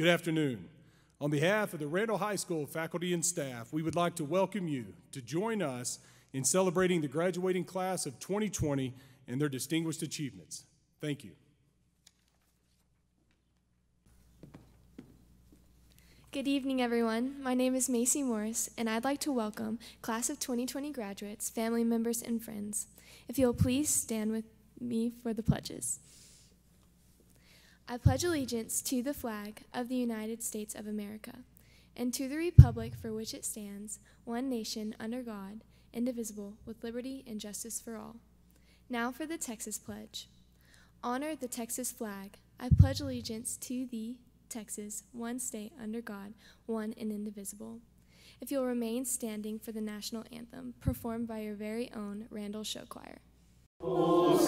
Good afternoon. On behalf of the Randall High School faculty and staff, we would like to welcome you to join us in celebrating the graduating class of 2020 and their distinguished achievements. Thank you. Good evening, everyone. My name is Macy Morris, and I'd like to welcome Class of 2020 graduates, family members, and friends. If you'll please stand with me for the pledges. I pledge allegiance to the flag of the United States of America and to the republic for which it stands, one nation under God, indivisible, with liberty and justice for all. Now for the Texas Pledge. Honor the Texas flag. I pledge allegiance to the Texas, one state under God, one and indivisible. If you'll remain standing for the national anthem, performed by your very own Randall Show Choir. Oh,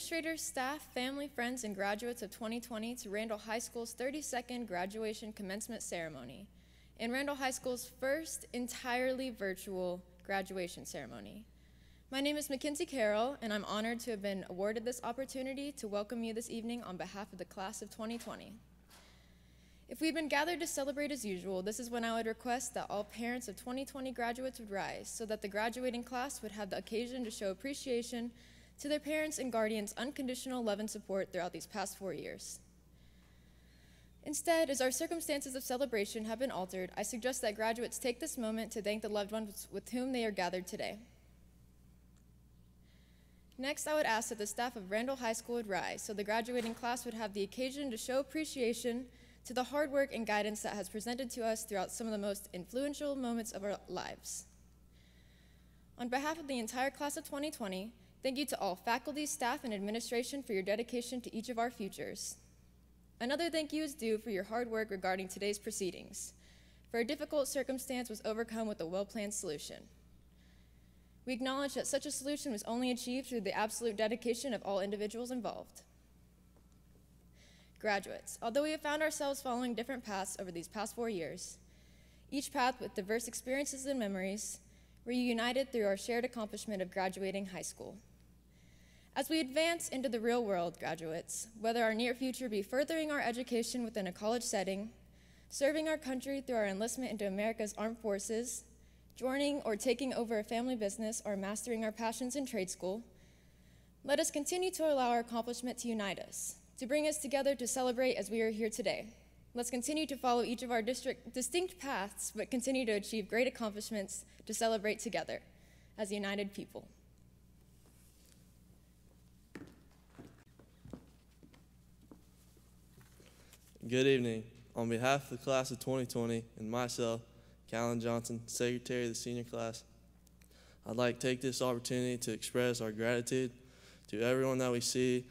administrators, staff, family, friends, and graduates of 2020 to Randall High School's 32nd graduation commencement ceremony and Randall High School's first entirely virtual graduation ceremony. My name is Mackenzie Carroll, and I'm honored to have been awarded this opportunity to welcome you this evening on behalf of the class of 2020. If we've been gathered to celebrate as usual, this is when I would request that all parents of 2020 graduates would rise so that the graduating class would have the occasion to show appreciation to their parents and guardians' unconditional love and support throughout these past four years. Instead, as our circumstances of celebration have been altered, I suggest that graduates take this moment to thank the loved ones with whom they are gathered today. Next, I would ask that the staff of Randall High School would rise so the graduating class would have the occasion to show appreciation to the hard work and guidance that has presented to us throughout some of the most influential moments of our lives. On behalf of the entire class of 2020, thank you to all faculty, staff, and administration for your dedication to each of our futures. Another thank you is due for your hard work regarding today's proceedings, for a difficult circumstance was overcome with a well-planned solution. We acknowledge that such a solution was only achieved through the absolute dedication of all individuals involved. Graduates, although we have found ourselves following different paths over these past four years, each path with diverse experiences and memories, we're united through our shared accomplishment of graduating high school. As we advance into the real world, graduates, whether our near future be furthering our education within a college setting, serving our country through our enlistment into America's armed forces, joining or taking over a family business, or mastering our passions in trade school, let us continue to allow our accomplishment to unite us, to bring us together to celebrate as we are here today. Let's continue to follow each of our district distinct paths, but continue to achieve great accomplishments to celebrate together as a united people. Good evening. On behalf of the class of 2020 and myself, Callan Johnson, Secretary of the senior class, I'd like to take this opportunity to express our gratitude to everyone that we see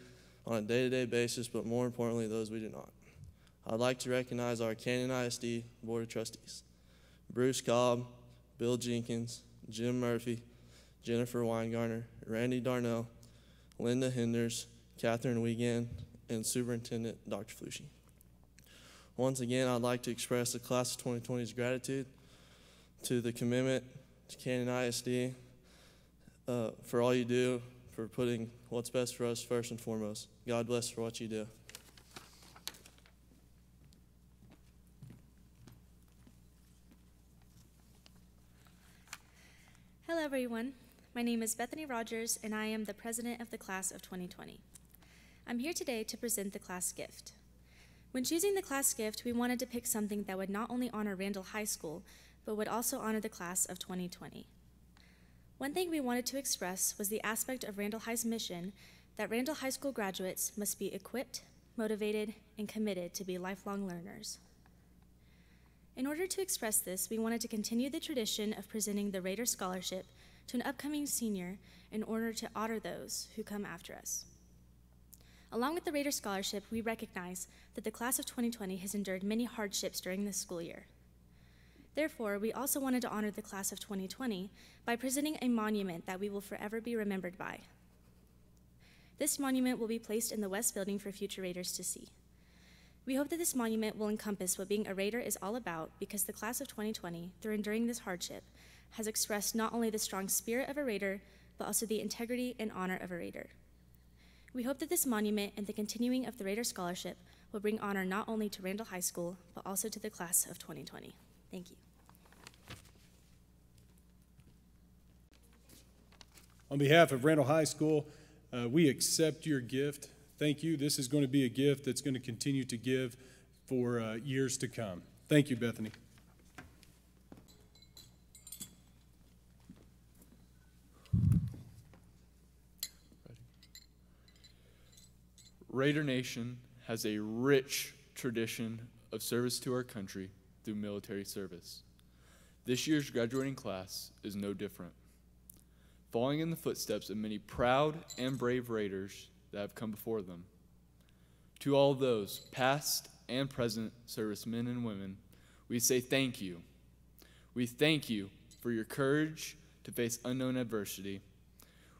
on a day-to-day basis, but more importantly, those we do not. I'd like to recognize our Canyon ISD Board of Trustees, Bruce Cobb, Bill Jenkins, Jim Murphy, Jennifer Weingartner, Randy Darnell, Linda Henders, Catherine Wiegand, and Superintendent Dr. Flusche. Once again, I'd like to express the class of 2020's gratitude to the commitment to Canyon ISD uh, for all you do, for putting what's best for us first and foremost. God bless for what you do. Hello, everyone. My name is Bethany Rogers, and I am the president of the class of 2020. I'm here today to present the class gift. When choosing the class gift, we wanted to pick something that would not only honor Randall High School, but would also honor the class of 2020. One thing we wanted to express was the aspect of Randall High's mission that Randall High School graduates must be equipped, motivated, and committed to be lifelong learners. In order to express this, we wanted to continue the tradition of presenting the Raider Scholarship to an upcoming senior in order to honor those who come after us. Along with the Raider Scholarship, we recognize that the class of 2020 has endured many hardships during this school year. Therefore, we also wanted to honor the class of 2020 by presenting a monument that we will forever be remembered by. This monument will be placed in the West Building for future Raiders to see. We hope that this monument will encompass what being a Raider is all about because the class of 2020, through enduring this hardship, has expressed not only the strong spirit of a Raider, but also the integrity and honor of a Raider. We hope that this monument and the continuing of the Raider Scholarship will bring honor not only to Randall High School, but also to the class of 2020. Thank you. On behalf of Randall High School, uh, we accept your gift. Thank you. This is going to be a gift that's going to continue to give for uh, years to come. Thank you, Bethany. Raider Nation has a rich tradition of service to our country through military service. This year's graduating class is no different. Following in the footsteps of many proud and brave Raiders that have come before them. To all those past and present servicemen and women, we say thank you. We thank you for your courage to face unknown adversity.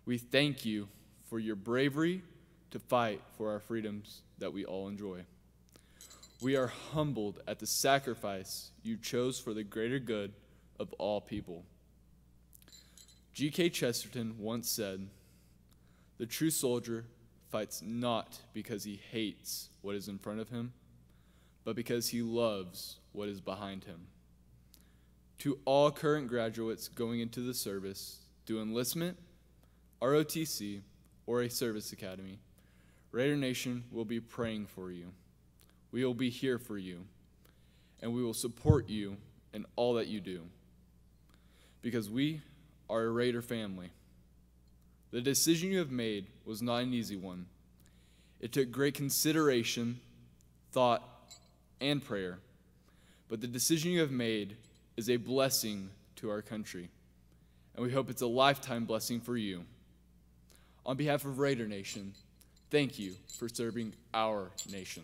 We thank you for your bravery to fight for our freedoms that we all enjoy. We are humbled at the sacrifice you chose for the greater good of all people. G.K. Chesterton once said, The true soldier fights not because he hates what is in front of him, but because he loves what is behind him. To all current graduates going into the service through enlistment, ROTC, or a service academy, Raider Nation will be praying for you. We will be here for you, and we will support you in all that you do. Because we are a Raider family. The decision you have made was not an easy one. It took great consideration, thought, and prayer. But the decision you have made is a blessing to our country, and we hope it's a lifetime blessing for you. On behalf of Raider Nation, thank you for serving our nation.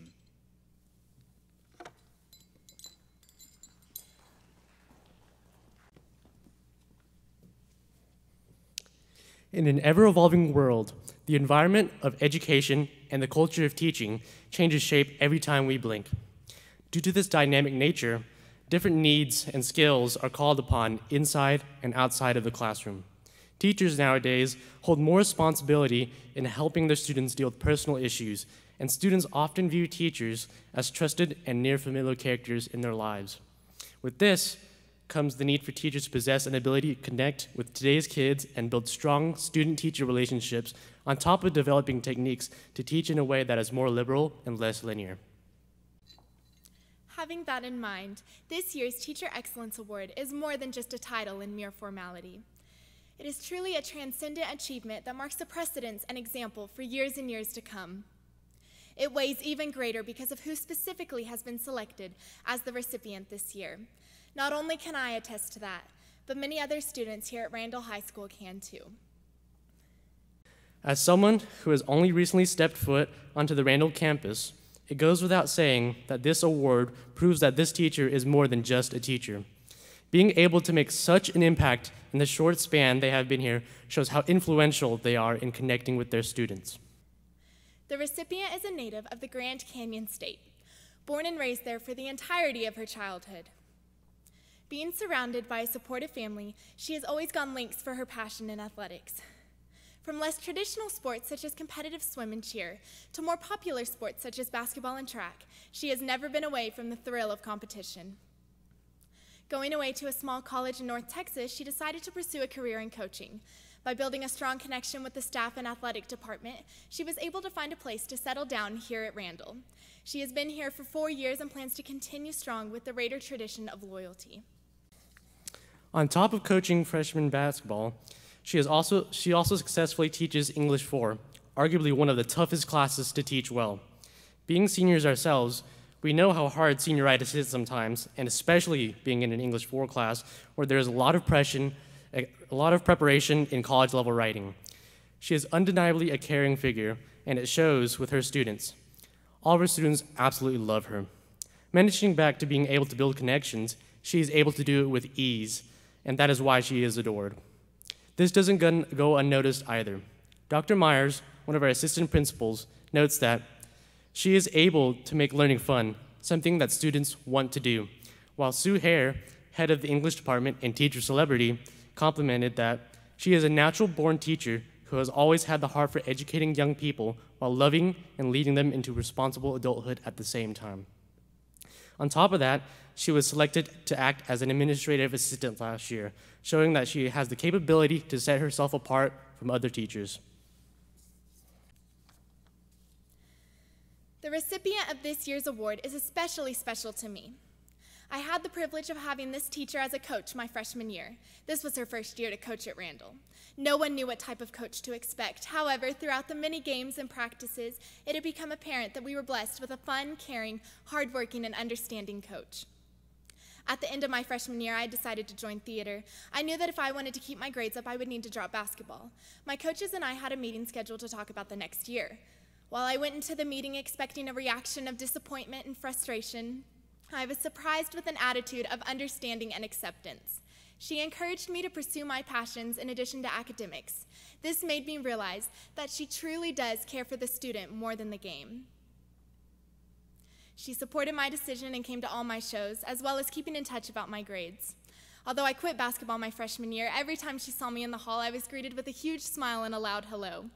In an ever evolving world, the environment of education and the culture of teaching changes shape every time we blink. Due to this dynamic nature, different needs and skills are called upon inside and outside of the classroom. Teachers nowadays hold more responsibility in helping their students deal with personal issues, and students often view teachers as trusted and near familiar characters in their lives. With this, comes the need for teachers to possess an ability to connect with today's kids and build strong student teacher relationships on top of developing techniques to teach in a way that is more liberal and less linear. Having that in mind, this year's Teacher Excellence Award is more than just a title and mere formality. It is truly a transcendent achievement that marks a precedence and example for years and years to come. It weighs even greater because of who specifically has been selected as the recipient this year. Not only can I attest to that, but many other students here at Randall High School can too. As someone who has only recently stepped foot onto the Randall campus, it goes without saying that this award proves that this teacher is more than just a teacher. Being able to make such an impact in the short span they have been here shows how influential they are in connecting with their students. The recipient is a native of the Grand Canyon State, born and raised there for the entirety of her childhood. Being surrounded by a supportive family, she has always gone lengths for her passion in athletics. From less traditional sports such as competitive swim and cheer to more popular sports such as basketball and track, she has never been away from the thrill of competition. Going away to a small college in North Texas, she decided to pursue a career in coaching. By building a strong connection with the staff and athletic department, she was able to find a place to settle down here at Randall. She has been here for four years and plans to continue strong with the Raider tradition of loyalty. On top of coaching freshman basketball, she, is also, she also successfully teaches English 4, arguably one of the toughest classes to teach well. Being seniors ourselves, we know how hard senioritis is sometimes, and especially being in an English 4 class where there's a lot of pressure, a lot of preparation in college level writing. She is undeniably a caring figure, and it shows with her students. All of her students absolutely love her. Managing back to being able to build connections, she is able to do it with ease, and that is why she is adored. This doesn't go unnoticed either. Dr. Myers, one of our assistant principals, notes that she is able to make learning fun, something that students want to do, while Sue Hare, head of the English department and teacher celebrity, complimented that she is a natural born teacher who has always had the heart for educating young people while loving and leading them into responsible adulthood at the same time. On top of that, she was selected to act as an administrative assistant last year, showing that she has the capability to set herself apart from other teachers. The recipient of this year's award is especially special to me. I had the privilege of having this teacher as a coach my freshman year. This was her first year to coach at Randall. No one knew what type of coach to expect. However, throughout the many games and practices, it had become apparent that we were blessed with a fun, caring, hardworking, and understanding coach. At the end of my freshman year, I decided to join theater. I knew that if I wanted to keep my grades up, I would need to drop basketball. My coaches and I had a meeting scheduled to talk about the next year. While I went into the meeting expecting a reaction of disappointment and frustration, I was surprised with an attitude of understanding and acceptance. She encouraged me to pursue my passions in addition to academics. This made me realize that she truly does care for the student more than the game. She supported my decision and came to all my shows, as well as keeping in touch about my grades. Although I quit basketball my freshman year, every time she saw me in the hall, I was greeted with a huge smile and a loud hello.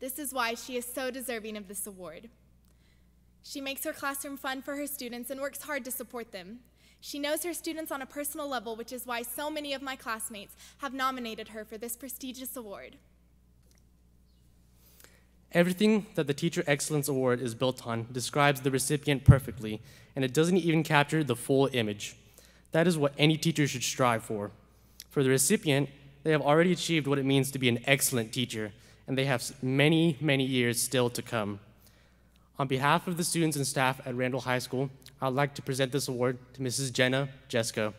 This is why she is so deserving of this award. She makes her classroom fun for her students and works hard to support them. She knows her students on a personal level, which is why so many of my classmates have nominated her for this prestigious award. Everything that the Teacher Excellence Award is built on describes the recipient perfectly, and it doesn't even capture the full image. That is what any teacher should strive for. For the recipient, they have already achieved what it means to be an excellent teacher, and they have many, many years still to come. On behalf of the students and staff at Randall High School, I'd like to present this award to Mrs. Jenna Jesko.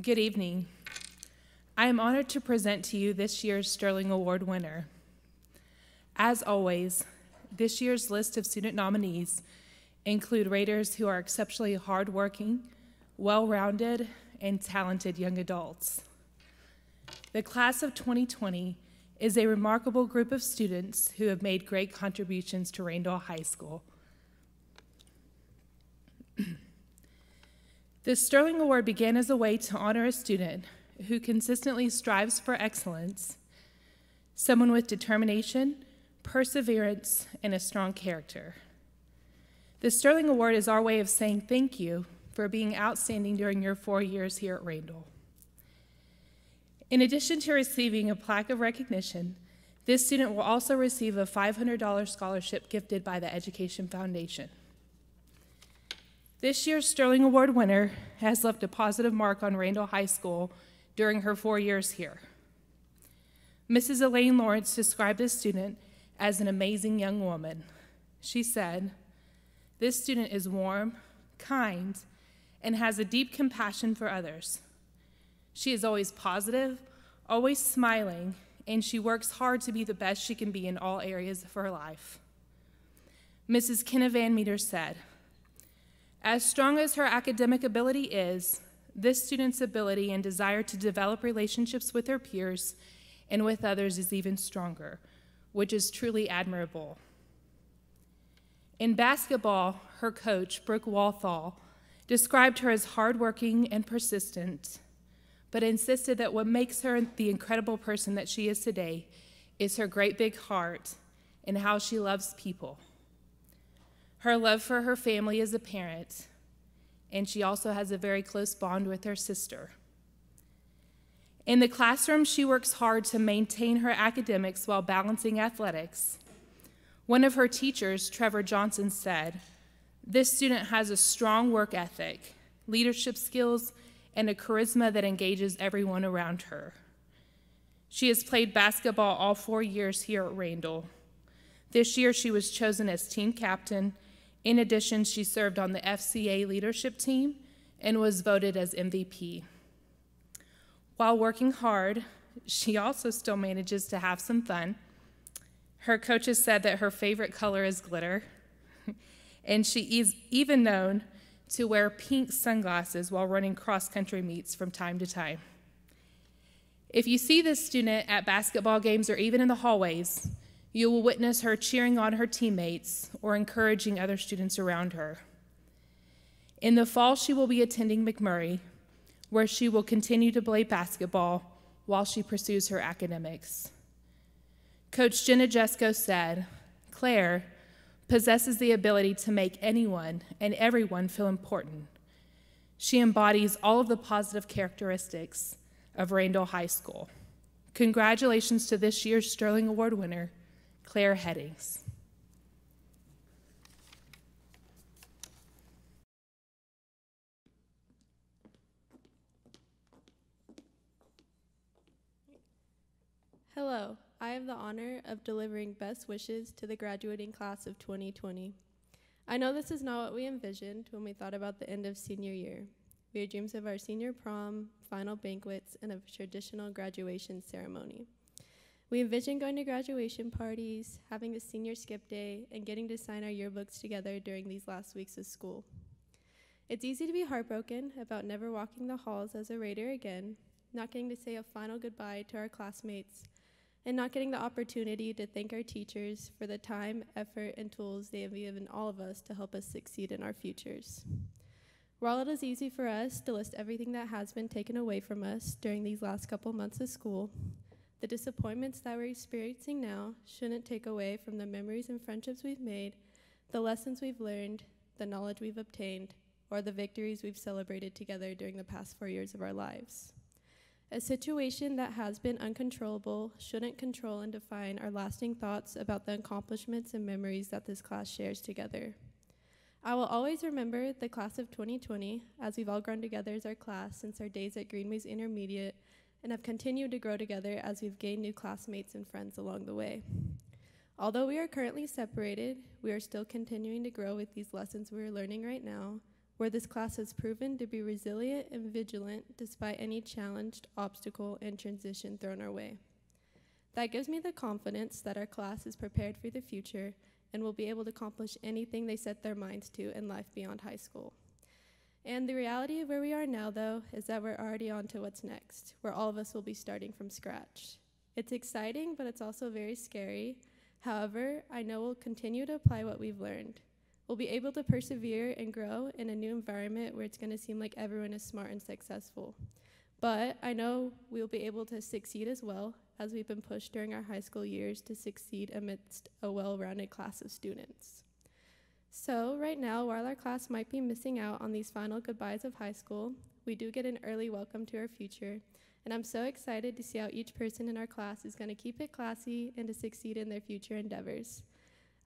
Good evening. I am honored to present to you this year's Sterling Award winner. As always, this year's list of student nominees include Raiders who are exceptionally hardworking, well-rounded, and talented young adults. The class of 2020 is a remarkable group of students who have made great contributions to Randall High School. The Sterling Award began as a way to honor a student who consistently strives for excellence, someone with determination, perseverance, and a strong character. The Sterling Award is our way of saying thank you for being outstanding during your four years here at Randall. In addition to receiving a plaque of recognition, this student will also receive a $500 scholarship gifted by the Education Foundation. This year's Sterling Award winner has left a positive mark on Randall High School during her four years here. Mrs. Elaine Lawrence described this student as an amazing young woman. She said, This student is warm, kind, and has a deep compassion for others. She is always positive, always smiling, and she works hard to be the best she can be in all areas of her life. Mrs. Kenna Van Meter said, As strong as her academic ability is, this student's ability and desire to develop relationships with her peers and with others is even stronger, which is truly admirable. In basketball, her coach, Brooke Walthall, described her as hardworking and persistent, but insisted that what makes her the incredible person that she is today is her great big heart and how she loves people. Her love for her family as a parent, and she also has a very close bond with her sister. In the classroom, she works hard to maintain her academics while balancing athletics. One of her teachers, Trevor Johnson, said, This student has a strong work ethic, leadership skills, and a charisma that engages everyone around her. She has played basketball all four years here at Randall. This year, she was chosen as team captain. In addition, she served on the FCA leadership team and was voted as MVP. While working hard, she also still manages to have some fun. Her coaches said that her favorite color is glitter, and she is even known to wear pink sunglasses while running cross country meets from time to time. If you see this student at basketball games or even in the hallways, you will witness her cheering on her teammates or encouraging other students around her. In the fall, she will be attending McMurry, where she will continue to play basketball while she pursues her academics. Coach Jenna Jesko said, Claire possesses the ability to make anyone and everyone feel important. She embodies all of the positive characteristics of Randall High School. Congratulations to this year's Sterling Award winner, Claire Headings. Hello, I have the honor of delivering best wishes to the graduating class of 2020. I know this is not what we envisioned when we thought about the end of senior year. We had dreams of our senior prom, final banquets, and a traditional graduation ceremony. We envisioned going to graduation parties, having a senior skip day, and getting to sign our yearbooks together during these last weeks of school. It's easy to be heartbroken about never walking the halls as a Raider again, not getting to say a final goodbye to our classmates, and not getting the opportunity to thank our teachers for the time, effort, and tools they have given all of us to help us succeed in our futures. While it is easy for us to list everything that has been taken away from us during these last couple months of school, the disappointments that we're experiencing now shouldn't take away from the memories and friendships we've made, the lessons we've learned, the knowledge we've obtained, or the victories we've celebrated together during the past four years of our lives. A situation that has been uncontrollable shouldn't control and define our lasting thoughts about the accomplishments and memories that this class shares together. I will always remember the class of 2020 as we've all grown together as our class since our days at Greenways Intermediate and have continued to grow together as we've gained new classmates and friends along the way. Although we are currently separated, we are still continuing to grow with these lessons we are learning right now, where this class has proven to be resilient and vigilant despite any challenged, obstacle, and transition thrown our way. That gives me the confidence that our class is prepared for the future and will be able to accomplish anything they set their minds to in life beyond high school. And the reality of where we are now, though, is that we're already on to what's next, where all of us will be starting from scratch. It's exciting, but it's also very scary. However, I know we'll continue to apply what we've learned. We'll be able to persevere and grow in a new environment where it's going to seem like everyone is smart and successful. But I know we'll be able to succeed as well, as we've been pushed during our high school years to succeed amidst a well rounded class of students. So, right now, while our class might be missing out on these final goodbyes of high school, we do get an early welcome to our future. And I'm so excited to see how each person in our class is going to keep it classy and to succeed in their future endeavors.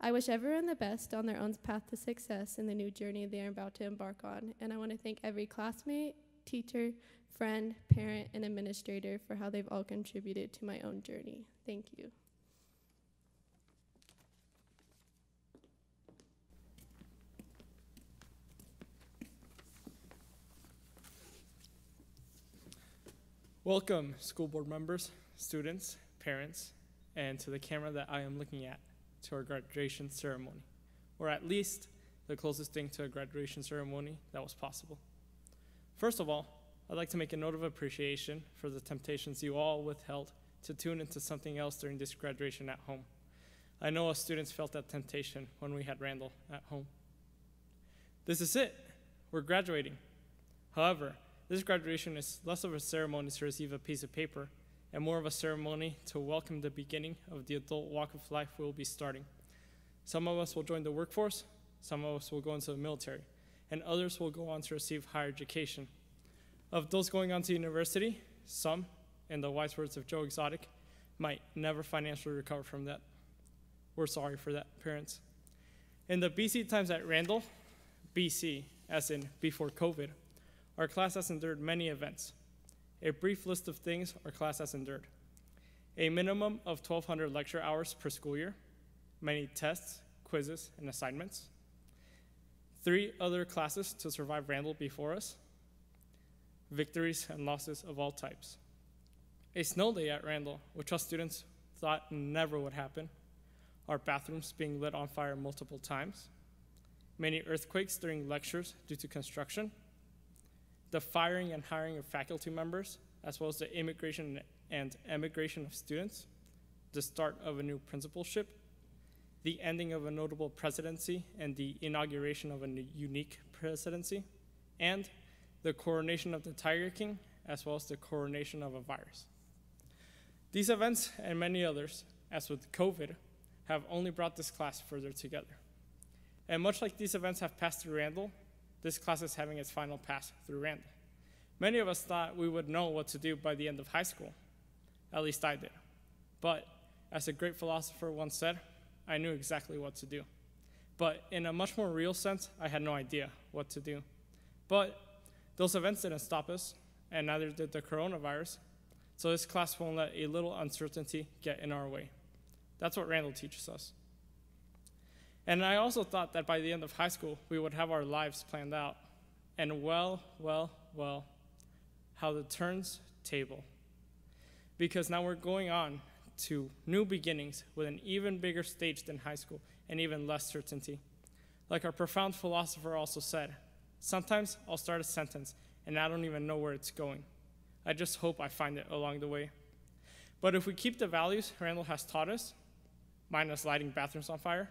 I wish everyone the best on their own path to success in the new journey they are about to embark on. And I want to thank every classmate, teacher, friend, parent, and administrator for how they've all contributed to my own journey. Thank you. Welcome, school board members, students, parents, and to the camera that I am looking at to our graduation ceremony, or at least the closest thing to a graduation ceremony that was possible. First of all, I'd like to make a note of appreciation for the temptations you all withheld to tune into something else during this graduation at home. I know us students felt that temptation when we had Randall at home. This is it. We're graduating. However, this graduation is less of a ceremony to receive a piece of paper and more of a ceremony to welcome the beginning of the adult walk of life we'll be starting. Some of us will join the workforce, some of us will go into the military, and others will go on to receive higher education. Of those going on to university, some, in the wise words of Joe Exotic, might never financially recover from that. We're sorry for that, parents. In the BC times at Randall, BC, as in before COVID, our class has endured many events. A brief list of things our class has endured. A minimum of 1,200 lecture hours per school year, many tests, quizzes, and assignments, three other classes to survive Randall before us, victories and losses of all types, a snow day at Randall, which us students thought never would happen, our bathrooms being lit on fire multiple times, many earthquakes during lectures due to construction, the firing and hiring of faculty members, as well as the immigration and emigration of students, the start of a new principalship, the ending of a notable presidency and the inauguration of a unique presidency, and the coronation of the Tiger King, as well as the coronation of a virus. These events and many others, as with COVID, have only brought this class further together. And much like these events have passed through Randall, this class is having its final pass through Randall. Many of us thought we would know what to do by the end of high school. At least I did. But as a great philosopher once said, I knew exactly what to do. But in a much more real sense, I had no idea what to do. But those events didn't stop us, and neither did the coronavirus. So this class won't let a little uncertainty get in our way. That's what Randall teaches us. And I also thought that by the end of high school, we would have our lives planned out. And well, well, well, how the turns table. Because now we're going on to new beginnings with an even bigger stage than high school and even less certainty. Like our profound philosopher also said, sometimes I'll start a sentence and I don't even know where it's going. I just hope I find it along the way. But if we keep the values Randall has taught us, minus lighting bathrooms on fire,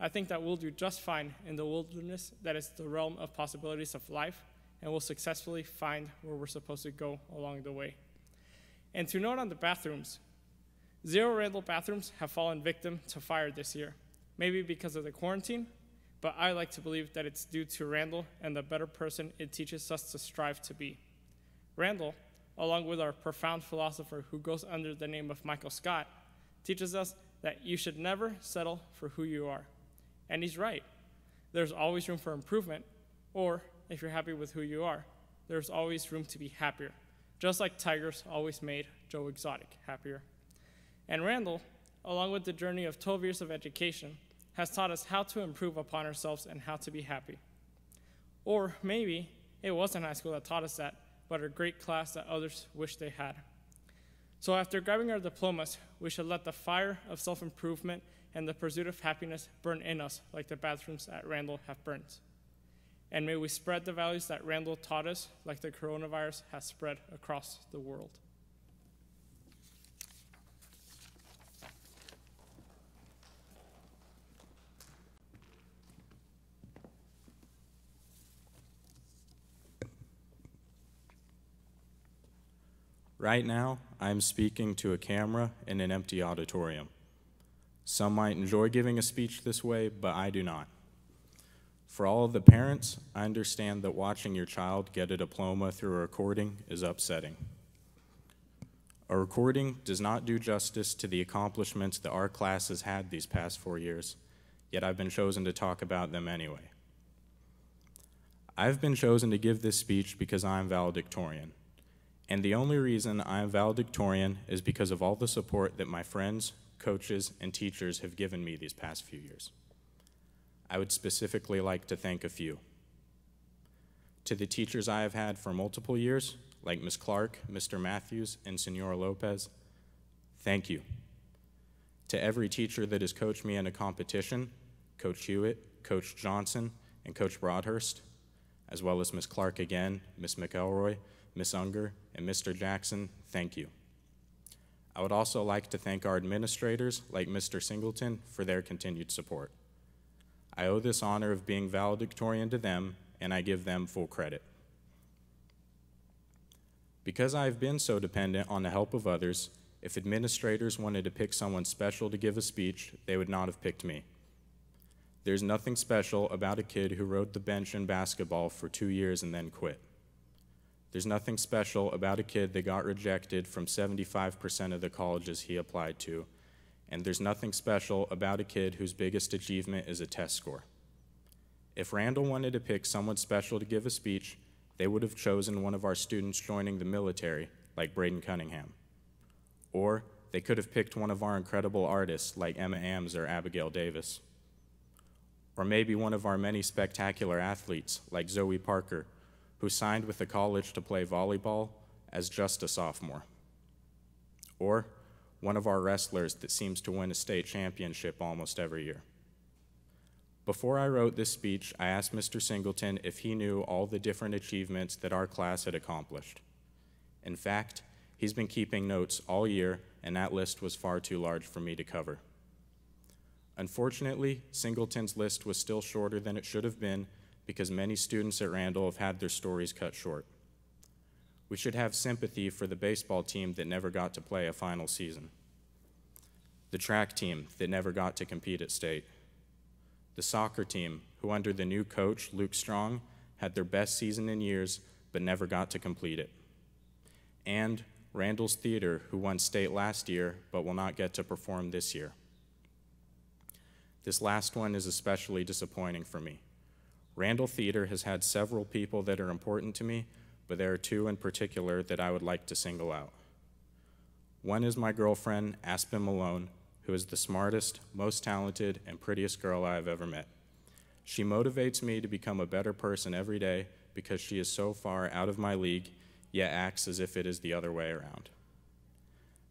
I think that we'll do just fine in the wilderness that is the realm of possibilities of life, and we'll successfully find where we're supposed to go along the way. And to note on the bathrooms, zero Randall bathrooms have fallen victim to fire this year, maybe because of the quarantine, but I like to believe that it's due to Randall and the better person it teaches us to strive to be. Randall, along with our profound philosopher who goes under the name of Michael Scott, teaches us that you should never settle for who you are. And he's right. There's always room for improvement, or if you're happy with who you are, there's always room to be happier, just like tigers always made Joe Exotic happier. And Randall, along with the journey of 12 years of education, has taught us how to improve upon ourselves and how to be happy. Or maybe it wasn't high school that taught us that, but a great class that others wish they had. So after grabbing our diplomas, we should let the fire of self improvement and the pursuit of happiness burn in us like the bathrooms at Randall have burnt. And may we spread the values that Randall taught us like the coronavirus has spread across the world. Right now, I'm speaking to a camera in an empty auditorium. Some might enjoy giving a speech this way, but I do not. For all of the parents, I understand that watching your child get a diploma through a recording is upsetting. A recording does not do justice to the accomplishments that our class has had these past four years, yet I've been chosen to talk about them anyway. I've been chosen to give this speech because I am valedictorian. And the only reason I am valedictorian is because of all the support that my friends, coaches, and teachers have given me these past few years. I would specifically like to thank a few. To the teachers I have had for multiple years, like Ms. Clark, Mr. Matthews, and Senora Lopez, thank you. To every teacher that has coached me in a competition, Coach Hewitt, Coach Johnson, and Coach Broadhurst, as well as Ms. Clark again, Ms. McElroy, Ms. Unger, and Mr. Jackson, thank you. I would also like to thank our administrators, like Mr. Singleton, for their continued support. I owe this honor of being valedictorian to them, and I give them full credit. Because I have been so dependent on the help of others, if administrators wanted to pick someone special to give a speech, they would not have picked me. There's nothing special about a kid who rode the bench in basketball for two years and then quit. There's nothing special about a kid that got rejected from 75% of the colleges he applied to. And there's nothing special about a kid whose biggest achievement is a test score. If Randall wanted to pick someone special to give a speech, they would have chosen one of our students joining the military, like Braden Cunningham. Or they could have picked one of our incredible artists, like Emma Ames or Abigail Davis. Or maybe one of our many spectacular athletes, like Zoe Parker, who signed with the college to play volleyball as just a sophomore. Or one of our wrestlers that seems to win a state championship almost every year. Before I wrote this speech, I asked Mr. Singleton if he knew all the different achievements that our class had accomplished. In fact, he's been keeping notes all year, and that list was far too large for me to cover. Unfortunately, Singleton's list was still shorter than it should have been because many students at Randall have had their stories cut short. We should have sympathy for the baseball team that never got to play a final season, the track team that never got to compete at state, the soccer team, who under the new coach, Luke Strong, had their best season in years but never got to complete it, and Randall's Theater, who won state last year but will not get to perform this year. This last one is especially disappointing for me. Randall Theater has had several people that are important to me, but there are two in particular that I would like to single out. One is my girlfriend, Aspen Malone, who is the smartest, most talented, and prettiest girl I have ever met. She motivates me to become a better person every day because she is so far out of my league, yet acts as if it is the other way around.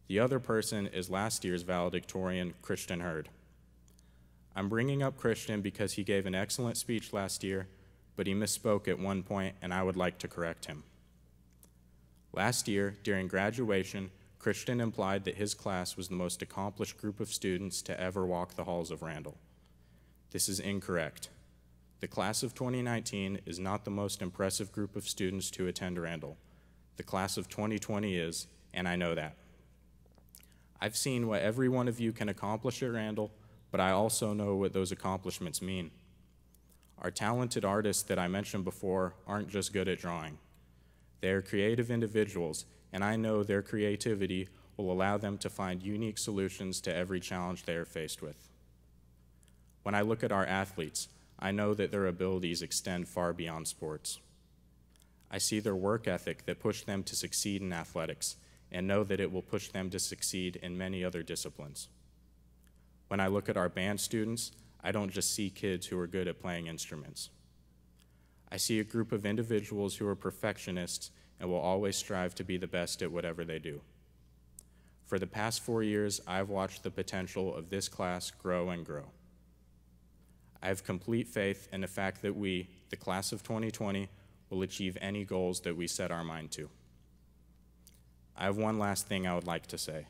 The other person is last year's valedictorian, Christian Hurd. I'm bringing up Christian because he gave an excellent speech last year, but he misspoke at one point, and I would like to correct him. Last year, during graduation, Christian implied that his class was the most accomplished group of students to ever walk the halls of Randall. This is incorrect. The class of 2019 is not the most impressive group of students to attend Randall. The class of 2020 is, and I know that. I've seen what every one of you can accomplish at Randall, but I also know what those accomplishments mean. Our talented artists that I mentioned before aren't just good at drawing. They are creative individuals, and I know their creativity will allow them to find unique solutions to every challenge they are faced with. When I look at our athletes, I know that their abilities extend far beyond sports. I see their work ethic that pushed them to succeed in athletics and know that it will push them to succeed in many other disciplines. When I look at our band students, I don't just see kids who are good at playing instruments. I see a group of individuals who are perfectionists and will always strive to be the best at whatever they do. For the past four years, I've watched the potential of this class grow and grow. I have complete faith in the fact that we, the class of 2020, will achieve any goals that we set our mind to. I have one last thing I would like to say.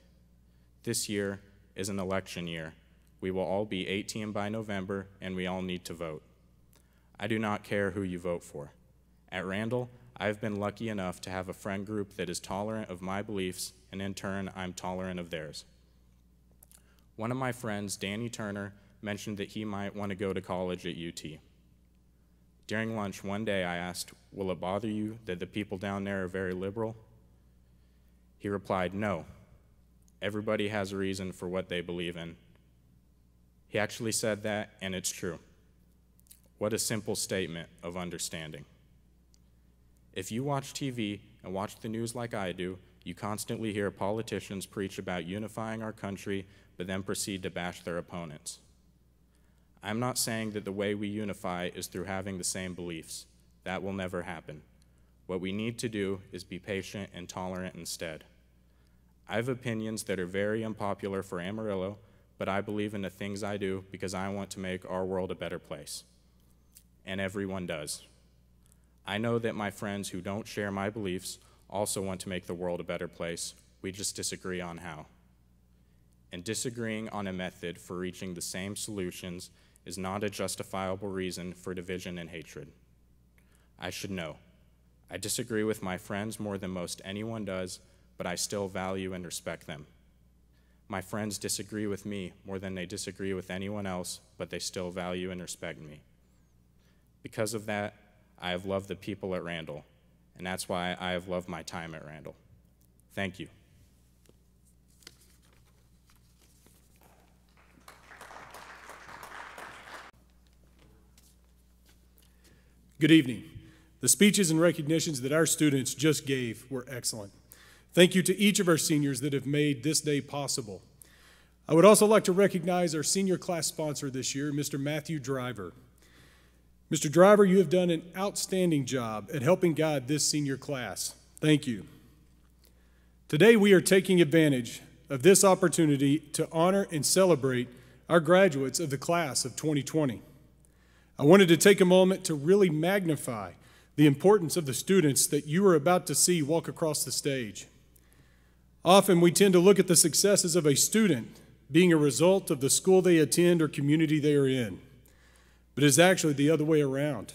This year is an election year. We will all be 18 by November, and we all need to vote. I do not care who you vote for. At Randall, I've been lucky enough to have a friend group that is tolerant of my beliefs, and in turn, I'm tolerant of theirs. One of my friends, Danny Turner, mentioned that he might want to go to college at UT. During lunch one day, I asked, Will it bother you that the people down there are very liberal? He replied, No. Everybody has a reason for what they believe in. He actually said that, and it's true. What a simple statement of understanding. If you watch TV and watch the news like I do, you constantly hear politicians preach about unifying our country, but then proceed to bash their opponents. I'm not saying that the way we unify is through having the same beliefs. That will never happen. What we need to do is be patient and tolerant instead. I have opinions that are very unpopular for Amarillo, but I believe in the things I do because I want to make our world a better place. and everyone does. I know that my friends who don't share my beliefs also want to make the world a better place. We just disagree on how. And disagreeing on a method for reaching the same solutions is not a justifiable reason for division and hatred. I should know. I disagree with my friends more than most anyone does, but I still value and respect them. My friends disagree with me more than they disagree with anyone else, but they still value and respect me. Because of that, I have loved the people at Randall, and that's why I have loved my time at Randall. Thank you. Good evening. The speeches and recognitions that our students just gave were excellent. Thank you to each of our seniors that have made this day possible. I would also like to recognize our senior class sponsor this year, Mr. Matthew Driver. Mr. Driver, you have done an outstanding job at helping guide this senior class. Thank you. Today, we are taking advantage of this opportunity to honor and celebrate our graduates of the class of 2020. I wanted to take a moment to really magnify the importance of the students that you are about to see walk across the stage. Often we tend to look at the successes of a student being a result of the school they attend or community they are in, but it's actually the other way around.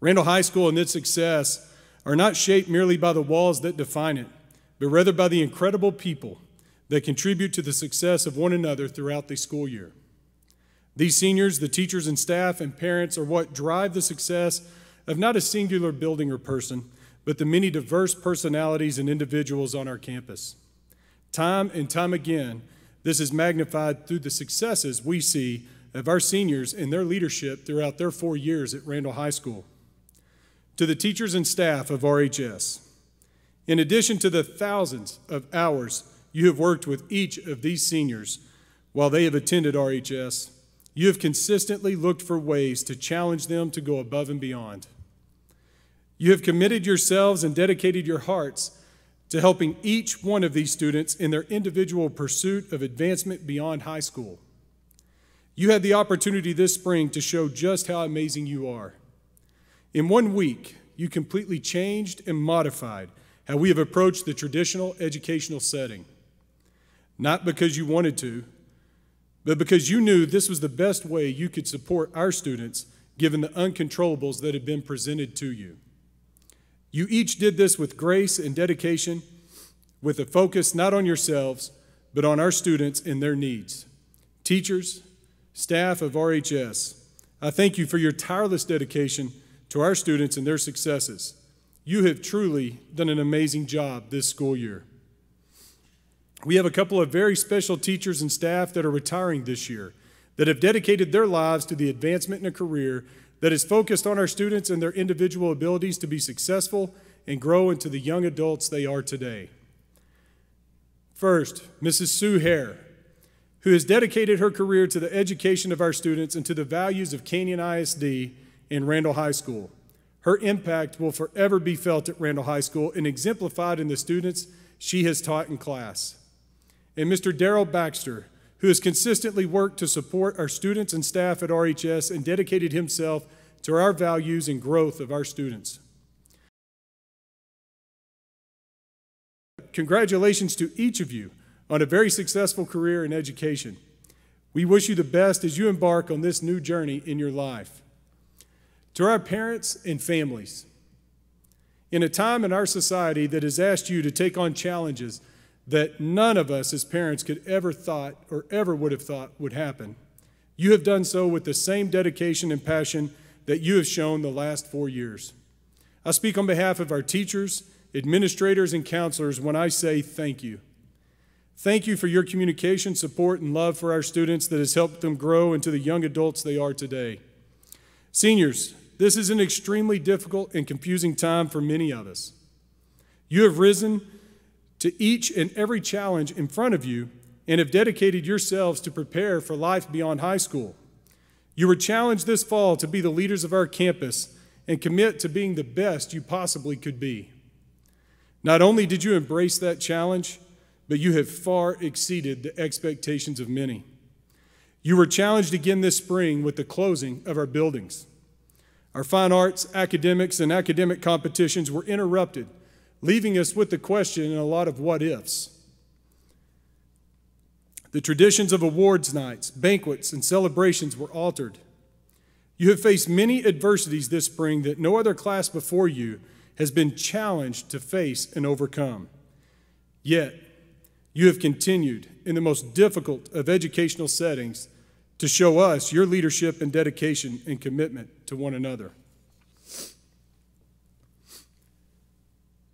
Randall High School and its success are not shaped merely by the walls that define it, but rather by the incredible people that contribute to the success of one another throughout the school year. These seniors, the teachers and staff and parents are what drive the success of not a singular building or person, but the many diverse personalities and individuals on our campus. Time and time again, this is magnified through the successes we see of our seniors and their leadership throughout their four years at Randall High School. To the teachers and staff of RHS, in addition to the thousands of hours you have worked with each of these seniors while they have attended RHS, you have consistently looked for ways to challenge them to go above and beyond. You have committed yourselves and dedicated your hearts to helping each one of these students in their individual pursuit of advancement beyond high school. You had the opportunity this spring to show just how amazing you are. In one week, you completely changed and modified how we have approached the traditional educational setting. Not because you wanted to, but because you knew this was the best way you could support our students given the uncontrollables that had been presented to you. You each did this with grace and dedication, with a focus not on yourselves, but on our students and their needs. Teachers, staff of RHS, I thank you for your tireless dedication to our students and their successes. You have truly done an amazing job this school year. We have a couple of very special teachers and staff that are retiring this year that have dedicated their lives to the advancement in a career that is focused on our students and their individual abilities to be successful and grow into the young adults they are today. First, Mrs. Sue Hare, who has dedicated her career to the education of our students and to the values of Canyon ISD and Randall High School. Her impact will forever be felt at Randall High School and exemplified in the students she has taught in class and Mr. Daryl Baxter, who has consistently worked to support our students and staff at RHS and dedicated himself to our values and growth of our students. Congratulations to each of you on a very successful career in education. We wish you the best as you embark on this new journey in your life. To our parents and families, in a time in our society that has asked you to take on challenges that none of us as parents could ever thought or ever would have thought would happen. You have done so with the same dedication and passion that you have shown the last four years. I speak on behalf of our teachers, administrators, and counselors when I say thank you. Thank you for your communication, support, and love for our students that has helped them grow into the young adults they are today. Seniors, this is an extremely difficult and confusing time for many of us. You have risen to each and every challenge in front of you and have dedicated yourselves to prepare for life beyond high school. You were challenged this fall to be the leaders of our campus and commit to being the best you possibly could be. Not only did you embrace that challenge, but you have far exceeded the expectations of many. You were challenged again this spring with the closing of our buildings. Our fine arts, academics, and academic competitions were interrupted, leaving us with the question and a lot of what ifs. The traditions of awards nights, banquets, and celebrations were altered. You have faced many adversities this spring that no other class before you has been challenged to face and overcome. Yet, you have continued in the most difficult of educational settings to show us your leadership and dedication and commitment to one another.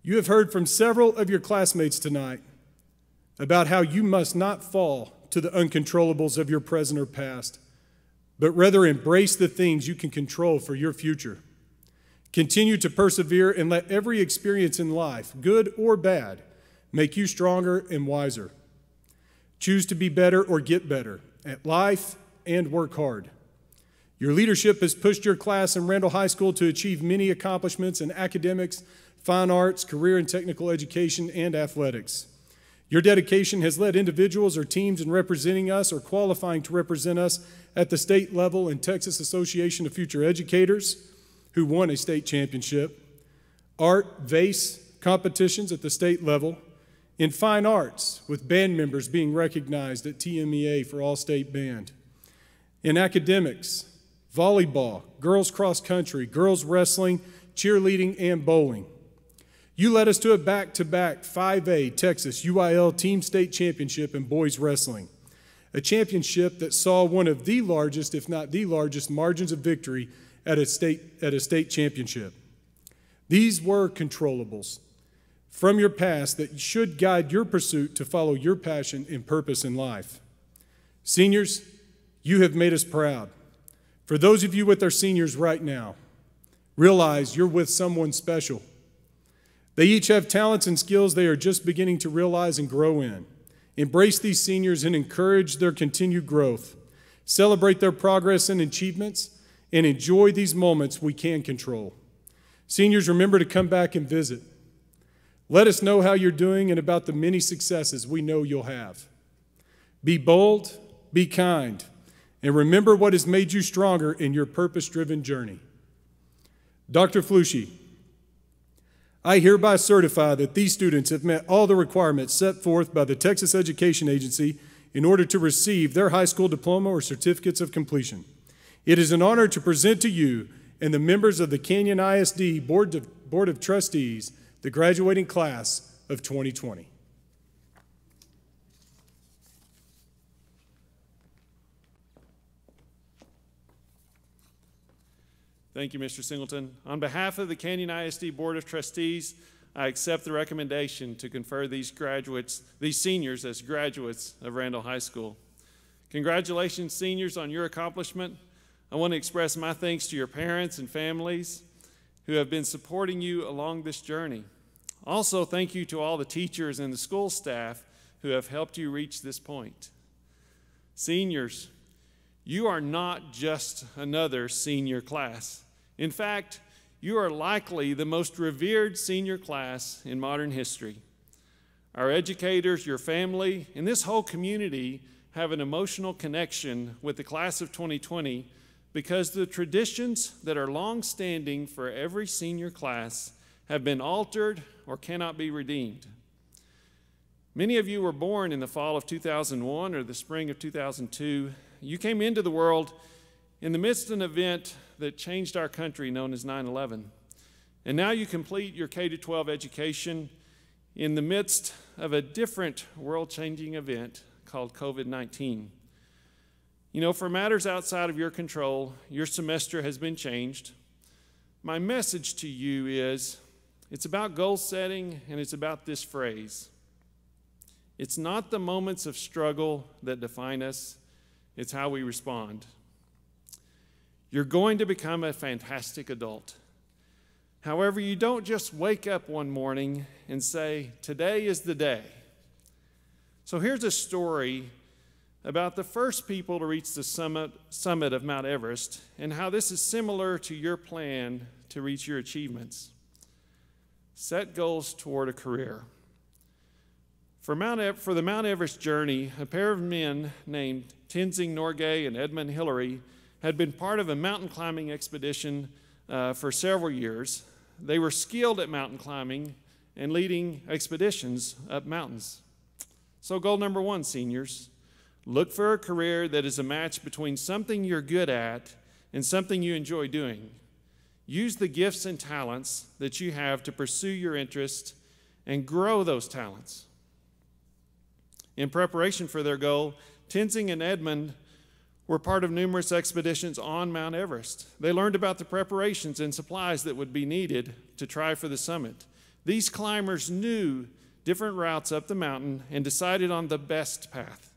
You have heard from several of your classmates tonight about how you must not fall to the uncontrollables of your present or past, but rather embrace the things you can control for your future. Continue to persevere and let every experience in life, good or bad, make you stronger and wiser. Choose to be better or get better at life and work hard. Your leadership has pushed your class in Randall High School to achieve many accomplishments in academics, fine arts, career and technical education, and athletics. Your dedication has led individuals or teams in representing us or qualifying to represent us at the state level in Texas Association of Future Educators, who won a state championship, art, VASE competitions at the state level, in fine arts, with band members being recognized at TMEA for All State Band, in academics, volleyball, girls cross country, girls wrestling, cheerleading, and bowling. You led us to a back to back 5A Texas UIL Team State Championship in boys wrestling, a championship that saw one of the largest, if not the largest, margins of victory at a state, at a state championship. These were controllables from your past that should guide your pursuit to follow your passion and purpose in life. Seniors, you have made us proud. For those of you with our seniors right now, realize you're with someone special. They each have talents and skills they are just beginning to realize and grow in. Embrace these seniors and encourage their continued growth. Celebrate their progress and achievements and enjoy these moments we can control. Seniors, remember to come back and visit. Let us know how you're doing and about the many successes we know you'll have. Be bold, be kind, and remember what has made you stronger in your purpose driven journey. Dr. Flusche, I hereby certify that these students have met all the requirements set forth by the Texas Education Agency in order to receive their high school diploma or certificates of completion. It is an honor to present to you and the members of the Canyon ISD Board of, Board of Trustees the graduating class of 2020. Thank you, Mr. Singleton. On behalf of the Canyon ISD Board of Trustees, I accept the recommendation to confer these graduates, these seniors as graduates of Randall High School. Congratulations, seniors, on your accomplishment. I want to express my thanks to your parents and families who have been supporting you along this journey. Also, thank you to all the teachers and the school staff who have helped you reach this point. Seniors, you are not just another senior class. In fact, you are likely the most revered senior class in modern history. Our educators, your family, and this whole community have an emotional connection with the class of 2020 because the traditions that are long standing for every senior class have been altered or cannot be redeemed. Many of you were born in the fall of 2001 or the spring of 2002 you came into the world in the midst of an event that changed our country known as 9 11. And now you complete your K 12 education in the midst of a different world changing event called COVID 19. You know, for matters outside of your control, your semester has been changed. My message to you is it's about goal setting and it's about this phrase. It's not the moments of struggle that define us, it's how we respond. You're going to become a fantastic adult. However, you don't just wake up one morning and say, Today is the day. So here's a story about the first people to reach the summit, summit of Mount Everest and how this is similar to your plan to reach your achievements. Set goals toward a career. For, Mount, for the Mount Everest journey, a pair of men named Tenzing Norgay and Edmund Hillary had been part of a mountain climbing expedition uh, for several years. They were skilled at mountain climbing and leading expeditions up mountains. So, goal number one, seniors look for a career that is a match between something you're good at and something you enjoy doing. Use the gifts and talents that you have to pursue your interests and grow those talents. In preparation for their goal, Tenzing and Edmund were part of numerous expeditions on Mount Everest. They learned about the preparations and supplies that would be needed to try for the summit. These climbers knew different routes up the mountain and decided on the best path.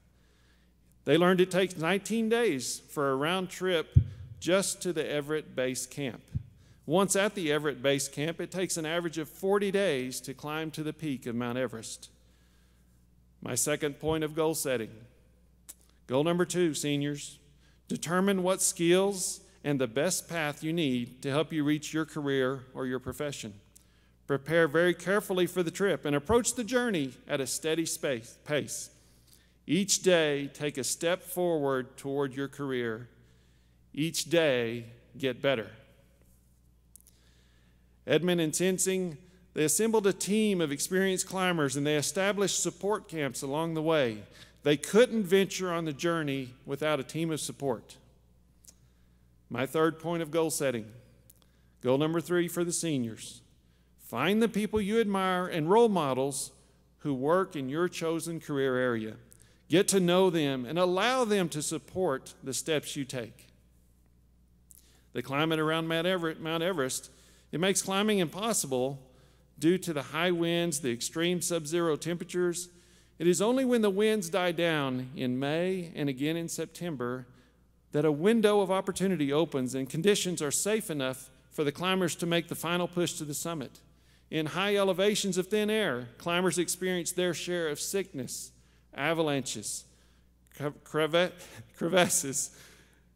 They learned it takes 19 days for a round trip just to the Everest Base Camp. Once at the Everest Base Camp, it takes an average of 40 days to climb to the peak of Mount Everest. My second point of goal setting. Goal number two, seniors determine what skills and the best path you need to help you reach your career or your profession. Prepare very carefully for the trip and approach the journey at a steady space, pace. Each day, take a step forward toward your career. Each day, get better. Edmund and Tenzing, they assembled a team of experienced climbers and they established support camps along the way. They couldn't venture on the journey without a team of support. My third point of goal setting goal number three for the seniors find the people you admire and role models who work in your chosen career area. Get to know them and allow them to support the steps you take. The climate around Mount Everest, Mount Everest it makes climbing impossible due to the high winds, the extreme sub zero temperatures. It is only when the winds die down in May and again in September that a window of opportunity opens and conditions are safe enough for the climbers to make the final push to the summit. In high elevations of thin air, climbers experience their share of sickness, avalanches, crevasses,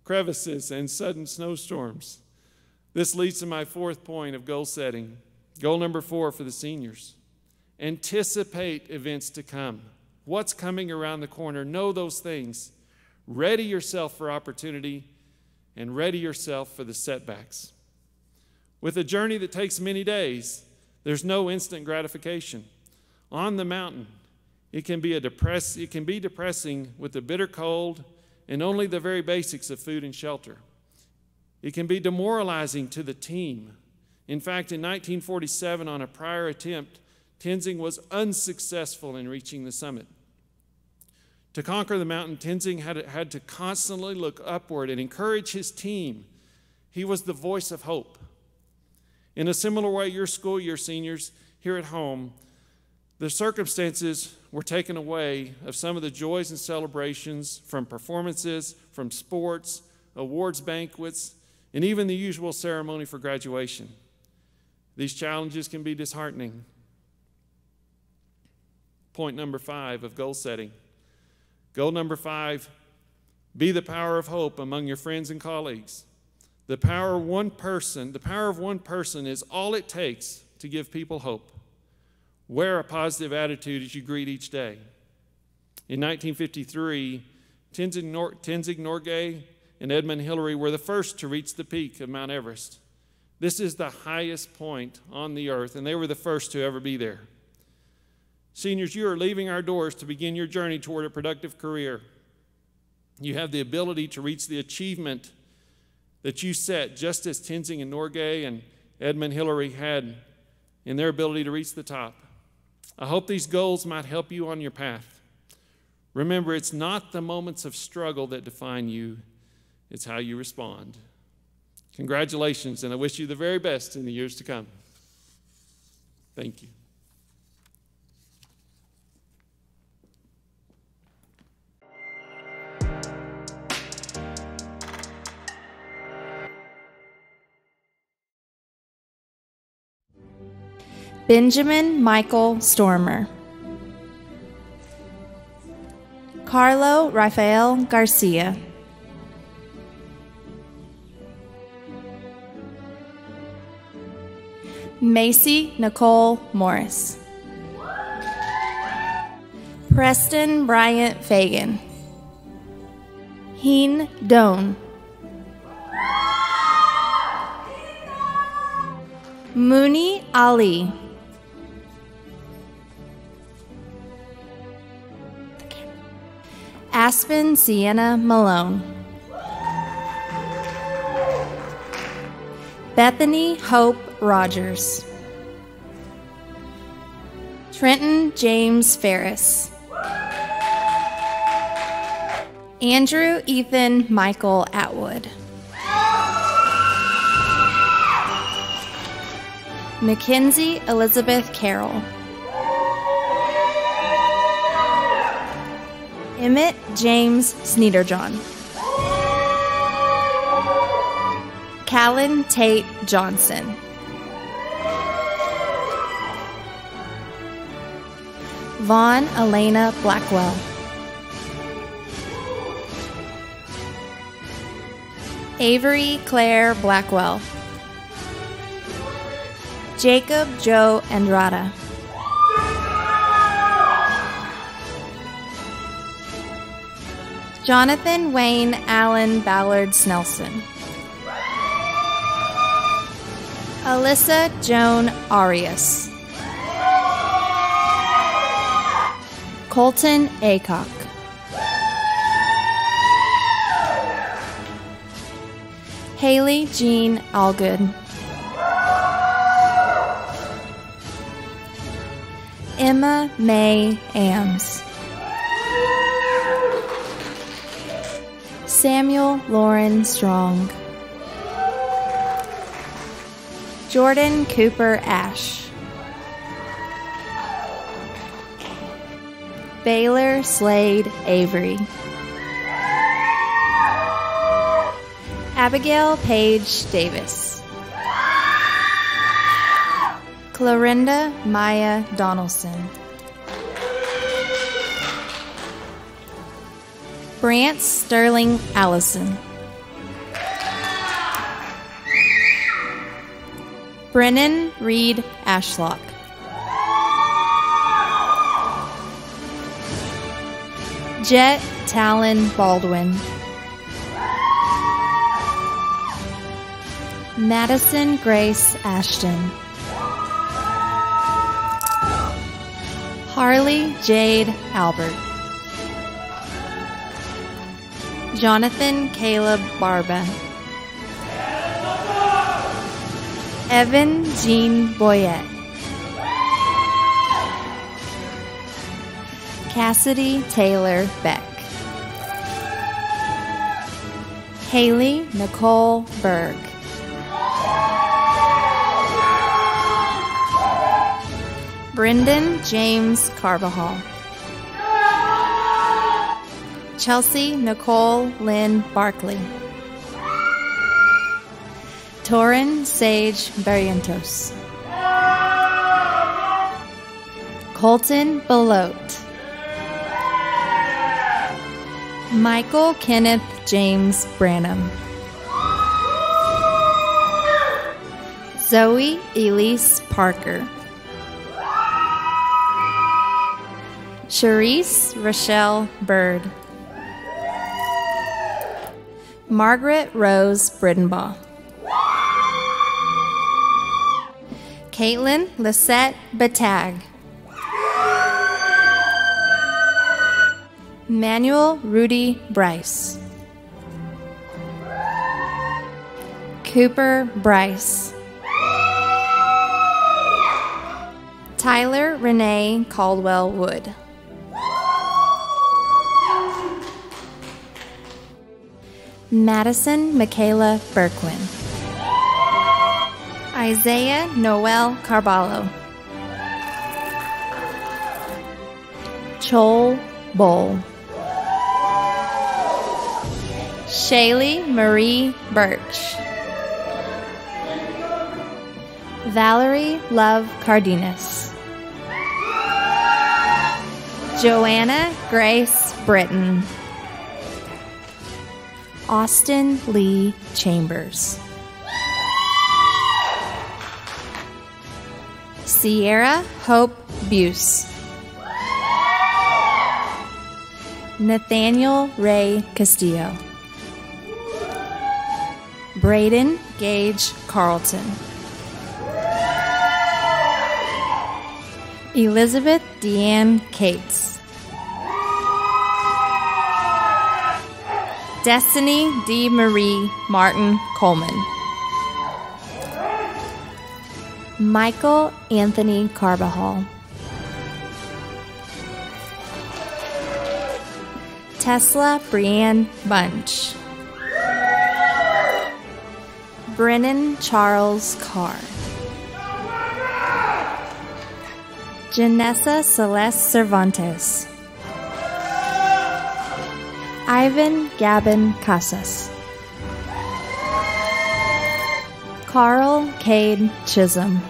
crevices, and sudden snowstorms. This leads to my fourth point of goal setting. Goal number four for the seniors anticipate events to come. What's coming around the corner? Know those things. Ready yourself for opportunity and ready yourself for the setbacks. With a journey that takes many days, there's no instant gratification. On the mountain, it can be a depress it can be depressing with the bitter cold and only the very basics of food and shelter. It can be demoralizing to the team. In fact, in 1947, on a prior attempt, Tenzing was unsuccessful in reaching the summit. To conquer the mountain, Tenzing had, had to constantly look upward and encourage his team. He was the voice of hope. In a similar way, your school year seniors here at home, the circumstances were taken away of some of the joys and celebrations from performances, from sports, awards banquets, and even the usual ceremony for graduation. These challenges can be disheartening. Point number five of goal setting. Goal number five be the power of hope among your friends and colleagues. The power of one person, the power of one person is all it takes to give people hope. Wear a positive attitude as you greet each day. In 1953, Tenzing, Nor- Tenzing Norgay and Edmund Hillary were the first to reach the peak of Mount Everest. This is the highest point on the earth, and they were the first to ever be there. Seniors, you are leaving our doors to begin your journey toward a productive career. You have the ability to reach the achievement that you set, just as Tenzing and Norgay and Edmund Hillary had in their ability to reach the top. I hope these goals might help you on your path. Remember, it's not the moments of struggle that define you, it's how you respond. Congratulations, and I wish you the very best in the years to come. Thank you. Benjamin Michael Stormer. Carlo Rafael Garcia. Macy Nicole Morris. Preston Bryant Fagan. Heen Doan. Mooney Ali. Aspen Sienna Malone. Bethany Hope Rogers. Trenton James Ferris. Andrew Ethan Michael Atwood. Mackenzie Elizabeth Carroll. Emmett James Sneederjohn. Callan Tate Johnson. Vaughn Elena Blackwell. Avery Claire Blackwell. Jacob Joe Andrada. Jonathan Wayne Allen Ballard Snelson. Alyssa Joan Arias. Colton Acock. Haley Jean Allgood. Emma May Ames. Samuel Lauren Strong. Jordan Cooper Ash. Baylor Slade Avery. Abigail Page Davis. Clorinda Maya Donaldson. Brant Sterling Allison. Brennan Reed Ashlock. Jet Talon Baldwin. Madison Grace Ashton. Harley Jade Albert. Jonathan Caleb Barba. Evan Jean Boyette. Cassidy Taylor Beck. Haley Nicole Berg. Brendan James Carbajal. Chelsea Nicole Lynn Barkley. Torin Sage Barrientos. Colton Belote. Michael Kenneth James Branham. Zoe Elise Parker. Charisse Rochelle Bird. Margaret Rose Bridenbaugh. Caitlin Lisette Batag. Manuel Rudy Bryce. Cooper Bryce. Tyler Renee Caldwell Wood. Madison Michaela Berquin. Isaiah Noel Carballo. Chol Bowl. Shaylee Marie Birch. Valerie Love Cardenas. Joanna Grace Britton. Austin Lee Chambers. Sierra Hope Buse. Nathaniel Ray Castillo. Braden Gage Carlton. Elizabeth Deanne Cates. Destiny D. Marie Martin Coleman. Michael Anthony Carbajal. Tesla Brianne Bunch. Brennan Charles Carr. Janessa Celeste Cervantes. Ivan Gavin Casas. Carl Cade Chisholm.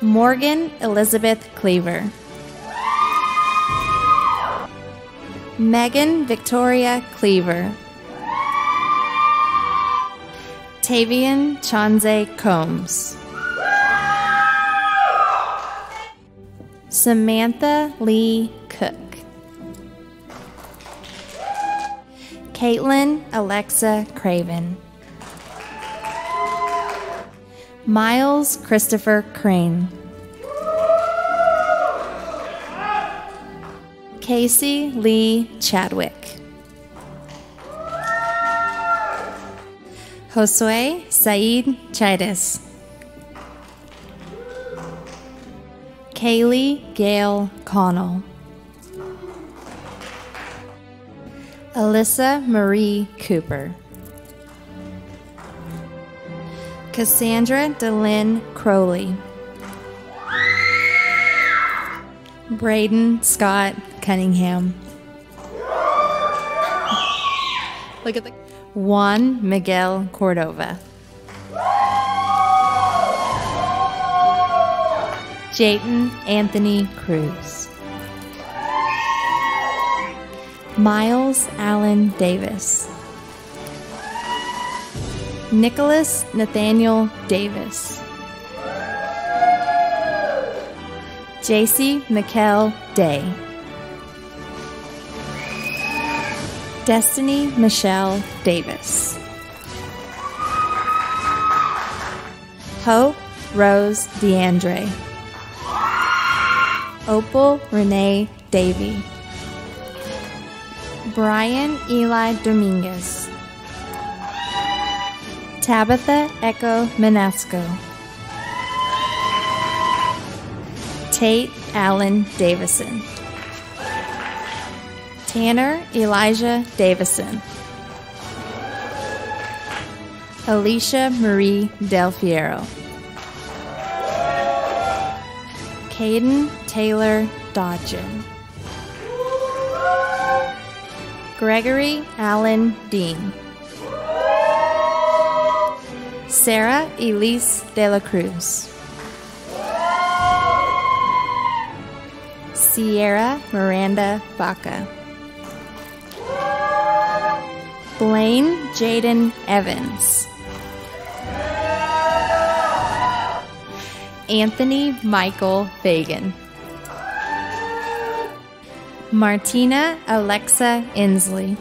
Morgan Elizabeth Cleaver. Megan Victoria Cleaver. Tavian Chanze Combs. Samantha Lee Cook. Caitlin Alexa Craven. Miles Christopher Crane. Casey Lee Chadwick. Josue Said Chidas. Kaylee Gail Connell. Alyssa Marie Cooper. Cassandra DeLynn Crowley. Braden Scott Cunningham. Look at the Juan Miguel Cordova. Jayton Anthony Cruz. Miles Allen Davis. Nicholas Nathaniel Davis. JC McKell Day. Destiny Michelle Davis. Hope Rose DeAndre. Opal Renee Davy. Brian Eli Dominguez. Tabitha Echo Manasco. Tate Allen Davison. Tanner Elijah Davison. Alicia Marie Del Fiero. Caden Taylor Dodgen. Gregory Allen Dean. Sarah Elise De La Cruz. Sierra Miranda Baca. Blaine Jaden Evans. Anthony Michael Fagan. Martina Alexa Inslee.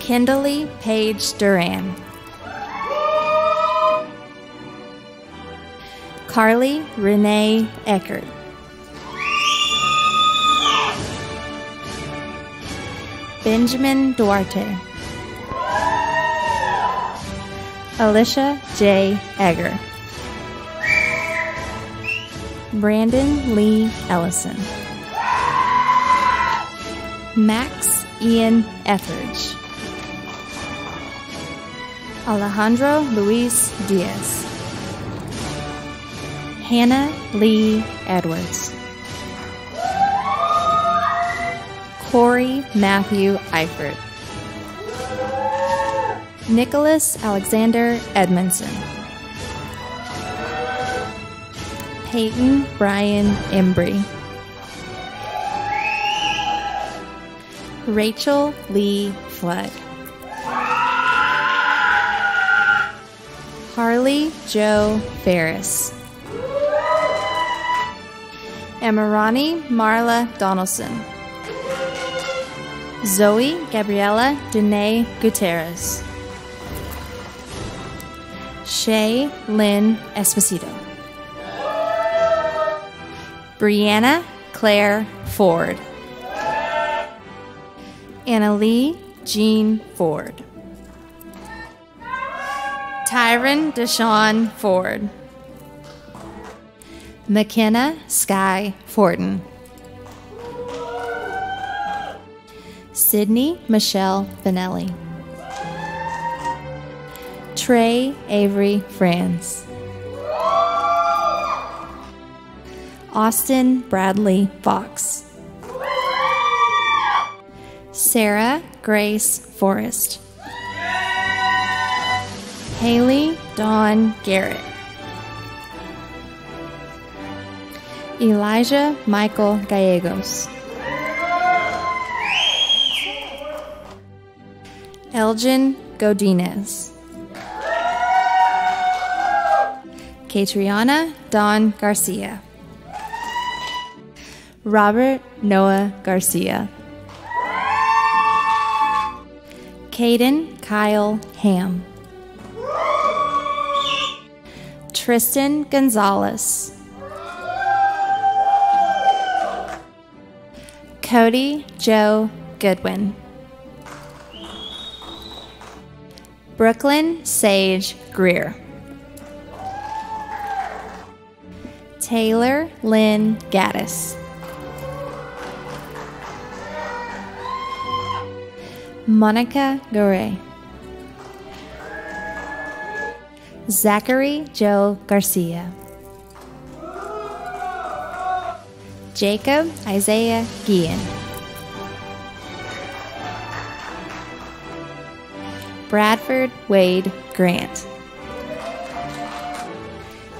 Kimberly Paige Duran. Carly Renee Eckert. Benjamin Duarte. Alicia J. Egger. Brandon Lee Ellison. Max Ian Etheridge. Alejandro Luis Diaz. Hannah Lee Edwards. Corey Matthew Eifert. Nicholas Alexander Edmondson. Peyton Brian Embry. Rachel Lee Flood. Harley Joe Ferris. Emirani Marla Donaldson. Zoe Gabriela Dene Gutierrez. Shay Lynn Esposito. Brianna Claire Ford. Anna Lee Jean Ford. Tyron Deshawn Ford. McKenna Sky Fortin. Sydney Michelle Vanelli. Trey Avery Franz. Austin Bradley Fox. Sarah Grace Forrest. Haley Dawn Garrett. Elijah Michael Gallegos. Elgin Godinez. Catriona Don Garcia. Robert Noah Garcia. Caden Kyle Ham. Tristan Gonzalez. Cody Joe Goodwin. Brooklyn Sage Greer. Taylor Lynn Gaddis. Monica Garay. Zachary Joe Garcia. Jacob Isaiah Guillen. Bradford Wade Grant.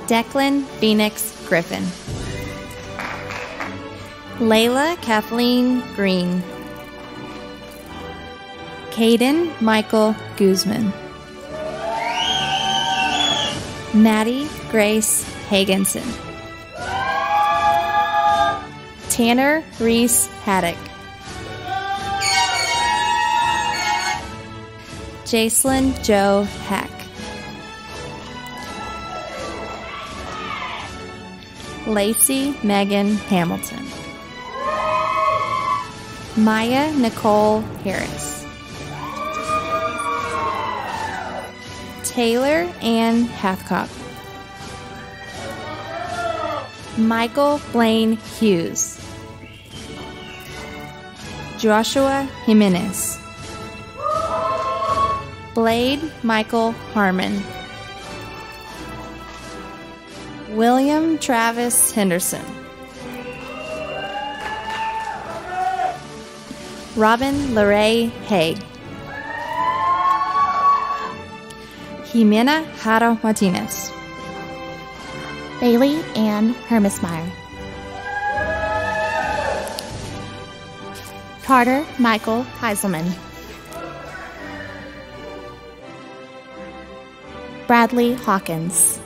Declan Phoenix Griffin. Layla Kathleen Green. Caden Michael Guzman. Maddie Grace Hagenson. Tanner Reese Haddock. Jacelyn Joe Heck. Lacey Megan Hamilton. Maya Nicole Harris. Taylor Ann Hathcock. Michael Blaine Hughes. Joshua Jimenez. Blade Michael Harmon. William Travis Henderson. Robin Lorray Haig. Jimena Jaro Martinez. Bailey Ann Hermesmeyer. Carter Michael Heiselman. Bradley Hawkins.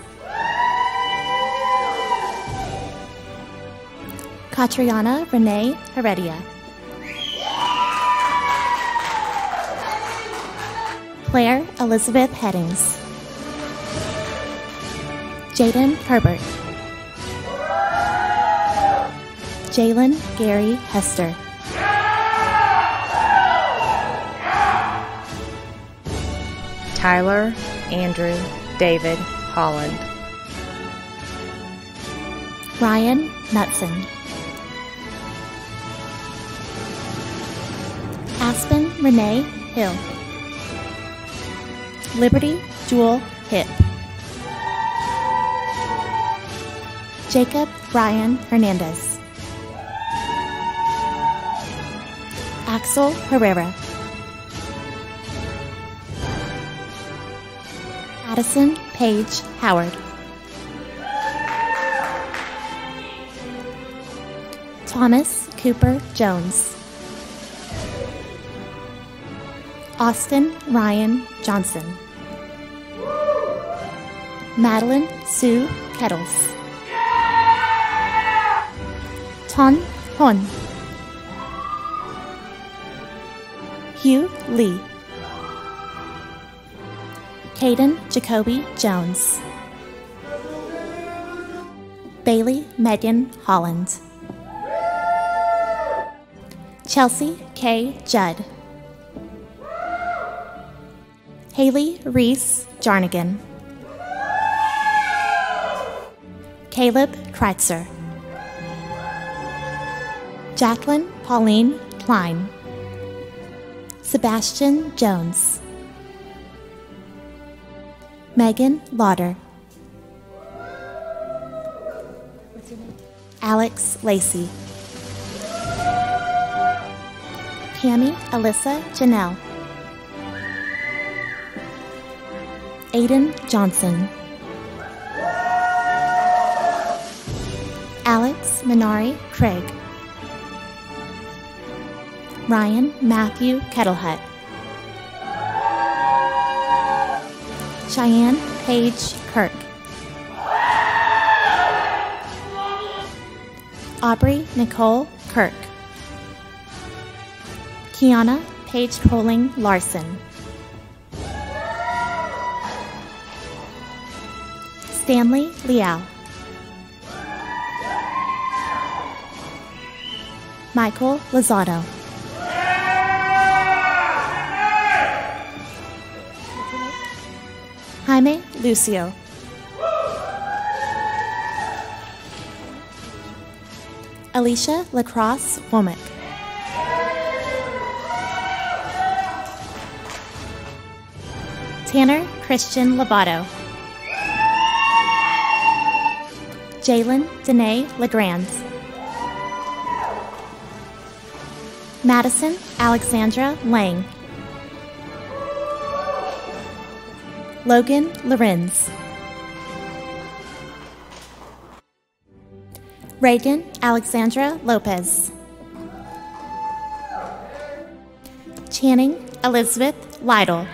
Catriona Renee Heredia. Claire Elizabeth Headings. Jaden Herbert. Jalen Gary Hester. Tyler Andrew David Holland. Ryan Knutson. Aspen Renee Hill. Liberty Jewel Hip. Jacob Ryan Hernandez. Axel Herrera. Addison Page Howard. Thomas Cooper Jones. Austin Ryan Johnson. Madeline Sue Kettles. Ton Hon. Hugh Lee. Caden Jacoby Jones. Bailey Megan Holland. Chelsea K. Judd. Haley Reese Jarnigan. Caleb Kreitzer. Jacqueline Pauline Klein. Sebastian Jones. Megan Lauder. Alex Lacey. Cami Alyssa Janelle. Aiden Johnson. Alex Minari Craig. Ryan Matthew Kettlehut. Cheyenne Paige Kirk. Aubrey Nicole Kirk. Kiana Paige Poling Larson. Stanley Liao. Michael Lozado. Jaime Lucio. Alicia Lacrosse Womack. Tanner Christian Lobato. Jalen Danae Legrand. Madison Alexandra Lang. Logan Lorenz. Reagan Alexandra Lopez. Channing Elizabeth Lytle.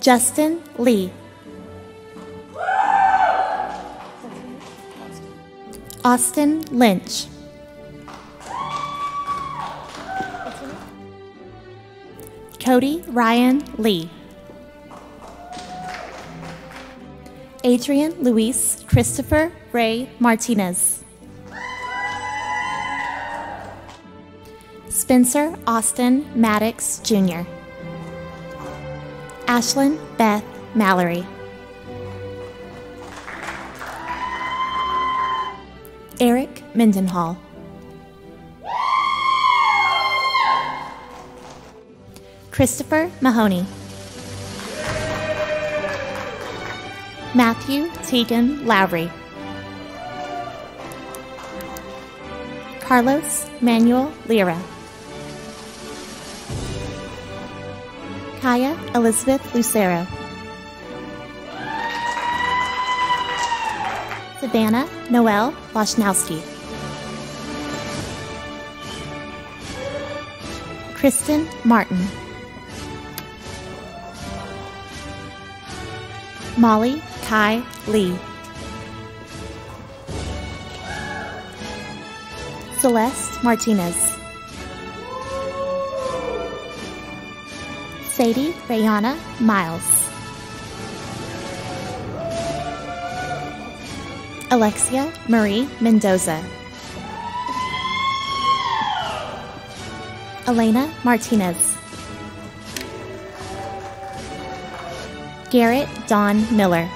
Justin Lee. Austin Lynch. Cody Ryan Lee. Adrian Luis Christopher Ray Martinez. Spencer Austin Maddox Jr. Ashlyn Beth Mallory. Eric Mendenhall. Christopher Mahoney. Matthew Tegan Lowry. Carlos Manuel Lira. Kaya Elizabeth Lucero. Savannah Noel Washnowski. Kristen Martin. Molly Kai Lee. Celeste Martinez. Sadie Rayana Miles. Alexia Marie Mendoza. Elena Martinez. Garrett Don Miller.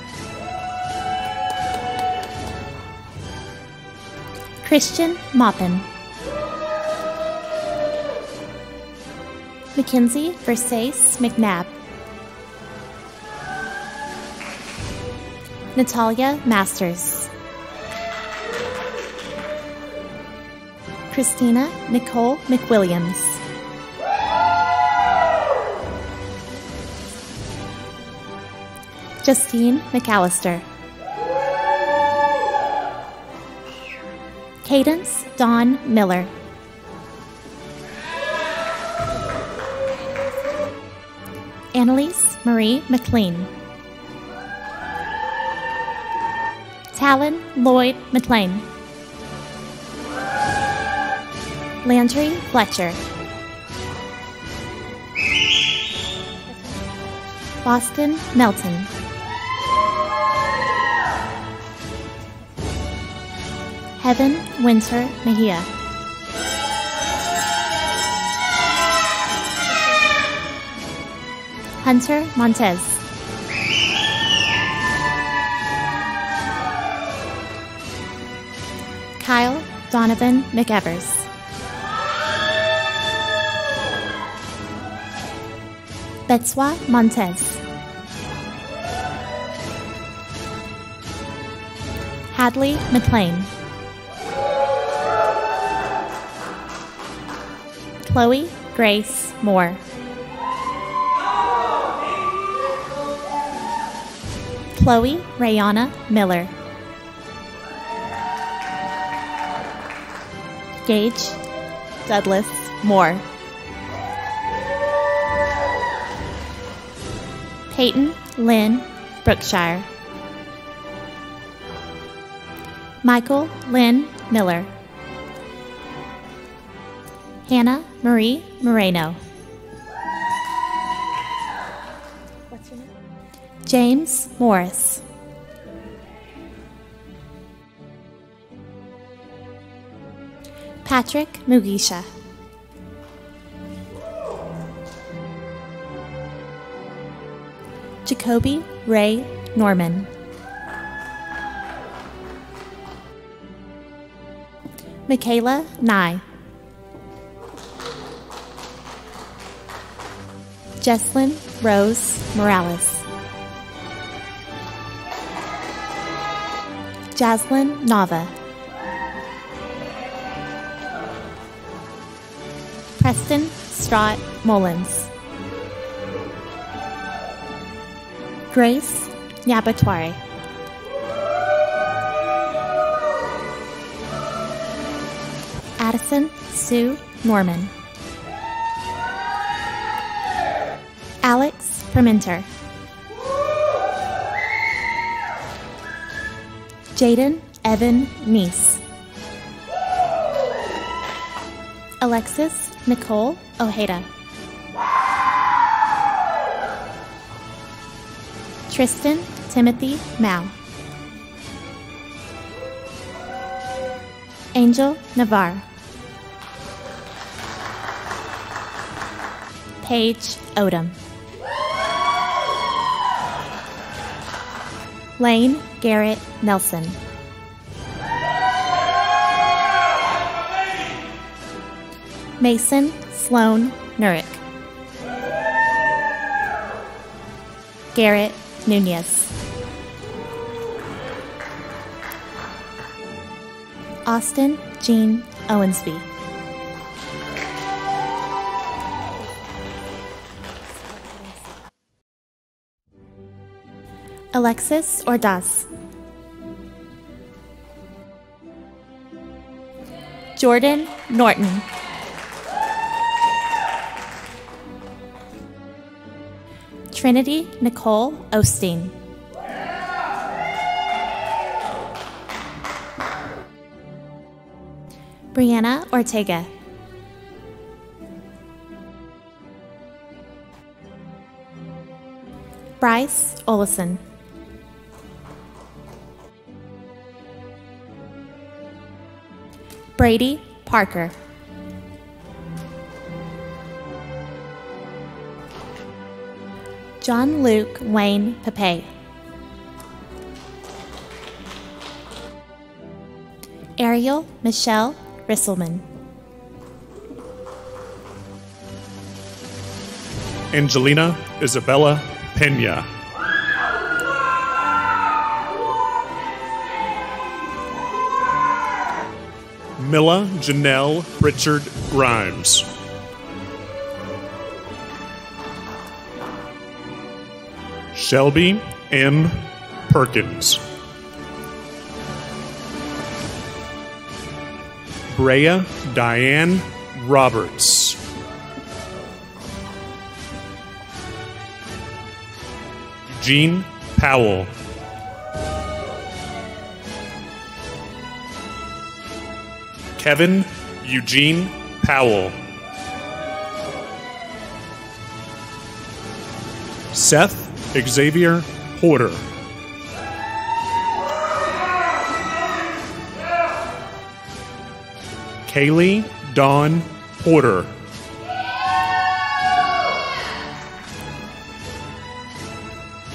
Christian Maupin. Mackenzie Versace McNabb. Natalia Masters. Christina Nicole McWilliams. Justine McAllister. Cadence Dawn Miller. Annalise Marie McLean. Talon Lloyd McLean. Landry Fletcher. Boston Melton. Heaven Winter Mejia. Hunter Montez. Kyle Donovan McEvers. Betswa Montez. Hadley McLean. Chloe Grace Moore. Chloe Rayana Miller. Gage Douglas Moore. Peyton Lynn Brookshire. Michael Lynn Miller. Hannah Marie Moreno. What's your name? James Morris. Patrick Mugisha. Jacoby Ray Norman. Michaela Nye. Jesslyn Rose Morales. Jaslyn Nava. Preston Strott Mullins. Grace Nyabatware. Addison Sue Norman. Perminter. Jaden Evan Neese. Alexis Nicole Ojeda. Tristan Timothy Mao. Angel Navarre. Paige Odom. Lane Garrett Nelson. Mason Sloan Nurick. Garrett Nunez. Austin Jean Owensby. Alexis Ordaz. Jordan Norton. Trinity Nicole Osteen. Brianna Ortega. Bryce Olison. Brady Parker. John Luke Wayne Pape. Ariel Michelle Risselman. Angelina Isabella Pena. Milla Janelle Richard Grimes. Shelby M. Perkins. Brea Diane Roberts. Eugene Powell. Kevin Eugene Powell. Seth Xavier Porter. Kaylee Dawn Porter.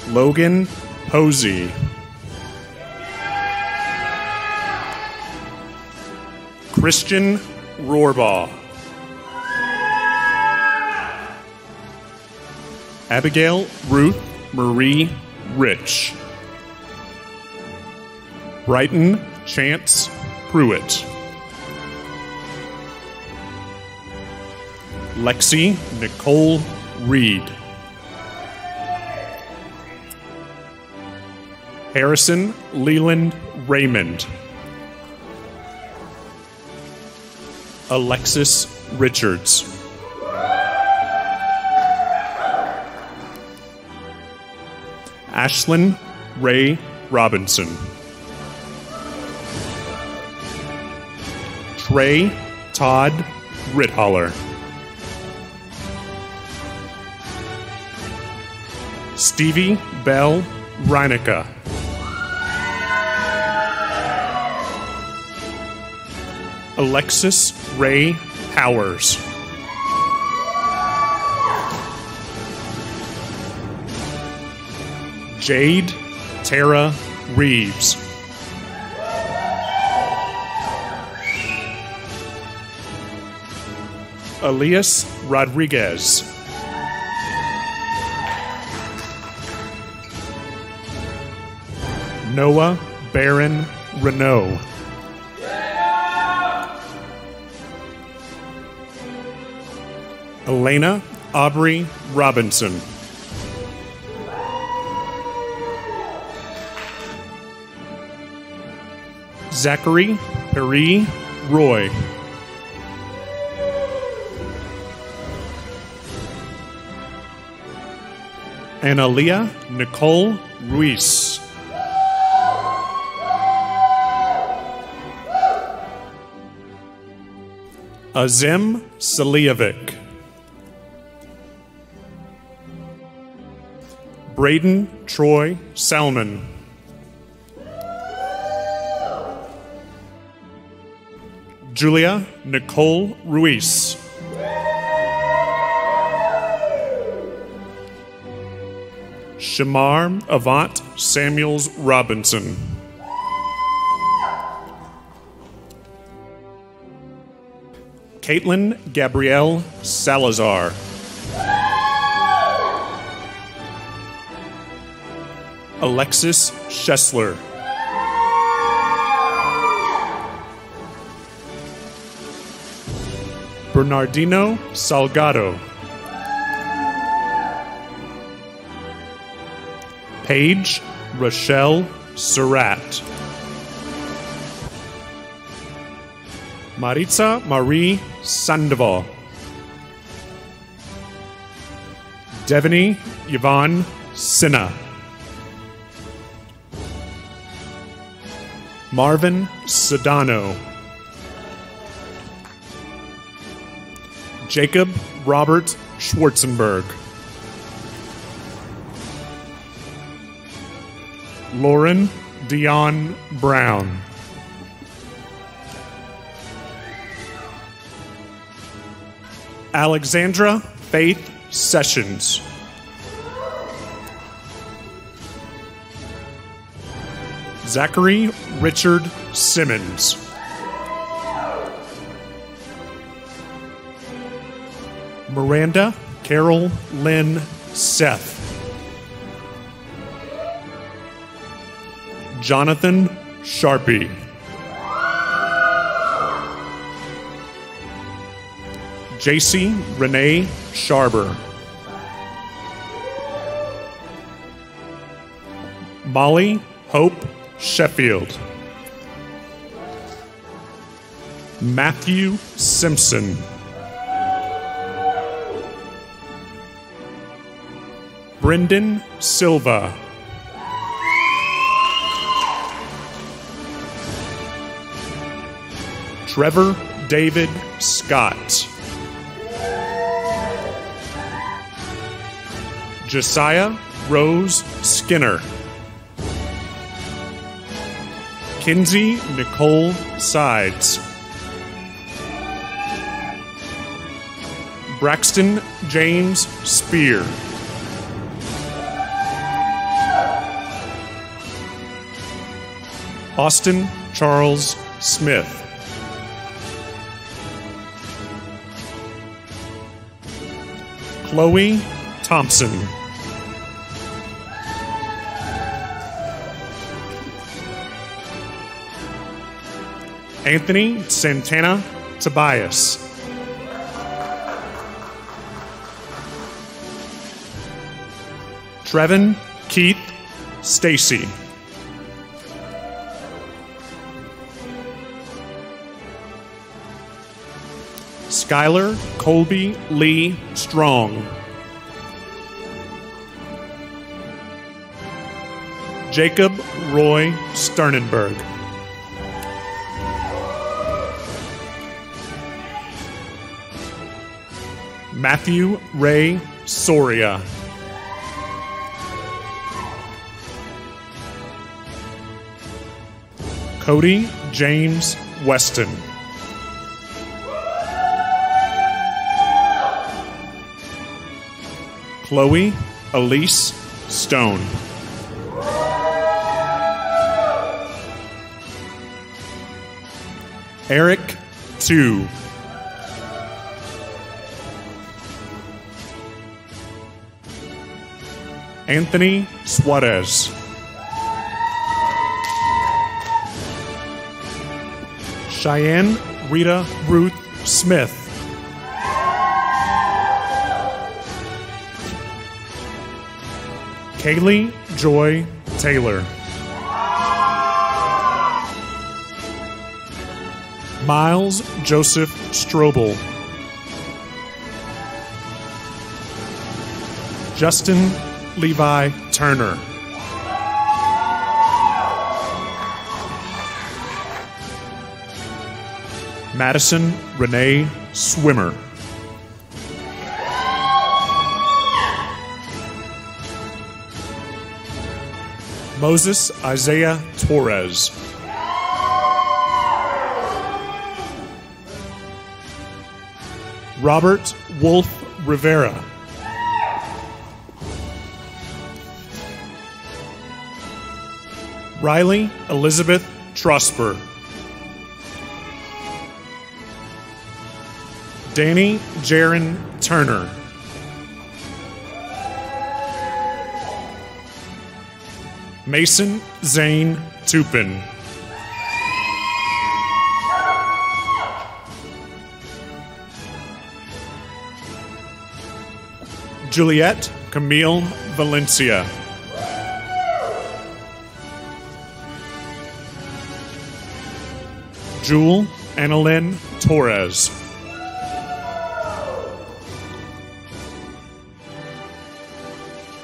Logan Posey. Christian Rohrbaugh. Abigail Ruth Marie Rich. Brighton Chance Pruitt. Lexi Nicole Reed. Harrison Leland Raymond. Alexis Richards. Ashlyn Ray Robinson. Trey Todd Ritholler. Stevie Bell Reinica. Alexis Ray Powers. Jade Tara Reeves. Elias Rodriguez. Noah Baron Renault. Elena Aubrey Robinson. Zachary Perry Roy. Analia Nicole Ruiz. Azim Salijevic. Braden Troy Salmon. Julia Nicole Ruiz. Shamar Avant Samuels Robinson. Caitlin Gabrielle Salazar. Alexis Schessler. Bernardino Salgado. Paige Rochelle Surratt. Maritza Marie Sandoval. Devaney Yvonne Sinna. Marvin Sedano. Jacob Robert Schwartzenberg. Lauren Dion Brown. Alexandra Faith Sessions. Zachary Richard Simmons. Miranda Carol Lynn Seth. Jonathan Sharpie. JC Renee Sharber. Molly Hope Sheffield. Matthew Simpson. Brendan Silva. Trevor David Scott. Josiah Rose Skinner. Kinsey Nicole Sides. Braxton James Spear. Austin Charles Smith. Chloe Thompson. Anthony Santana Tobias. Trevin Keith Stacy. Skylar Colby Lee Strong. Jacob Roy Sternenberg. Matthew Ray Soria. Cody James Weston. Chloe Elise Stone. Eric 2. Anthony Suarez. Cheyenne Rita Ruth Smith. Kaylee Joy Taylor. Miles Joseph Strobel. Justin Levi Turner. Madison Renee Swimmer. Moses Isaiah Torres. Robert Wolf Rivera. Riley Elizabeth Trusper. Danny Jaron Turner. Mason Zane Tupin. Juliet Camille Valencia. Jewel Annalyn Torres.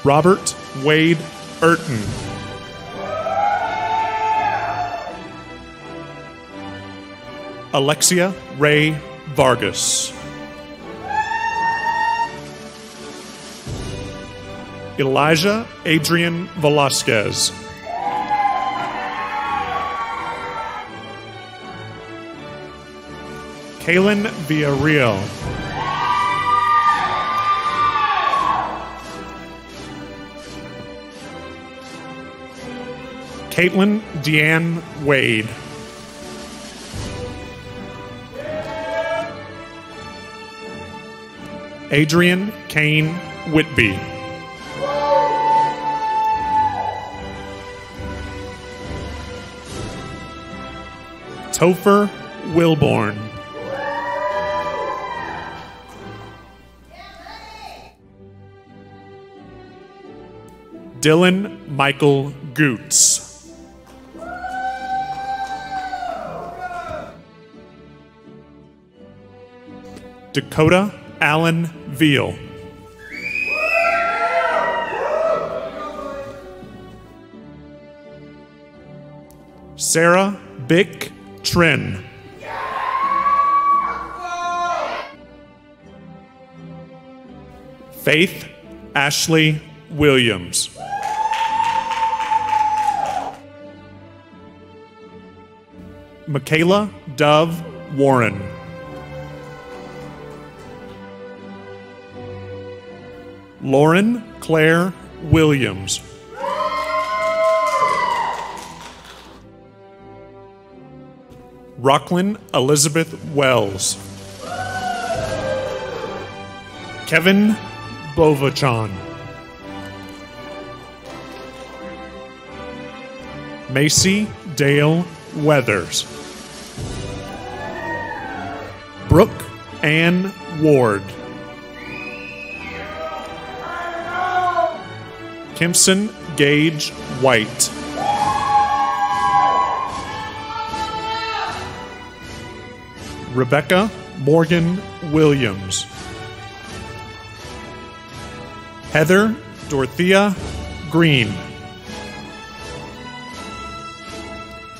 Robert Wade Urton. Alexia Ray Vargas. Elijah Adrian Velasquez. Kaylin Villarreal. Caitlin Deanne Wade. Adrian Kane Whitby. Topher Wilborn. Dylan Michael Goots. Dakota Allen Veal. Sarah Bick Trin. Faith Ashley Williams. Michaela Dove Warren. Lauren Claire Williams. Rocklin Elizabeth Wells. Kevin Bovachan. Macy Dale Weathers. Ann Ward. Kimson Gage White. Rebecca Morgan Williams. Heather Dorothea Green.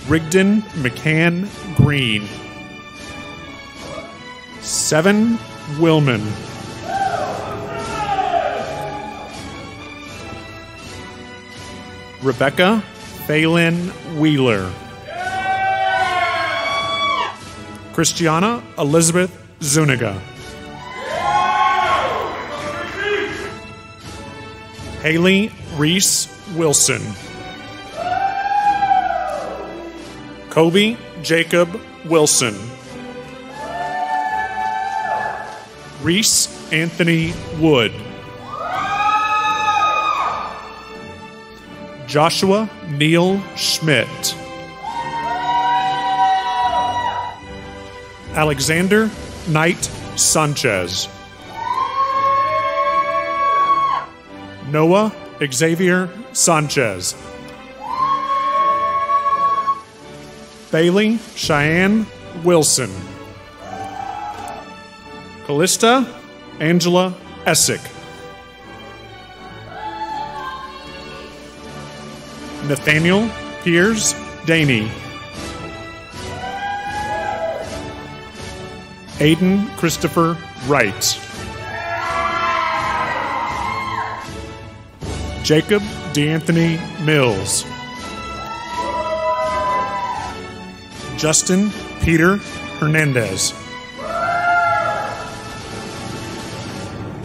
Rigdon McCann Green. Seven Willman. Rebecca Phelan Wheeler. Christiana Elizabeth Zuniga. Haley Reese Wilson. Kobe Jacob Wilson. Reese Anthony Wood. Joshua Neil Schmidt. Alexander Knight Sanchez. Noah Xavier Sanchez. Bailey Cheyenne Wilson. Callista Angela Essick. Nathaniel Piers Daney. Aiden Christopher Wright. Jacob DeAnthony Mills. Justin Peter Hernandez.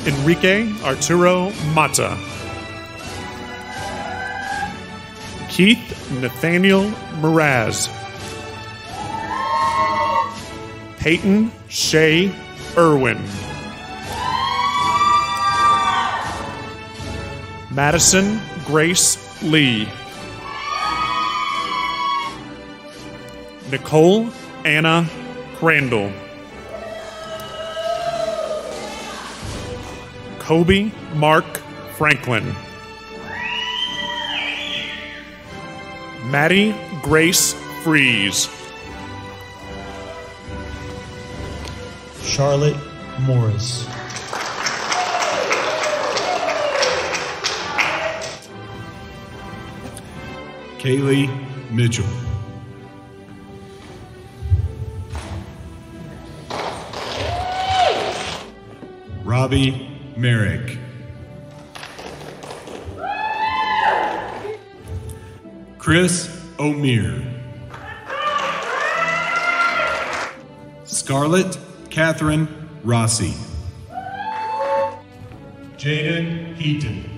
Enrique Arturo Mata. Keith Nathaniel Mraz. Peyton Shay Irwin. Madison Grace Lee. Nicole Anna Crandall. Kobe Mark Franklin. Maddie Grace Freeze. Charlotte Morris. Kaylee Mitchell. Robbie Merrick. Chris O'Meara. Scarlett Catherine Rossi. Jaden Heaton.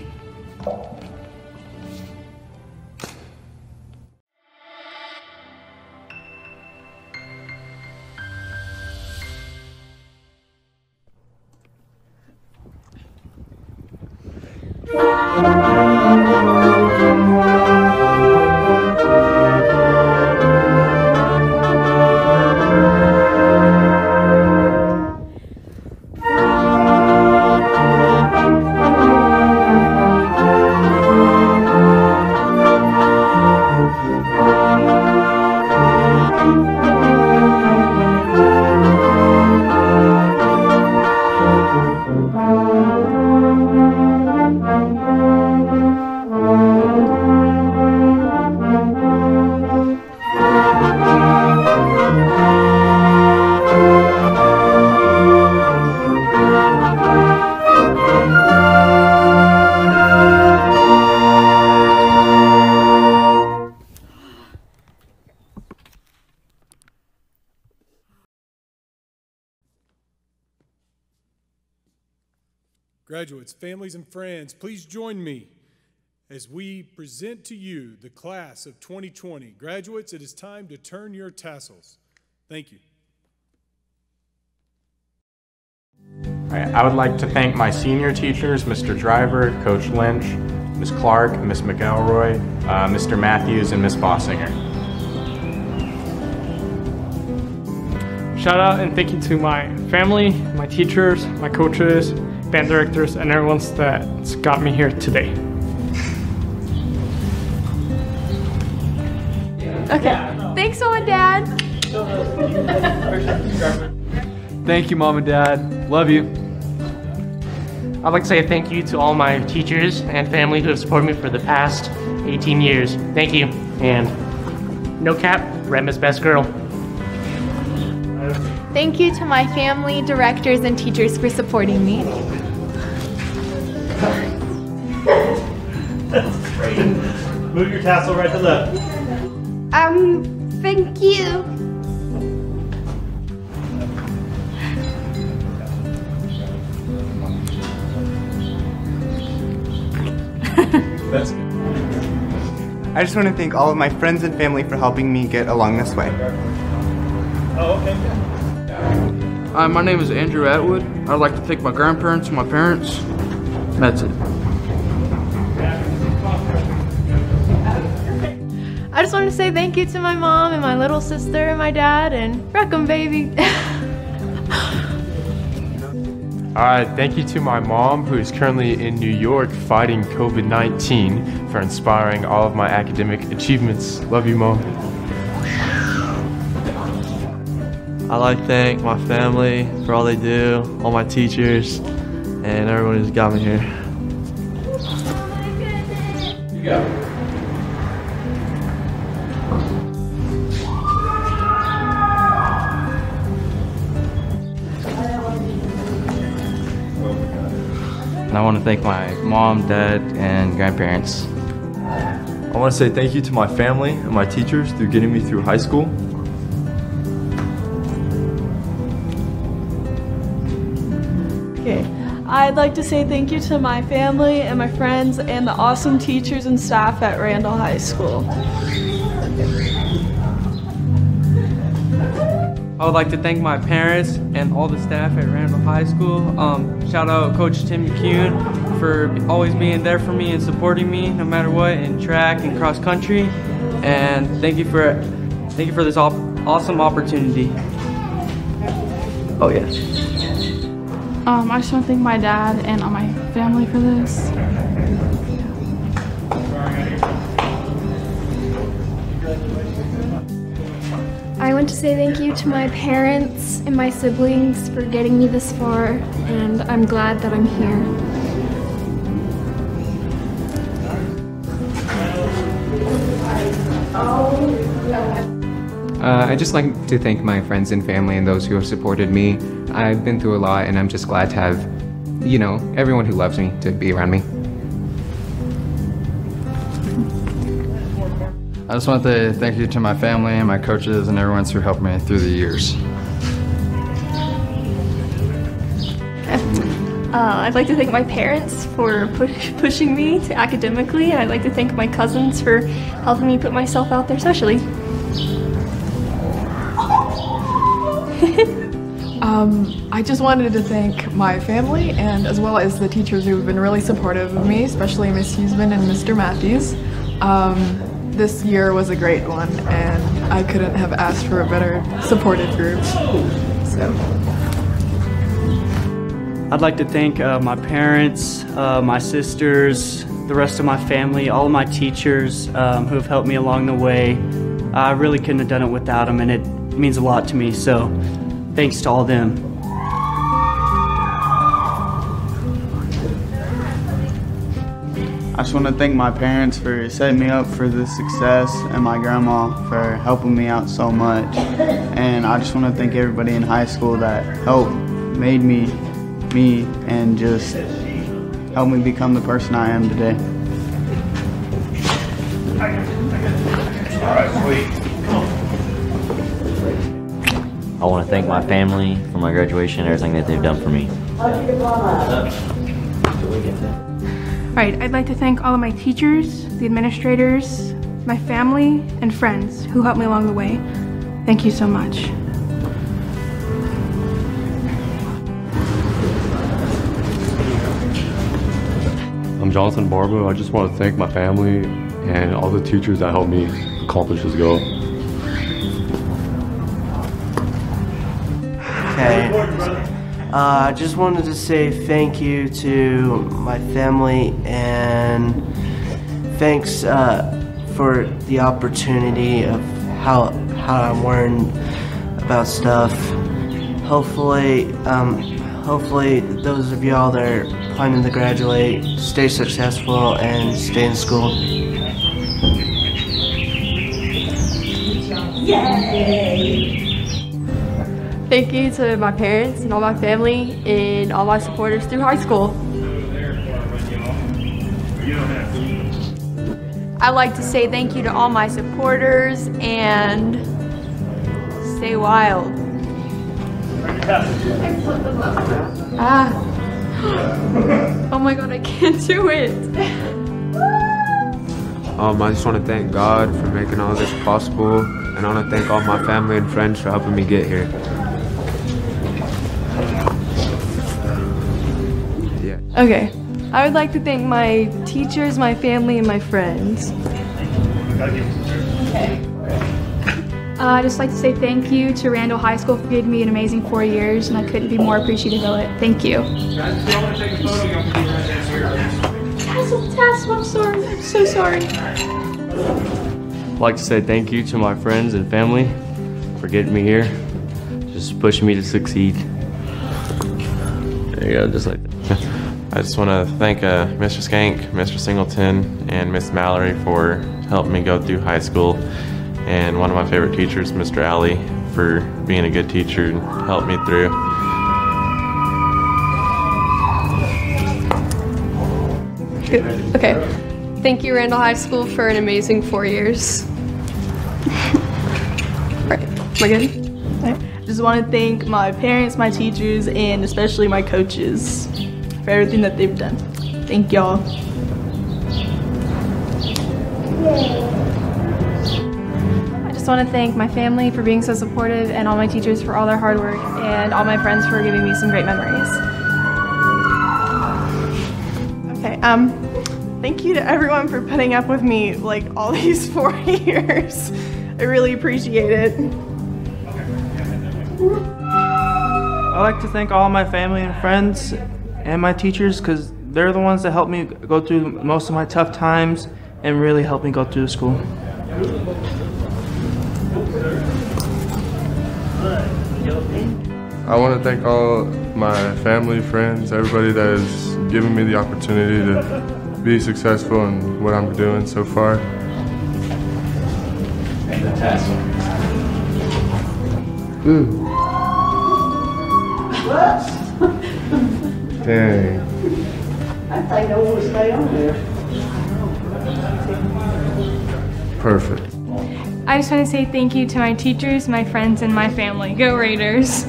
Families, and friends, please join me as we present to you the class of 2020. Graduates, it is time to turn your tassels. Thank you. I would like to thank my senior teachers, Mr. Driver, Coach Lynch, Ms. Clark, Ms. McElroy, uh, Mr. Matthews, and Ms. Bossinger. Shout out and thank you to my family, my teachers, my coaches, band directors, and everyone that's got me here today. Okay. Thanks, Mom and Dad. Thank you, Mom and Dad. Love you. I'd like to say thank you to all my teachers and family who have supported me for the past 18 years. Thank you. And no cap, Rema's best girl. Thank you to my family, directors, and teachers for supporting me. Move your tassel right to left. Um, thank you. That's I just want to thank all of my friends and family for helping me get along this way. Oh, okay. Hi, my name is Andrew Atwood. I'd like to thank my grandparents and my parents. That's it. Just want to say thank you to my mom and my little sister and my dad and Wreckham baby. Uh, thank you to my mom, who is currently in New York fighting COVID 19, for inspiring all of my academic achievements. Love you, Mom. I'd like to thank my family for all they do, all my teachers, and everyone who's got me here. You go. And I want to thank my mom, dad, and grandparents. I want to say thank you to my family and my teachers through getting me through high school. Okay. I'd like to say thank you to my family and my friends and the awesome teachers and staff at Randall High School. I would like to thank my parents and all the staff at Randall High School. Um, shout out Coach Tim McCune for always being there for me and supporting me no matter what in track and cross country. And thank you for thank you for this awesome opportunity. Oh yes. Um, I just want to thank my dad and all my family for this. I want to say thank you to my parents and my siblings for getting me this far, and I'm glad that I'm here. Uh, I'd just like to thank my friends and family and those who have supported me. I've been through a lot, and I'm just glad to have, you know, everyone who loves me to be around me. Just want to thank you to my family and my coaches and everyone who helped me through the years. Uh, I'd like to thank my parents for push- pushing me to academically, and I'd like to thank my cousins for helping me put myself out there socially. Um, I just wanted to thank my family and as well as the teachers who've been really supportive of me, especially Miss Huseman and Mr. Matthews. Um, this year was a great one and I couldn't have asked for a better supported group. So. I'd like to thank uh, my parents, uh, my sisters, the rest of my family, all of my teachers um, who have helped me along the way. I really couldn't have done it without them, and it means a lot to me. So, thanks to all them. I just want to thank my parents for setting me up for this success and my grandma for helping me out so much. And I just want to thank everybody in high school that helped, made me me, and just helped me become the person I am today. All right, sweet. I want to thank my family for my graduation and everything that they've done for me. All right, I'd like to thank all of my teachers, the administrators, my family, and friends who helped me along the way. Thank you so much. I'm Jonathan Barbo. I just want to thank my family and all the teachers that helped me accomplish this goal. Okay. Uh, I just wanted to say thank you to my family and thanks uh, for the opportunity of how how I'm learning about stuff. Hopefully, um, hopefully those of y'all that are planning to graduate stay successful and stay in school. Thank you to my parents and all my family and all my supporters through high school. I'd like to say thank you to all my supporters and stay wild. Ah. Oh my god, I can't do it. Um, I just want to thank God for making all this possible, and I want to thank all my family and friends for helping me get here. Okay. I would like to thank my teachers, my family, and my friends. Uh, I'd just like to say thank you to Randall High School for giving me an amazing four years, and I couldn't be more appreciative of it. Thank you. Tassel, Tassel, I'm sorry. I'm so sorry. I'd like to say thank you to my friends and family for getting me here, just pushing me to succeed. There you go, just like that. I just want to thank uh, Mr. Skank, Mr. Singleton, and Miss Mallory for helping me go through high school, and one of my favorite teachers, Mr. Alley, for being a good teacher and helped me through. Good. Okay. Thank you, Randall High School, for an amazing four years. right. Am I good? I just want to thank my parents, my teachers, and especially my coaches for everything that they've done. Thank y'all. I just want to thank my family for being so supportive, and all my teachers for all their hard work, and all my friends for giving me some great memories. Okay, um, thank you to everyone for putting up with me like all these four years. I really appreciate it. I'd like to thank all my family and friends and my teachers because they're the ones that helped me go through most of my tough times and really helped me go through school. I want to thank all my family, friends, everybody that has given me the opportunity to be successful in what I'm doing so far. And the tassel. Ooh, What? dang. I think I want to stay on there. Perfect. I just want to say thank you to my teachers, my friends, and my family. Go Raiders!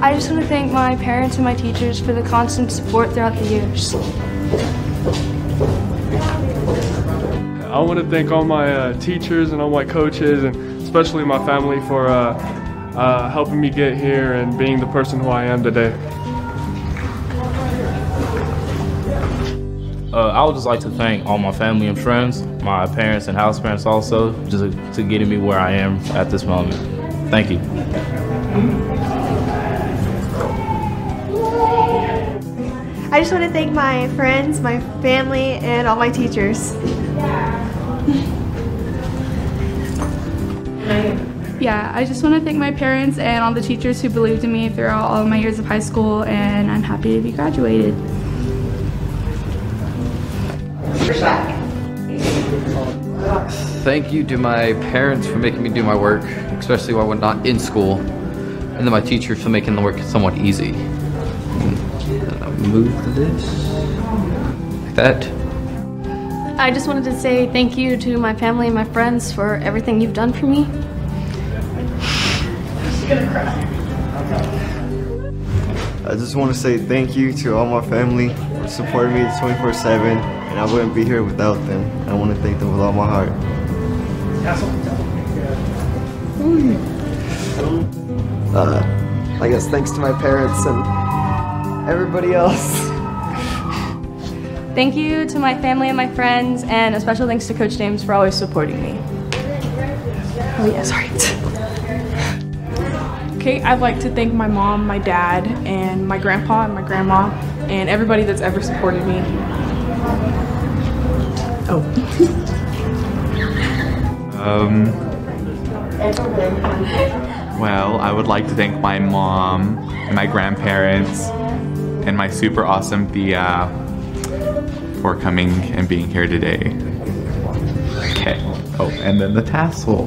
I just want to thank my parents and my teachers for the constant support throughout the years. I want to thank all my uh, teachers and all my coaches, and especially my family for uh, uh, helping me get here and being the person who I am today. Uh, I would just like to thank all my family and friends, my parents and house parents also, just to, to getting me where I am at this moment. Thank you. I just want to thank my friends, my family, and all my teachers. Yeah, I just want to thank my parents and all the teachers who believed in me throughout all of my years of high school, and I'm happy to be graduated. Thank you to my parents for making me do my work, especially while I'm not in school, and then my teachers for making the work somewhat easy. And I'll move this like that. I just wanted to say thank you to my family and my friends for everything you've done for me. I'm just gonna cry. I just want to say thank you to all my family for supporting me 24 7, and I wouldn't be here without them. I want to thank them with all my heart. Uh, I guess thanks to my parents and everybody else. Thank you to my family and my friends, and a special thanks to Coach James for always supporting me. Oh, yeah, sorry. Okay, I'd like to thank my mom, my dad, and my grandpa and my grandma, and everybody that's ever supported me. Oh. Um, well, I would like to thank my mom and my grandparents and my super awesome Thea for coming and being here today. Okay. Oh, and then the tassel.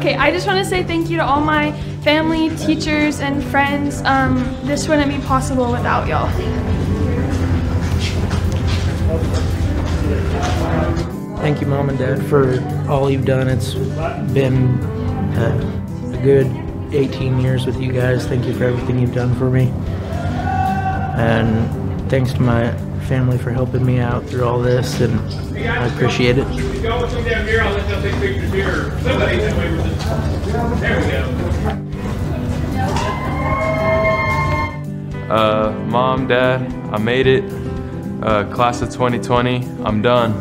Okay, I just want to say thank you to all my family, teachers, and friends. Um, this wouldn't be possible without y'all. Thank you, Mom and Dad, for all you've done. It's been a good 18 years with you guys. Thank you for everything you've done for me. And thanks to my family for helping me out through all this, and I appreciate it. Y'all come down here, I'll let y'all take pictures here. Somebody that way with it. There we go. Uh, mom, dad, I made it. Uh, class of 2020, I'm done.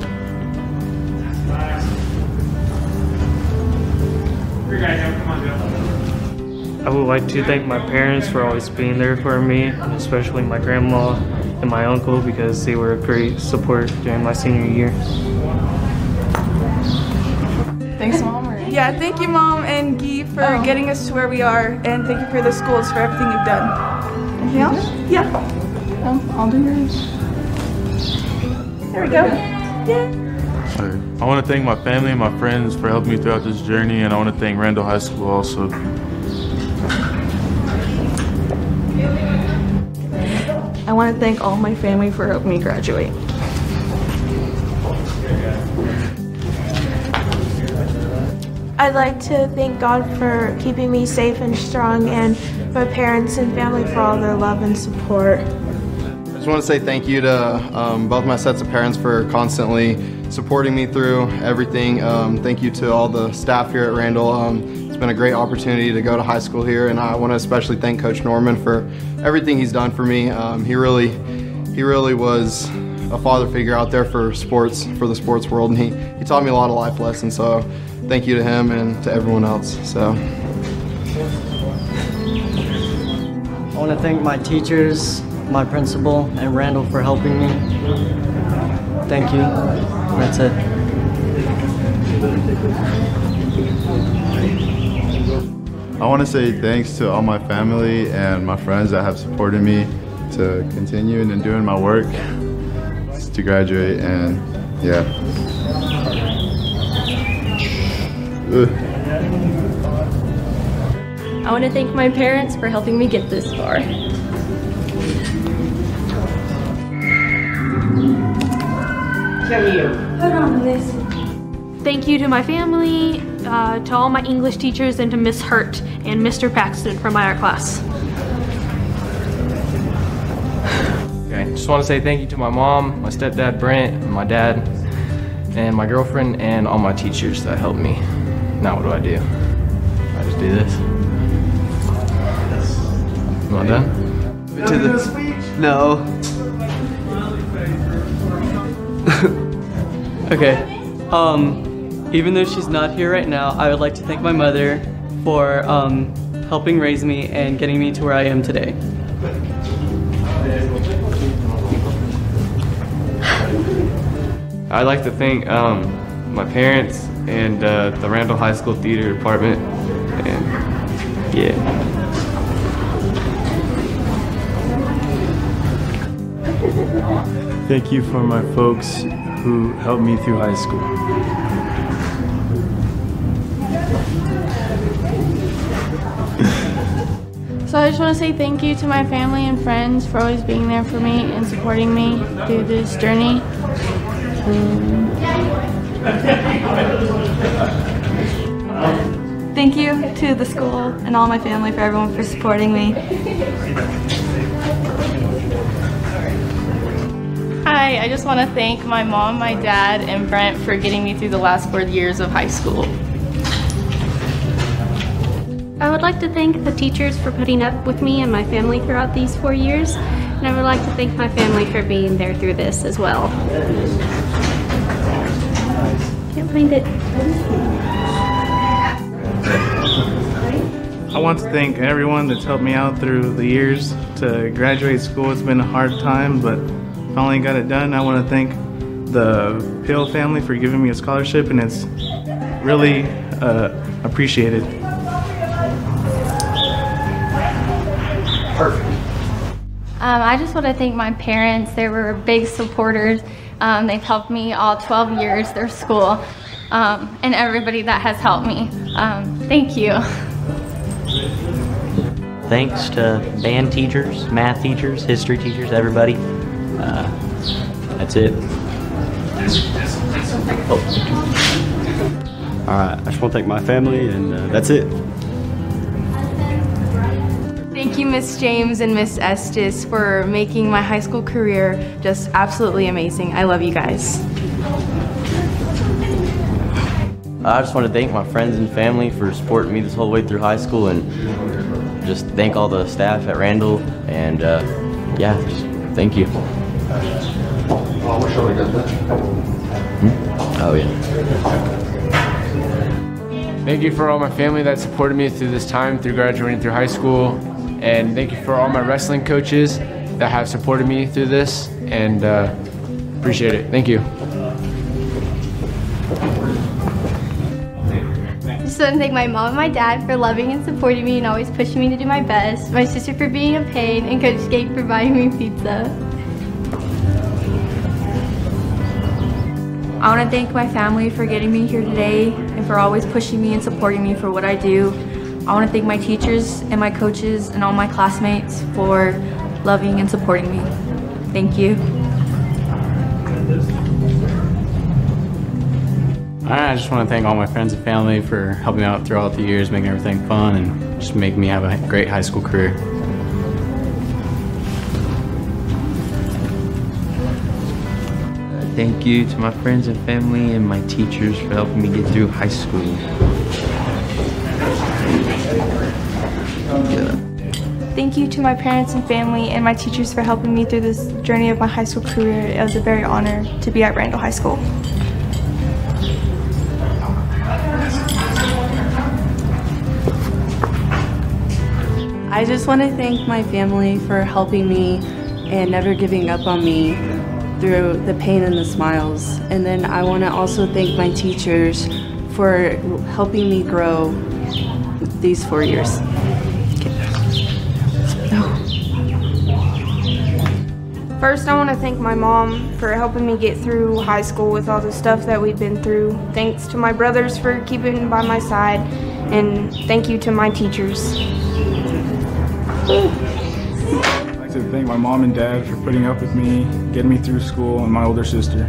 Here, guys, come on, Joe. I would like to thank my parents for always being there for me, and especially my grandma and my uncle because they were a great support during my senior year. Thanks, Mom. Yeah, thank you, Mom and Guy, for Oh. getting us to where we are, and thank you for the schools for everything you've done. Anything else? Yeah. Um, I'll do yours. There we go. Yeah. I want to thank my family and my friends for helping me throughout this journey, and I want to thank Randall High School also. Want to thank all my family for helping me graduate. I'd like to thank God for keeping me safe and strong and my parents and family for all their love and support. I just want to say thank you to um, both my sets of parents for constantly supporting me through everything. Um, thank you to all the staff here at Randall. Um, it's been a great opportunity to go to high school here, and I want to especially thank Coach Norman for everything he's done for me. Um, he really, he really was a father figure out there for sports, for the sports world, and he, he taught me a lot of life lessons. So, thank you to him and to everyone else. So. I want to thank my teachers, my principal, and Randall for helping me. Thank you. That's it. I want to say thanks to all my family and my friends that have supported me to continue and doing my work to graduate and yeah. Ugh. I want to thank my parents for helping me get this far. Put on this. Thank you to my family, uh, to all my English teachers, and to Miss Hurt and Mr. Paxton from my art class. Okay, just want to say thank you to my mom, my stepdad Brent, and my dad, and my girlfriend, and all my teachers that helped me. Now what do I do? I just do this. Am I done? To the no. Okay. Um, even though she's not here right now, I would like to thank my mother for um, helping raise me and getting me to where I am today. I'd like to thank um, my parents and uh, the Randall High School Theater Department. And yeah. Thank you for my folks who helped me through high school. I just want to say thank you to my family and friends for always being there for me and supporting me through this journey. Um, Thank you to the school and all my family for everyone for supporting me. Hi, I just want to thank my mom, my dad, and Brent for getting me through the last four years of high school. I would like to thank the teachers for putting up with me and my family throughout these four years, and I would like to thank my family for being there through this as well. Can't find it. I want to thank everyone that's helped me out through the years to graduate school. It's been a hard time, but finally got it done. I want to thank the Pill family for giving me a scholarship, and it's really uh, appreciated. Um, I just want to thank my parents. They were big supporters. Um, they've helped me all 12 years, their school, um, and everybody that has helped me. Um, thank you. Thanks to band teachers, math teachers, history teachers, everybody. Uh, that's it. Oh. All right, I just want to thank my family, and uh, that's it. Miss James and Miss Estes, for making my high school career just absolutely amazing. I love you guys. I just want to thank my friends and family for supporting me this whole way through high school and just thank all the staff at Randall and uh, yeah, just thank you. Oh yeah. Thank you for all my family that supported me through this time, through graduating through high school. And thank you for all my wrestling coaches that have supported me through this. And uh, appreciate it. Thank you. Just want to thank my mom and my dad for loving and supporting me and always pushing me to do my best. My sister for being a pain, and Coach Skate for buying me pizza. I want to thank my family for getting me here today and for always pushing me and supporting me for what I do. I want to thank my teachers and my coaches and all my classmates for loving and supporting me. Thank you. I just want to thank all my friends and family for helping me out throughout the years, making everything fun, and just making me have a great high school career. Thank you to my friends and family and my teachers for helping me get through high school. Thank you to my parents and family and my teachers for helping me through this journey of my high school career. It was a very honor to be at Randall High School. I just want to thank my family for helping me and never giving up on me through the pain and the smiles. And then I want to also thank my teachers for helping me grow these four years. First, I want to thank my mom for helping me get through high school with all the stuff that we've been through. Thanks to my brothers for keeping by my side, and thank you to my teachers. I'd like to thank my mom and dad for putting up with me, getting me through school, and my older sister.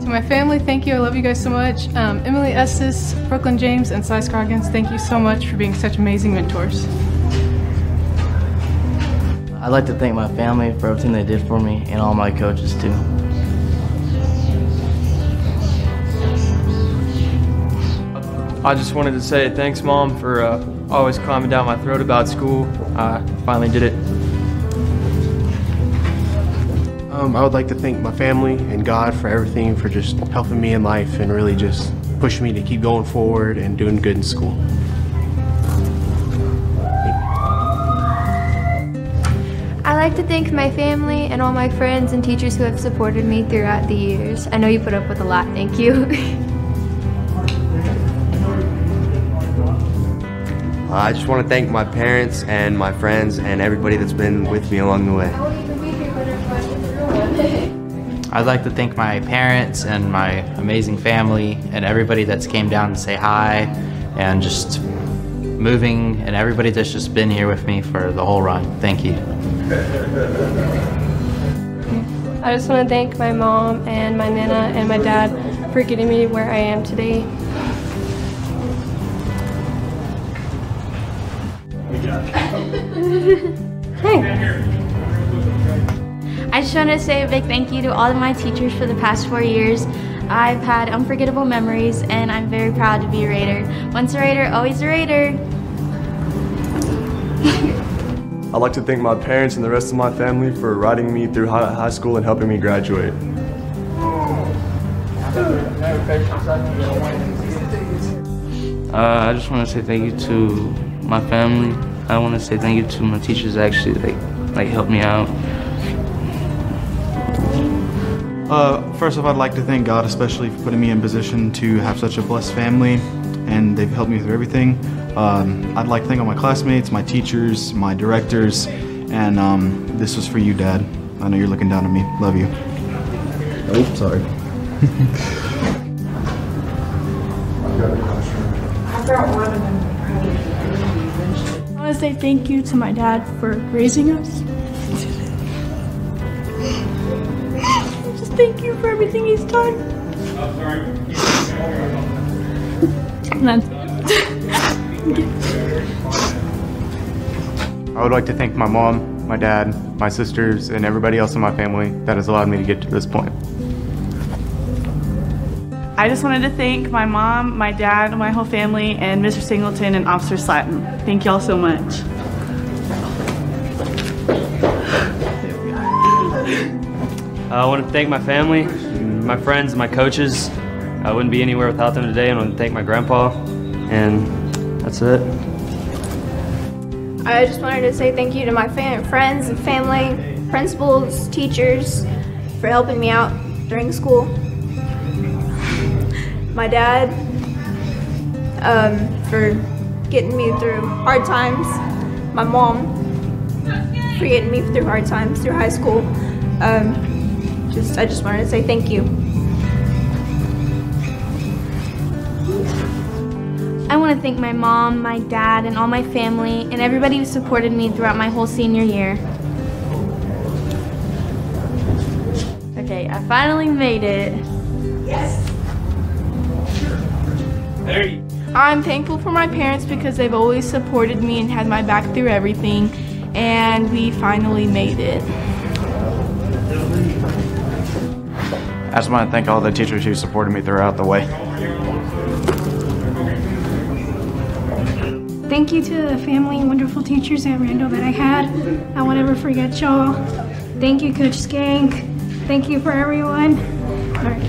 To my family, thank you. I love you guys so much. Um, Emily Estes, Brooklyn James, and Cy Scroggins, thank you so much for being such amazing mentors. I'd like to thank my family for everything they did for me and all my coaches too. I just wanted to say thanks, Mom, for uh, always calming down my throat about school. I finally did it. Um, I would like to thank my family and God for everything, for just helping me in life and really just pushing me to keep going forward and doing good in school. Like to thank my family and all my friends and teachers who have supported me throughout the years. I know you put up with a lot, thank you. Uh, I just want to thank my parents and my friends and everybody that's been with me along the way. I'd like to thank my parents and my amazing family and everybody that's came down to say hi and just moving and everybody that's just been here with me for the whole run. Thank you. I just want to thank my mom and my nana and my dad for getting me where I am today. Hey, I just want to say a big thank you to all of my teachers for the past four years. I've had unforgettable memories and I'm very proud to be a Raider. Once a Raider, always a Raider. I'd like to thank my parents and the rest of my family for riding me through high, high school and helping me graduate. Uh, I just want to say thank you to my family. I want to say thank you to my teachers actually like like helped me out. Uh, first off, I'd like to thank God especially for putting me in position to have such a blessed family, and they've helped me through everything. Um, I'd like to thank all my classmates, my teachers, my directors, and um, this was for you, Dad. I know you're looking down on me. Love you. Oh, sorry. I brought one of them proud of the. I want to say thank you to my dad for raising us. Just thank you for everything he's done. And that's I would like to thank my mom, my dad, my sisters, and everybody else in my family that has allowed me to get to this point. I just wanted to thank my mom, my dad, my whole family, and Mr. Singleton and Officer Slatton. Thank y'all so much. Uh, I want to thank my family, my friends, my coaches. I wouldn't be anywhere without them today. I want to thank my grandpa, and that's it. I just wanted to say thank you to my friends and family, principals, teachers for helping me out during school. My dad um, for getting me through hard times. My mom for getting me through hard times through high school. Um, just I just wanted to say thank you. Want to thank my mom, my dad, and all my family, and everybody who supported me throughout my whole senior year. Okay, I finally made it. Yes! There you I'm thankful for my parents because they've always supported me and had my back through everything, and we finally made it. I just want to thank all the teachers who supported me throughout the way. Thank you to the family and wonderful teachers at Randall that I had. I won't ever forget y'all. Thank you, Coach Skank. Thank you for everyone. All right.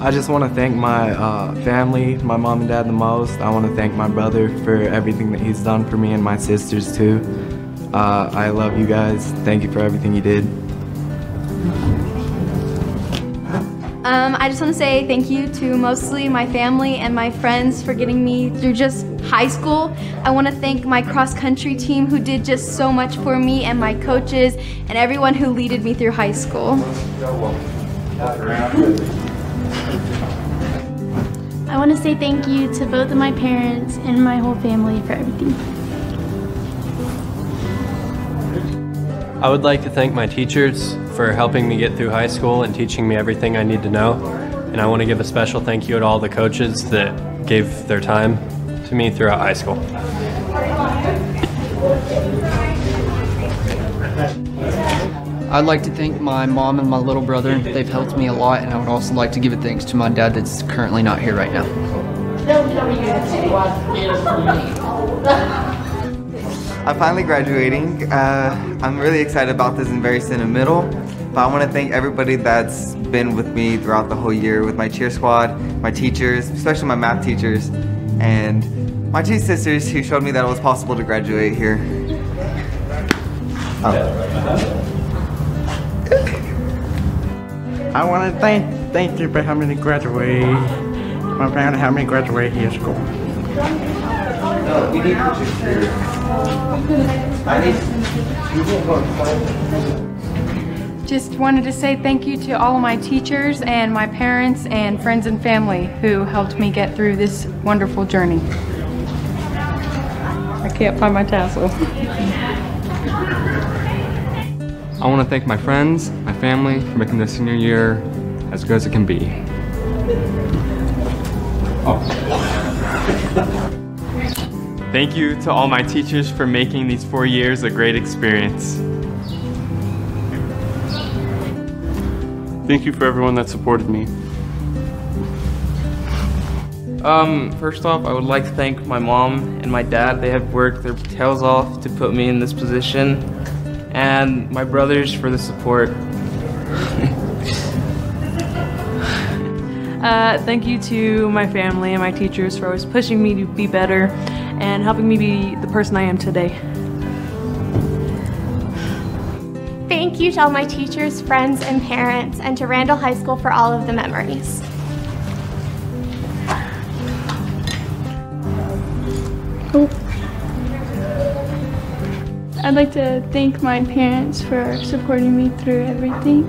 I just want to thank my uh, family, my mom and dad the most. I want to thank my brother for everything that he's done for me and my sisters too. Uh, I love you guys. Thank you for everything you did. Um, I just want to say thank you to mostly my family and my friends for getting me through just high school. I want to thank my cross country team who did just so much for me and my coaches and everyone who leaded me through high school. I want to say thank you to both of my parents and my whole family for everything. I would like to thank my teachers for helping me get through high school and teaching me everything I need to know. And I want to give a special thank you to all the coaches that gave their time to me throughout high school. I'd like to thank my mom and my little brother. They've helped me a lot, and I would also like to give a thanks to my dad that's currently not here right now. I'm finally graduating. Uh, I'm really excited about this and very sentimental. But I want to thank everybody that's been with me throughout the whole year, with my cheer squad, my teachers, especially my math teachers, and my two sisters who showed me that it was possible to graduate here. I want to thank thank you for helping me graduate. My parents helped me graduate high school. Just wanted to say thank you to all of my teachers and my parents and friends and family who helped me get through this wonderful journey. I can't find my tassel. I want to thank my friends, my family for making this senior year as good as it can be. Oh. Thank you to all my teachers for making these four years a great experience. Thank you for everyone that supported me. Um, first off, I would like to thank my mom and my dad. They have worked their tails off to put me in this position, and my brothers for the support. Uh, thank you to my family and my teachers for always pushing me to be better and helping me be the person I am today. Thank you to all my teachers, friends, and parents, and to Randall High School for all of the memories. I'd like to thank my parents for supporting me through everything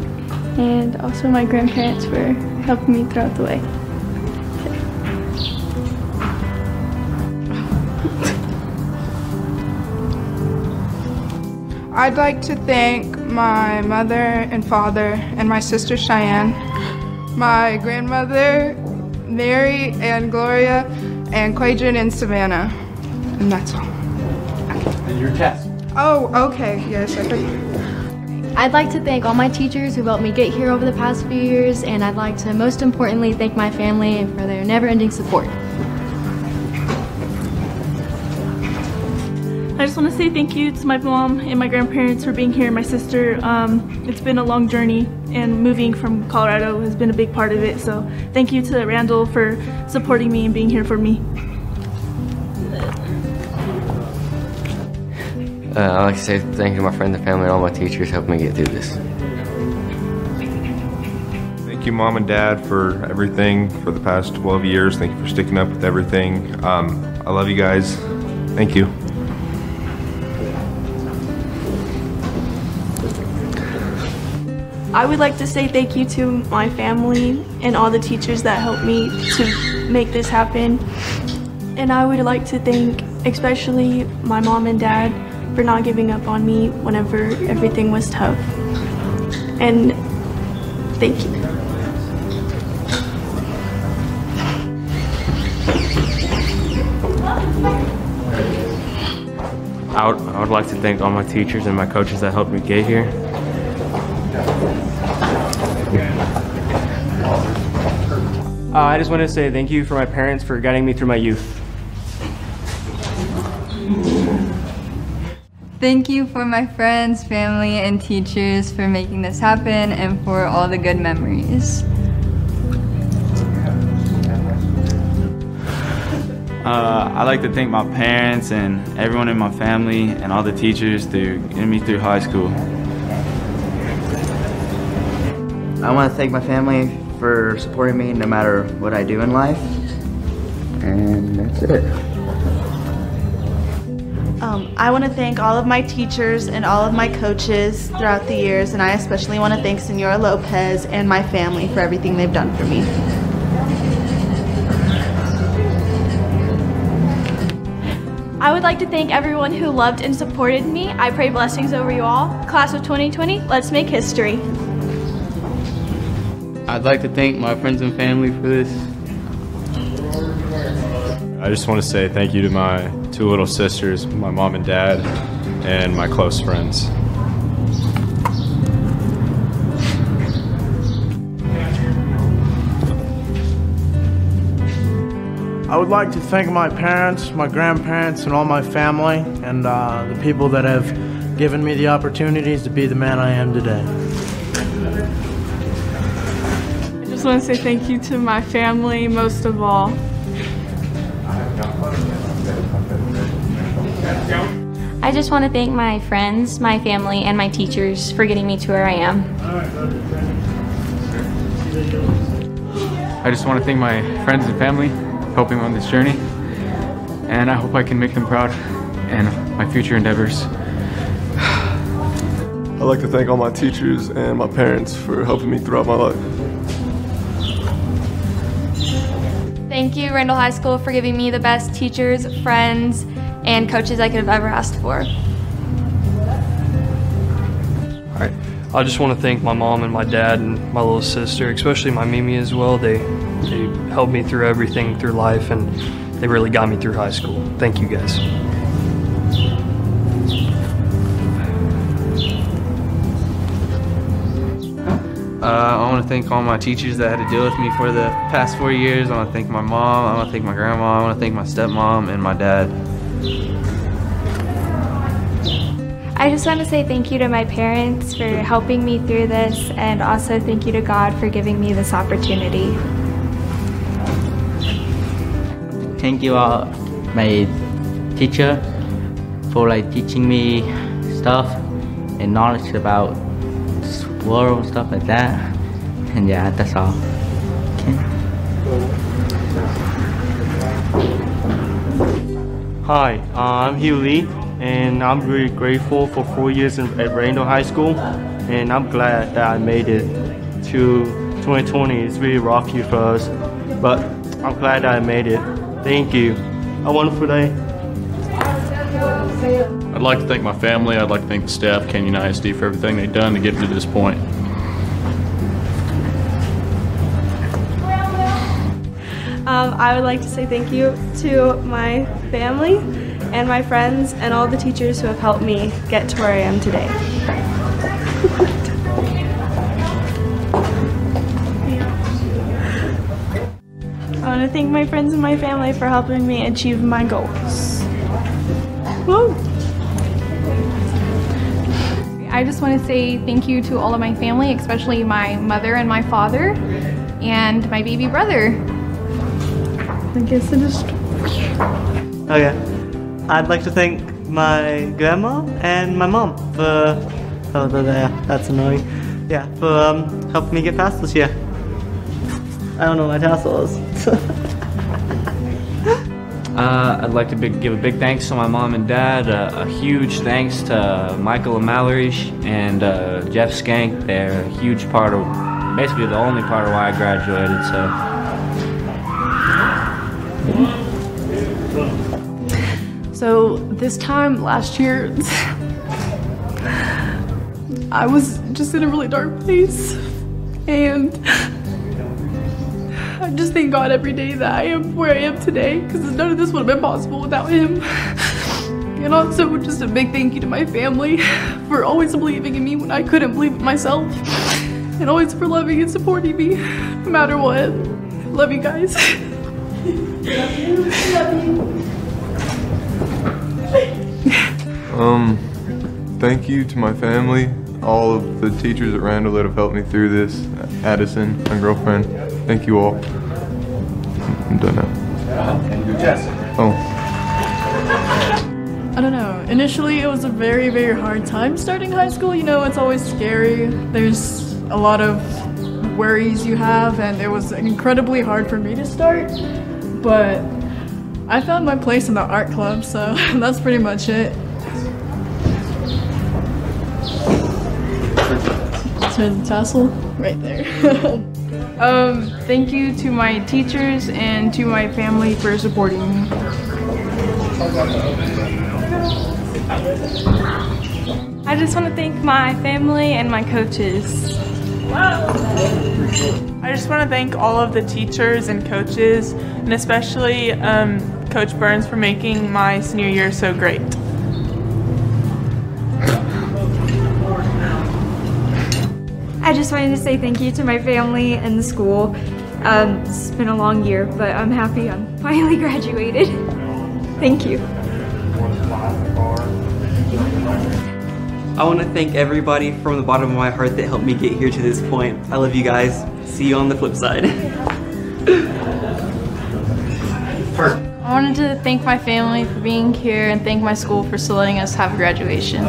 and also my grandparents for helping me throughout the way. I'd like to thank my mother and father and my sister Cheyenne, my grandmother Mary and Gloria, and Quadrin and Savannah. And that's all. And your test. Oh, okay. Yes, I forgot. I'd like to thank all my teachers who helped me get here over the past few years, and I'd like to most importantly thank my family for their never ending support. Want to say thank you to my mom and my grandparents for being here, my sister. Um, it's been a long journey, and moving from Colorado has been a big part of it. So, thank you to Randall for supporting me and being here for me. Uh, I'd like to say thank you to my friends and family and all my teachers helping me get through this. Thank you, Mom and Dad, for everything for the past 12 years. Thank you for sticking up with everything. Um, I love you guys. Thank you. I would like to say thank you to my family and all the teachers that helped me to make this happen. And I would like to thank especially my mom and dad for not giving up on me whenever everything was tough. And thank you. I would, I would like to thank all my teachers and my coaches that helped me get here. Uh, I just want to say thank you for my parents for guiding me through my youth. Thank you for my friends, family, and teachers for making this happen and for all the good memories. Uh, I'd like to thank my parents and everyone in my family and all the teachers through getting me through high school. I want to thank my family for supporting me no matter what I do in life. And that's it. Um, I want to thank all of my teachers and all of my coaches throughout the years, and I especially want to thank Senora Lopez and my family for everything they've done for me. I would like to thank everyone who loved and supported me. I pray blessings over you all. Class of 2020, let's make history. I'd like to thank my friends and family for this. I just want to say thank you to my two little sisters, my mom and dad, and my close friends. I would like to thank my parents, my grandparents, and all my family, and uh, the people that have given me the opportunities to be the man I am today. Just want to say thank you to my family most of all. I just want to thank my friends, my family, and my teachers for getting me to where I am. I just want to thank my friends and family for helping me on this journey. And I hope I can make them proud in my future endeavors. I'd like to thank all my teachers and my parents for helping me throughout my life. Thank you, Randall High School, for giving me the best teachers, friends, and coaches I could have ever asked for. All right. I just want to thank my mom and my dad and my little sister, especially my Mimi as well. They they helped me through everything through life and they really got me through high school. Thank you guys. Uh, I want to thank all my teachers that had to deal with me for the past four years. I want to thank my mom. I want to thank my grandma. I want to thank my stepmom and my dad. I just want to say thank you to my parents for helping me through this and also thank you to God for giving me this opportunity. Thank you all, my teacher, for like teaching me stuff and knowledge about world stuff like that. And yeah, that's all. Hi, uh, I'm Hugh Lee, and I'm really grateful for four years in, at Randall High School, and I'm glad that I made it to 2020. It's really rocky for us, but I'm glad that I made it. Thank you. Have a wonderful day. I'd like to thank my family. I'd like to thank the staff, Canyon ISD, for everything they've done to get me to this point. Um, I would like to say thank you to my family and my friends and all the teachers who have helped me get to where I am today. I want to thank my friends and my family for helping me achieve my goals. Woo! I just want to say thank you to all of my family, especially my mother and my father, and my baby brother. I guess it is. Okay. I'd like to thank my grandma and my mom for. Oh, they're there. That's annoying. Yeah, for um, helping me get past this year. I don't know what my tassel is. Uh, I'd like to big, give a big thanks to my mom and dad. Uh, a huge thanks to Michael and Mallory and uh, Jeff Skank. They're a huge part of, basically the only part of why I graduated. So. So this time last year, I was just in a really dark place, and just thank God every day that I am where I am today, because none of this would have been possible without Him. And also, just a big thank you to my family for always believing in me when I couldn't believe it myself, and always for loving and supporting me, no matter what. Love you guys. Love you. Love you. Um, thank you to my family, all of the teachers at Randall that have helped me through this. Addison, my girlfriend. Thank you all. I'm done now. Oh. I don't know. Initially, it was a very, very hard time starting high school. You know, it's always scary. There's a lot of worries you have, and it was incredibly hard for me to start. But I found my place in the art club, so that's pretty much it. Turn the tassel right there. Um, thank you to my teachers and to my family for supporting me. I just want to thank my family and my coaches. I just want to thank all of the teachers and coaches, and especially um, Coach Burns for making my senior year so great. I just wanted to say thank you to my family and the school. Um, it's been a long year, but I'm happy I'm finally graduated. Thank you. I want to thank everybody from the bottom of my heart that helped me get here to this point. I love you guys. See you on the flip side. I wanted to thank my family for being here and thank my school for still letting us have graduation.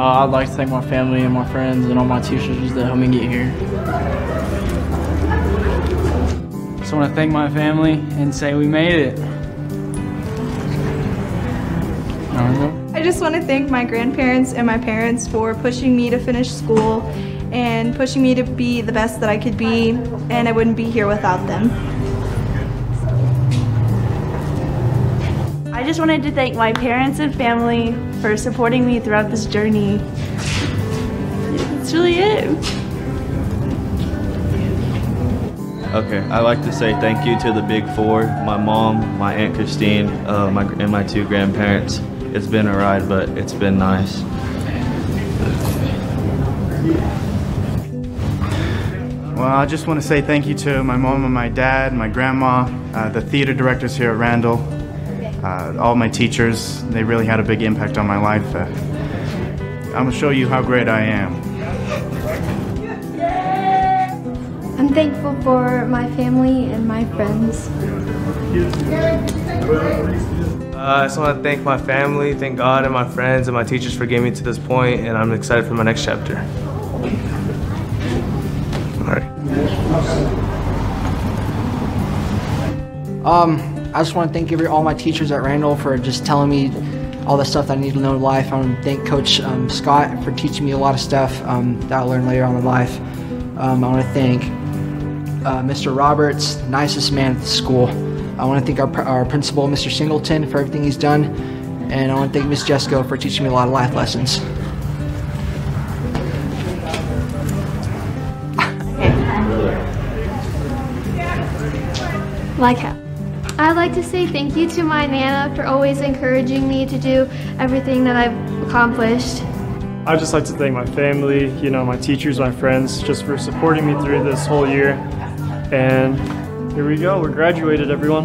Uh, I'd like to thank my family and my friends and all my teachers that helped me get here. Just want to thank my family and say we made it. I just want to thank my grandparents and my parents for pushing me to finish school and pushing me to be the best that I could be, and I wouldn't be here without them. I just wanted to thank my parents and family for supporting me throughout this journey. That's really it. Okay, I'd like to say thank you to the big four my mom, my Aunt Christine, uh, my, and my two grandparents. It's been a ride, but it's been nice. Well, I just want to say thank you to my mom and my dad, my grandma, uh, the theater directors here at Randall, uh, all my teachers. They really had a big impact on my life. Uh, I'm going to show you how great I am. I'm thankful for my family and my friends. Uh, I just want to thank my family, thank God and my friends and my teachers for getting me to this point, and I'm excited for my next chapter. All right. Um, I just want to thank every, all my teachers at Randall for just telling me all the stuff that I need to know in life. I want to thank Coach um, Scott for teaching me a lot of stuff um, that I'll learn later on in life. Um, I want to thank uh, Mr. Roberts, nicest man at the school. I want to thank our, our principal, Mr. Singleton, for everything he's done. And I want to thank Miss Jesco for teaching me a lot of life lessons. Like how? I'd like to say thank you to my Nana for always encouraging me to do everything that I've accomplished. I'd just like to thank my family, you know, my teachers, my friends, just for supporting me through this whole year. And here we go, we're graduated, everyone.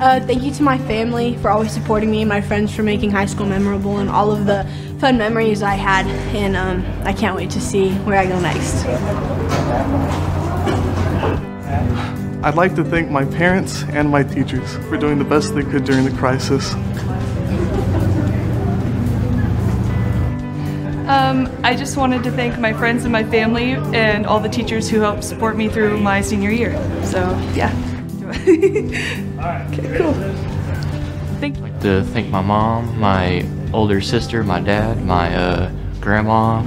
Uh, thank you to my family for always supporting me and my friends for making high school memorable and all of the fun memories I had. And um, I can't wait to see where I go next. I'd like to thank my parents and my teachers for doing the best they could during the crisis. Um, I just wanted to thank my friends and my family and all the teachers who helped support me through my senior year. So, yeah. okay, cool. Thank you. to thank my mom, my older sister, my dad, my uh, grandma,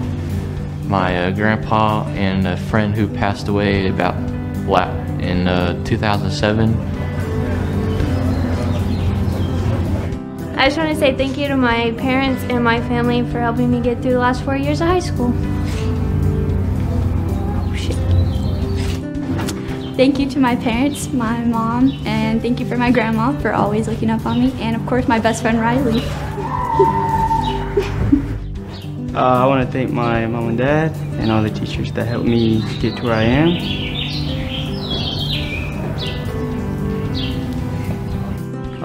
my uh, grandpa, and a friend who passed away about la- in uh, 2007. I just want to say thank you to my parents and my family for helping me get through the last four years of high school. Thank you to my parents, my mom, and thank you for my grandma for always looking up on me, and of course my best friend Riley. Uh, I want to thank my mom and dad and all the teachers that helped me get to where I am.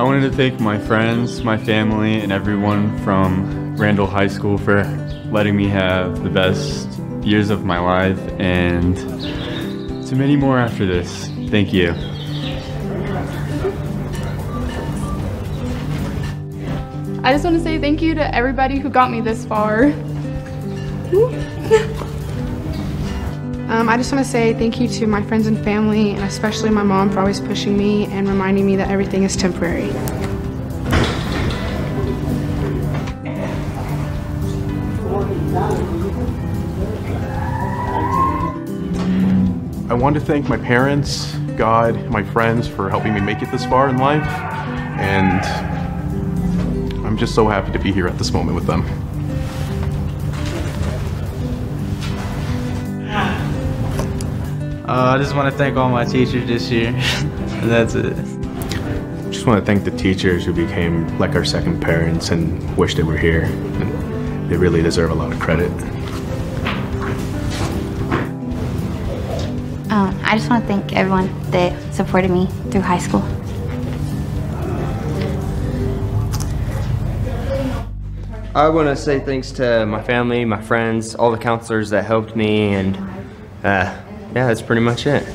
I wanted to thank my friends, my family, and everyone from Randall High School for letting me have the best years of my life and to many more after this. Thank you. I just want to say thank you to everybody who got me this far. Um, I just want to say thank you to my friends and family, and especially my mom for always pushing me and reminding me that everything is temporary. I want to thank my parents, God, my friends for helping me make it this far in life, and I'm just so happy to be here at this moment with them. Uh, I just want to thank all my teachers this year. that's it. Just want to thank the teachers who became like our second parents and wish they were here. And they really deserve a lot of credit. Um, I just want to thank everyone that supported me through high school. I want to say thanks to my family, my friends, all the counselors that helped me, and uh, yeah, that's pretty much it.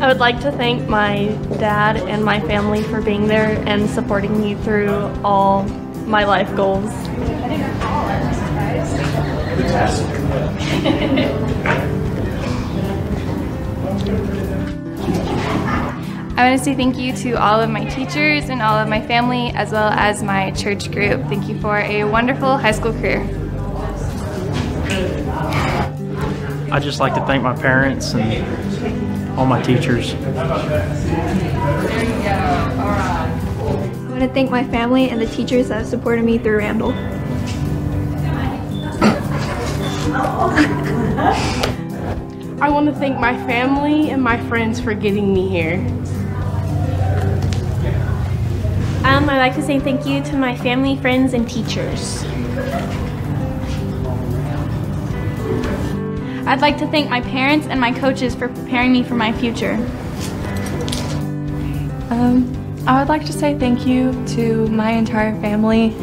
I would like to thank my dad and my family for being there and supporting me through all my life goals. I want to say thank you to all of my teachers and all of my family, as well as my church group. Thank you for a wonderful high school career. I'd just like to thank my parents and all my teachers. I want to thank my family and the teachers that have supported me through Randall. I want to thank my family and my friends for getting me here. Um, I'd like to say thank you to my family, friends, and teachers. I'd like to thank my parents and my coaches for preparing me for my future. Um, I would like to say thank you to my entire family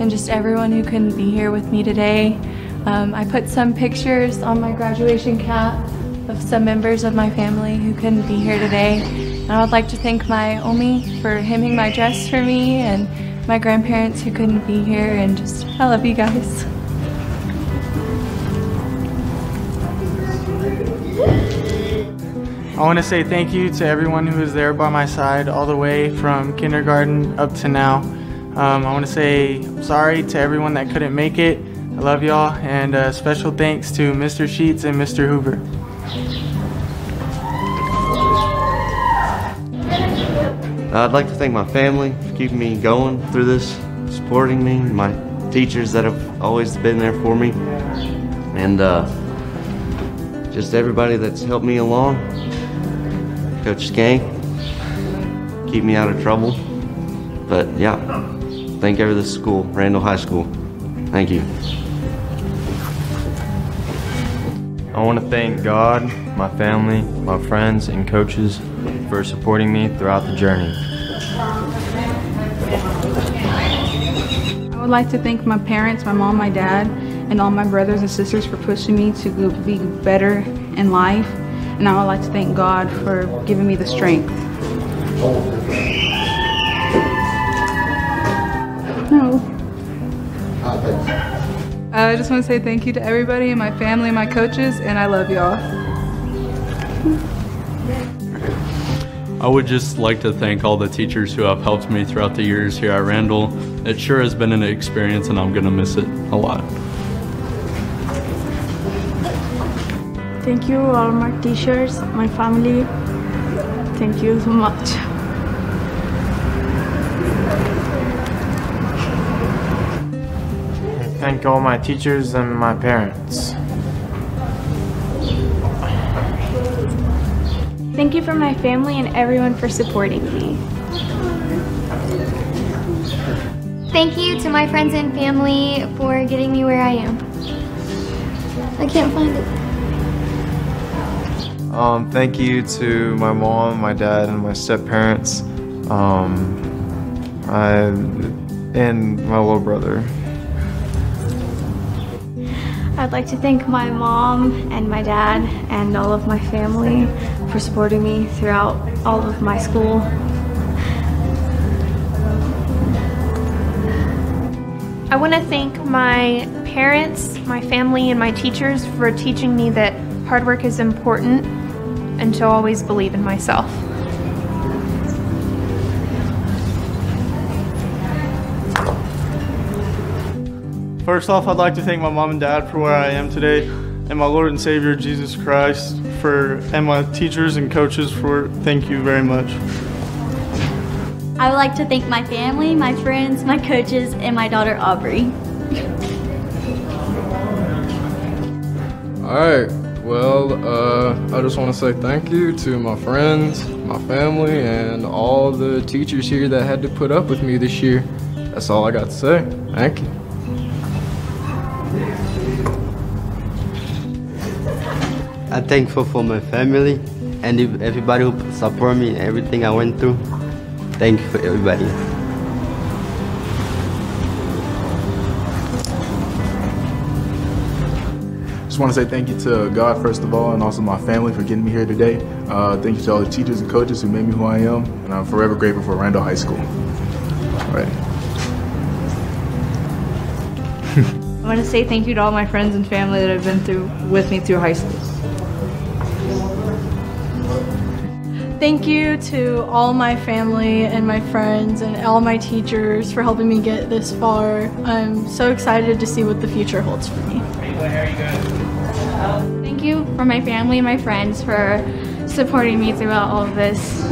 and just everyone who couldn't be here with me today. Um, I put some pictures on my graduation cap of some members of my family who couldn't be here today. And I would like to thank my Omi for hemming my dress for me and my grandparents who couldn't be here and just, I love you guys. I want to say thank you to everyone who was there by my side all the way from kindergarten up to now. Um, I want to say sorry to everyone that couldn't make it. I love y'all, and uh, special thanks to Mr. Sheets and Mr. Hoover. I'd like to thank my family for keeping me going through this, supporting me, my teachers that have always been there for me, and uh, just everybody that's helped me along. Coach Skank, keep me out of trouble. But yeah, thank every the school, Randall High School. Thank you. I want to thank God, my family, my friends, and coaches for supporting me throughout the journey. I would like to thank my parents, my mom, my dad, and all my brothers and sisters for pushing me to be better in life. And I would like to thank God for giving me the strength. No. I just want to say thank you to everybody and my family and my coaches, and I love y'all. I would just like to thank all the teachers who have helped me throughout the years here at Randall. It sure has been an experience and I'm going to miss it a lot. Thank you, all my teachers, my family. Thank you so much. Thank all my teachers and my parents. Thank you for my family and everyone for supporting me. Thank you to my friends and family for getting me where I am. I can't find it. Um, thank you to my mom, my dad, and my step parents, um, I, and my little brother. I'd like to thank my mom and my dad and all of my family for supporting me throughout all of my school. I want to thank my parents, my family, and my teachers for teaching me that hard work is important and to always believe in myself. First off, I'd like to thank my mom and dad for where I am today, and my Lord and Savior Jesus Christ for, and my teachers and coaches for. Thank you very much. I would like to thank my family, my friends, my coaches, and my daughter Aubrey. Alright, well, uh, I just want to say thank you to my friends, my family, and all the teachers here that had to put up with me this year. That's all I got to say. Thank you. I'm thankful for my family and everybody who support me, everything I went through. Thank you for everybody. Just want to say thank you to God first of all, and also my family for getting me here today. Uh, thank you to all the teachers and coaches who made me who I am, and I'm forever grateful for Randall High School. All right. I want to say thank you to all my friends and family that have been through with me through high school. Thank you to all my family and my friends and all my teachers for helping me get this far. I'm so excited to see what the future holds for me. Thank you for my family and my friends for supporting me throughout all of this.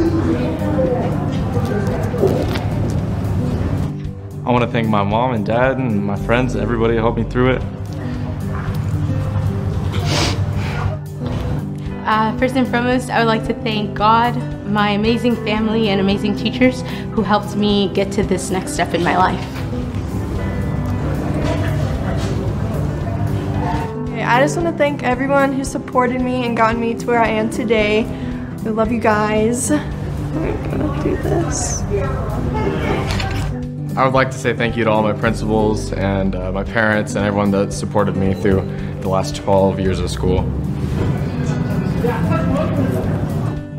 I want to thank my mom and dad and my friends and everybody who helped me through it. Uh, first and foremost, I would like to thank God, my amazing family, and amazing teachers who helped me get to this next step in my life. I just want to thank everyone who supported me and gotten me to where I am today. I love you guys. I'm gonna do this. I would like to say thank you to all my principals and uh, my parents and everyone that supported me through the last 12 years of school.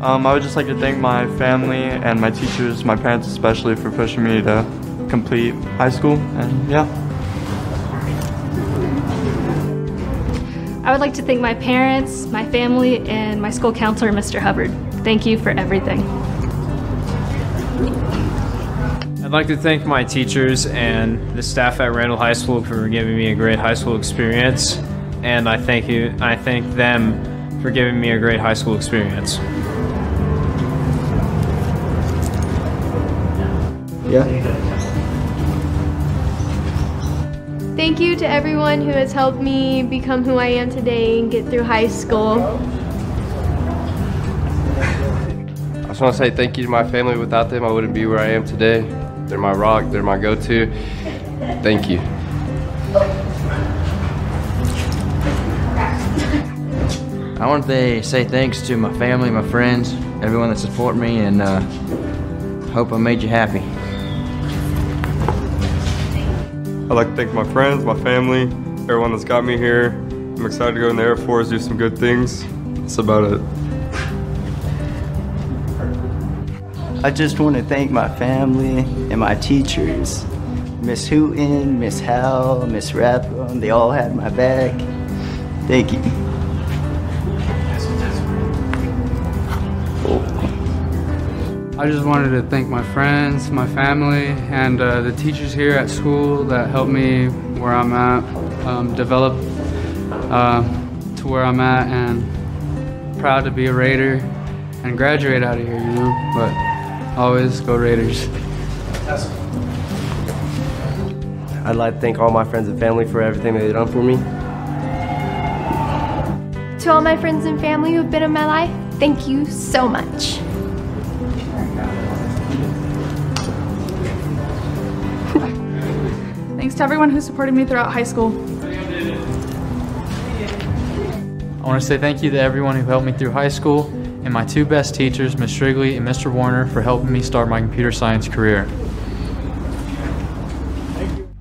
Um, I would just like to thank my family and my teachers, my parents especially, for pushing me to complete high school. And yeah. I would like to thank my parents, my family, and my school counselor, Mr. Hubbard. Thank you for everything. I'd like to thank my teachers and the staff at Randall High School for giving me a great high school experience, and I thank you. I thank them for giving me a great high school experience. Yeah. Thank you to everyone who has helped me become who I am today and get through high school. I just want to say thank you to my family. Without them, I wouldn't be where I am today. They're my rock, they're my go to. Thank you. I want to say thanks to my family, my friends, everyone that support me, and uh, hope I made you happy. I'd like to thank my friends, my family, everyone that's got me here. I'm excited to go in the Air Force, do some good things. That's about it. I just want to thank my family and my teachers. Miss Hooten, Miss Howell, Miss Rathbone, they all had my back. Thank you. I just wanted to thank my friends, my family, and uh, the teachers here at school that helped me where I'm at, um, develop uh, to where I'm at, and proud to be a Raider and graduate out of here, you know. But always go Raiders. I'd like to thank all my friends and family for everything they've done for me. To all my friends and family who've been in my life, thank you so much. Thanks to everyone who supported me throughout high school. I want to say thank you to everyone who helped me through high school and my two best teachers, Ms. Strigley and Mr. Warner, for helping me start my computer science career.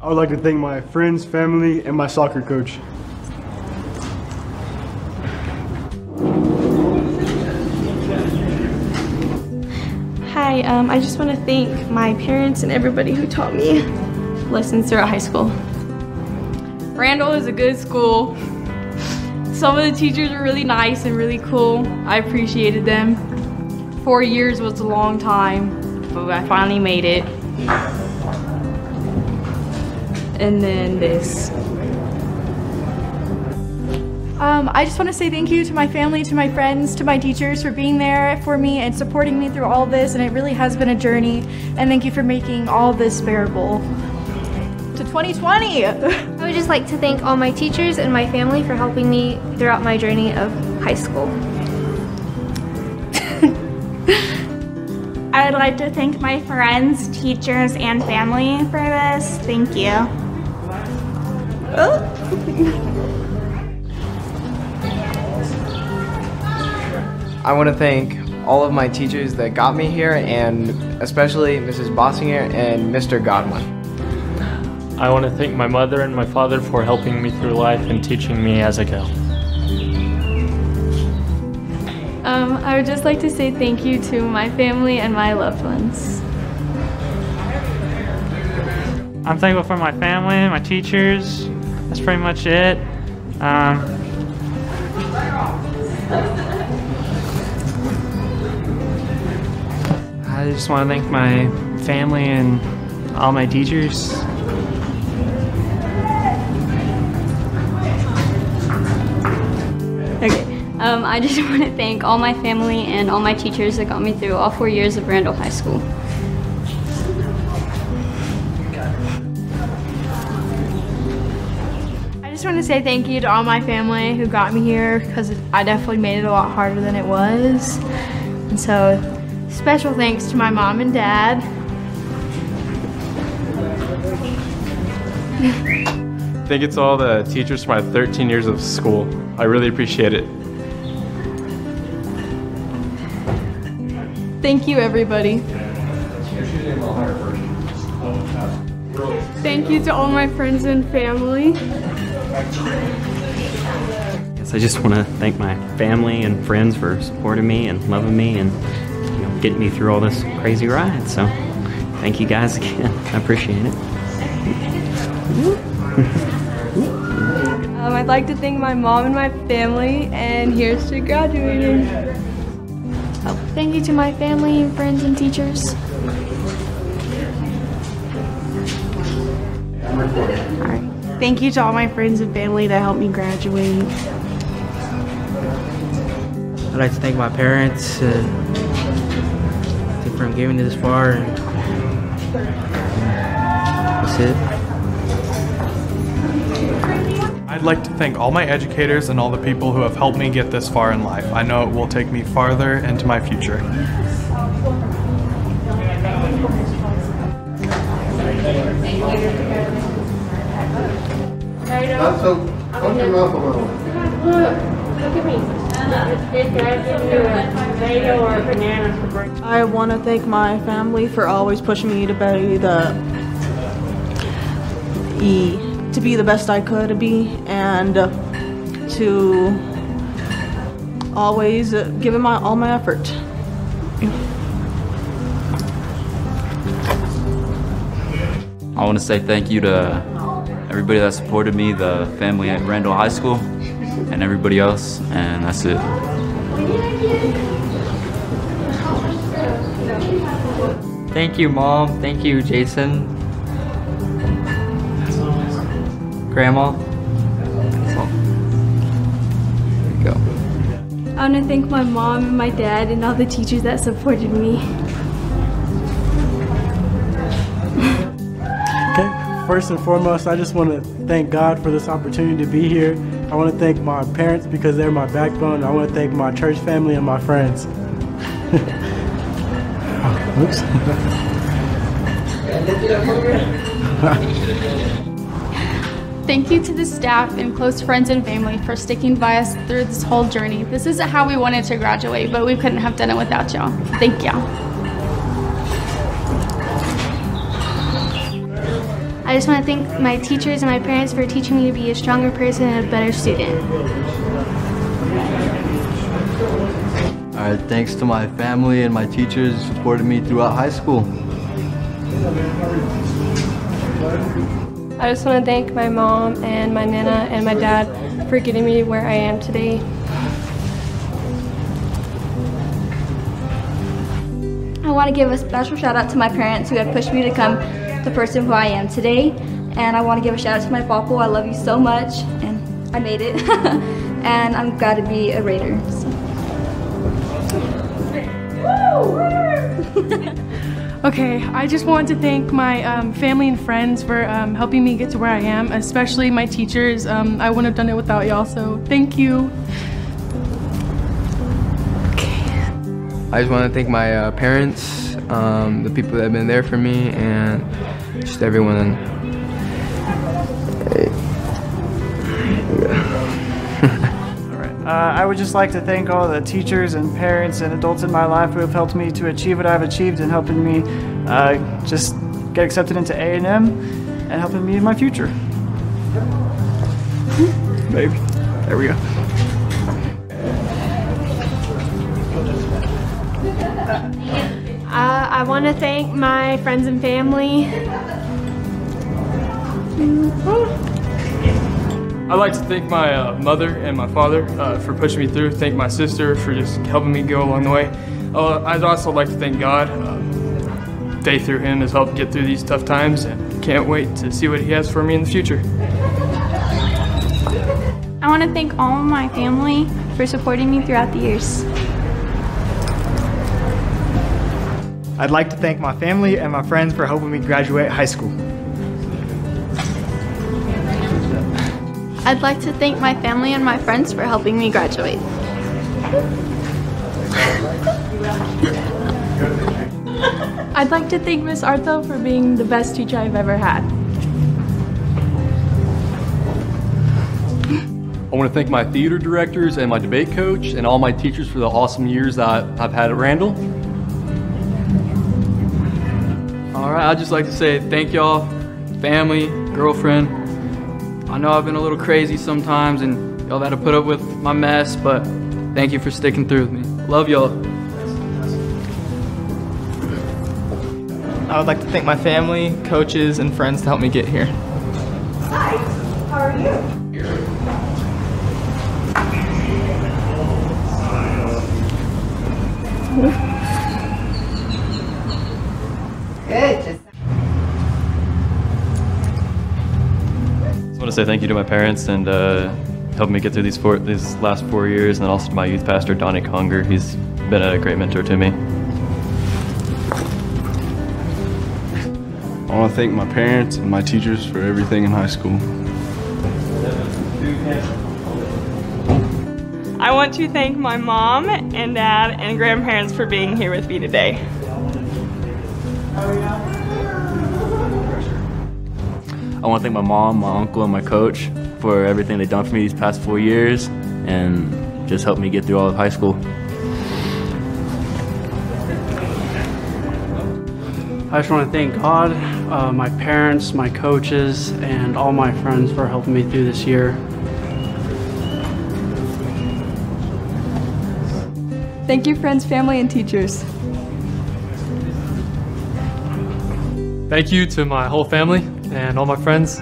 I would like to thank my friends, family, and my soccer coach. Hi, um, I just want to thank my parents and everybody who taught me lessons throughout high school. Randall is a good school. Some of the teachers are really nice and really cool. I appreciated them. Four years was a long time, but I finally made it. And then this. Um, I just want to say thank you to my family, to my friends, to my teachers for being there for me and supporting me through all this. And it really has been a journey. And thank you for making all this bearable. To 2020! I would just like to thank all my teachers and my family for helping me throughout my journey of high school. I would like to thank my friends, teachers, and family for this. Thank you. I want to thank all of my teachers that got me here and especially Mrs. Bossinger and Mr. Godwin. I want to thank my mother and my father for helping me through life and teaching me as I go. Um, I would just like to say thank you to my family and my loved ones. I'm thankful for my family, and my teachers. That's pretty much it. Um, I just want to thank my family and all my teachers. Um, I just want to thank all my family and all my teachers that got me through all four years of Randall High School. I just want to say thank you to all my family who got me here because I definitely made it a lot harder than it was. And so, special thanks to my mom and dad. Thank you to all the teachers for my 13 years of school. I really appreciate it. Thank you, everybody. Thank you to all my friends and family. Yes, I just want to thank my family and friends for supporting me and loving me and you know, getting me through all this crazy ride. So, thank you guys again. I appreciate it. Um, I'd like to thank my mom and my family, and here's to graduating. Oh, thank you to my family and friends and teachers. Thank you to all my friends and family that helped me graduate. I'd like to thank my parents uh, for getting me this far. And that's it. I'd like to thank all my educators and all the people who have helped me get this far in life. I know it will take me farther into my future. That's so, put your mouth a little. Look, look at me. It's giving you a tomato or a banana for breakfast. I want to thank my family for always pushing me to be the e to be the best I could be and uh, to always uh, give it my all my effort. I want to say thank you to everybody that supported me, the family at Randall High School, and everybody else, and that's it. Thank you, Mom. Thank you, Jason. Grandma. There you go. I want to thank my mom and my dad and all the teachers that supported me. Okay, first and foremost, I just want to thank God for this opportunity to be here. I want to thank my parents because they're my backbone. I want to thank my church family and my friends. Oops. Thank you to the staff and close friends and family for sticking by us through this whole journey. This isn't how we wanted to graduate, but we couldn't have done it without y'all. Thank y'all. I just want to thank my teachers and my parents for teaching me to be a stronger person and a better student. All right, thanks to my family and my teachers who supported me throughout high school. I just want to thank my mom and my nana and my dad for getting me where I am today. I want to give a special shout out to my parents who have pushed me to become the person who I am today. And I want to give a shout out to my papa. I love you so much, and I made it. and I'm glad to be a Raider. So. Okay, I just want to thank my um, family and friends for um, helping me get to where I am, especially my teachers. Um, I wouldn't have done it without y'all, so thank you. Okay. I just want to thank my uh, parents, um, the people that have been there for me, and just everyone. Uh, I would just like to thank all the teachers and parents and adults in my life who have helped me to achieve what I've achieved and helping me uh, just get accepted into A&M and helping me in my future. Baby, there we go. Uh, I want to thank my friends and family. I'd like to thank my uh, mother and my father uh, for pushing me through. Thank my sister for just helping me go along the way. Uh, I'd also like to thank God. Uh, day through Him has helped get through these tough times, and can't wait to see what He has for me in the future. I want to thank all of my family for supporting me throughout the years. I'd like to thank my family and my friends for helping me graduate high school. I'd like to thank my family and my friends for helping me graduate. I'd like to thank Miss Artho for being the best teacher I've ever had. I want to thank my theater directors and my debate coach and all my teachers for the awesome years that I've had at Randall. All right, I'd just like to say thank y'all, family, girlfriend. I know I've been a little crazy sometimes and y'all had to put up with my mess, but thank you for sticking through with me. Love y'all. I would like to thank my family, coaches, and friends to help me get here. Hi, how are you? Good. To say thank you to my parents and uh, helping me get through these four these last four years, and then also to my youth pastor Donnie Conger. He's been a great mentor to me. I want to thank my parents and my teachers for everything in high school. I want to thank my mom and dad and grandparents for being here with me today. I want to thank my mom, my uncle, and my coach for everything they've done for me these past four years and just helped me get through all of high school. I just want to thank God, uh, my parents, my coaches, and all my friends for helping me through this year. Thank you, friends, family, and teachers. Thank you to my whole family and all my friends.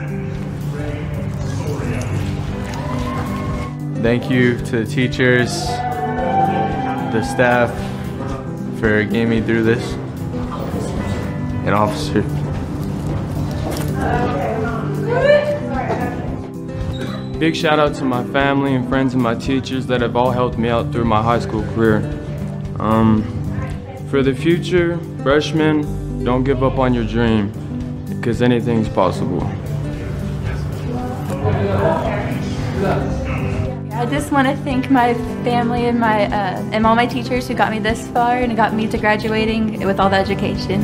Thank you to the teachers, the staff for getting me through this, and officer. Big shout out to my family and friends and my teachers that have all helped me out through my high school career. Um, for the future, freshmen, don't give up on your dream because anything's possible. I just want to thank my family and my uh, and all my teachers who got me this far and got me to graduating with all the education.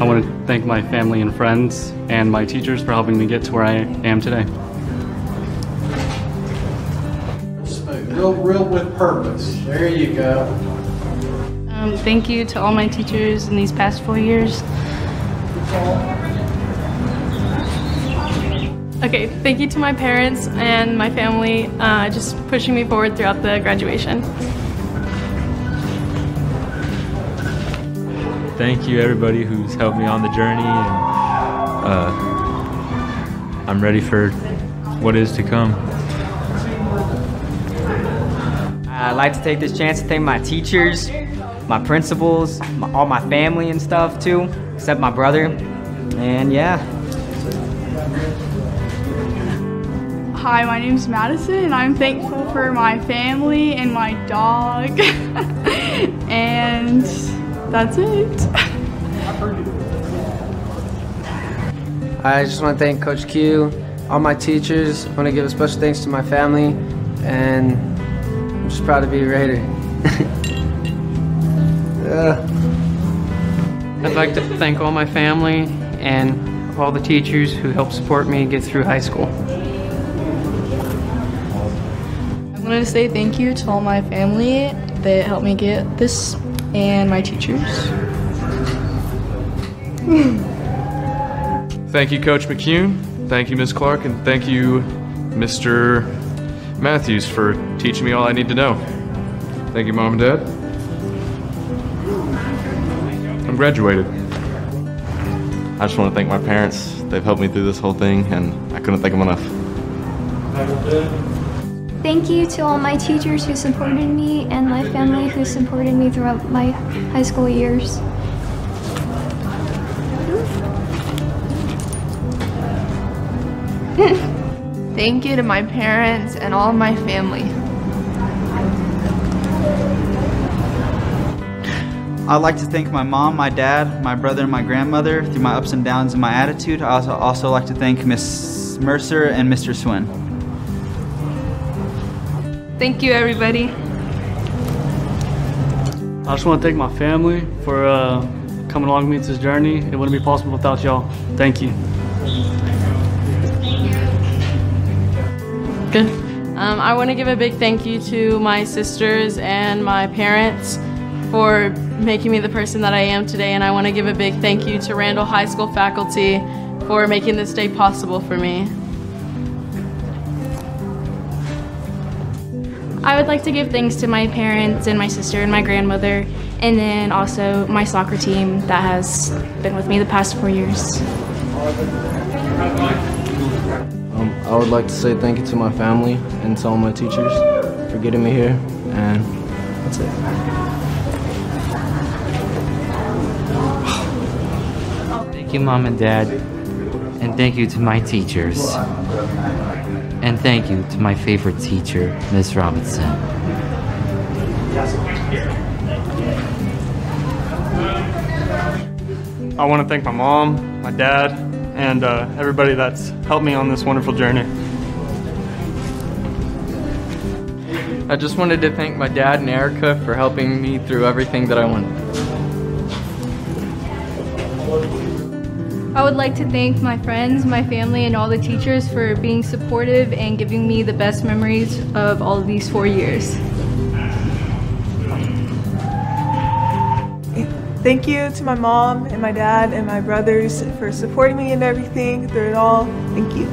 I want to thank my family and friends and my teachers for helping me get to where I am today. Real, real with purpose. There you go. Um, thank you to all my teachers in these past four years. Okay, thank you to my parents and my family, uh, just pushing me forward throughout the graduation. Thank you, everybody who's helped me on the journey, and uh, I'm ready for what is to come. I'd like to take this chance to thank my teachers, my principals, my, all my family and stuff too, except my brother. And yeah. Hi, my name's Madison, and I'm thankful for my family and my dog. and that's it. I just want to thank Coach Q, all my teachers. I want to give a special thanks to my family, and I'm just proud to be a Raider. yeah. I'd like to thank all my family and all the teachers who helped support me get through high school. I wanted to say thank you to all my family that helped me get this and my teachers. Thank you, Coach McCune. Thank you, Ms. Clark, and thank you, Mr. Matthews, for teaching me all I need to know. Thank you, Mom and Dad. Graduated. I just want to thank my parents. They've helped me through this whole thing, and I couldn't thank them enough. Thank you to all my teachers who supported me and my family who supported me throughout my high school years. Thank you to my parents and all my family. I'd like to thank my mom, my dad, my brother, and my grandmother through my ups and downs and my attitude. I also also like to thank Miss Mercer and Mr. Swin. Thank you, everybody. I just want to thank my family for uh, coming along with me to this journey. It wouldn't be possible without y'all. Thank you. Good. Um, I want to give a big thank you to my sisters and my parents for making me the person that I am today, and I want to give a big thank you to Randall High School faculty for making this day possible for me. I would like to give thanks to my parents and my sister and my grandmother, and then also my soccer team that has been with me the past four years. Um, I would like to say thank you to my family and to all my teachers for getting me here, and that's it. Thank you, Mom and Dad. And thank you to my teachers. And thank you to my favorite teacher, Miss Robinson. I want to thank my mom, my dad, and uh, everybody that's helped me on this wonderful journey. I just wanted to thank my dad and Erica for helping me through everything that I went. I would like to thank my friends, my family, and all the teachers for being supportive and giving me the best memories of all of these four years. Thank you to my mom and my dad and my brothers for supporting me in everything through it all. Thank you.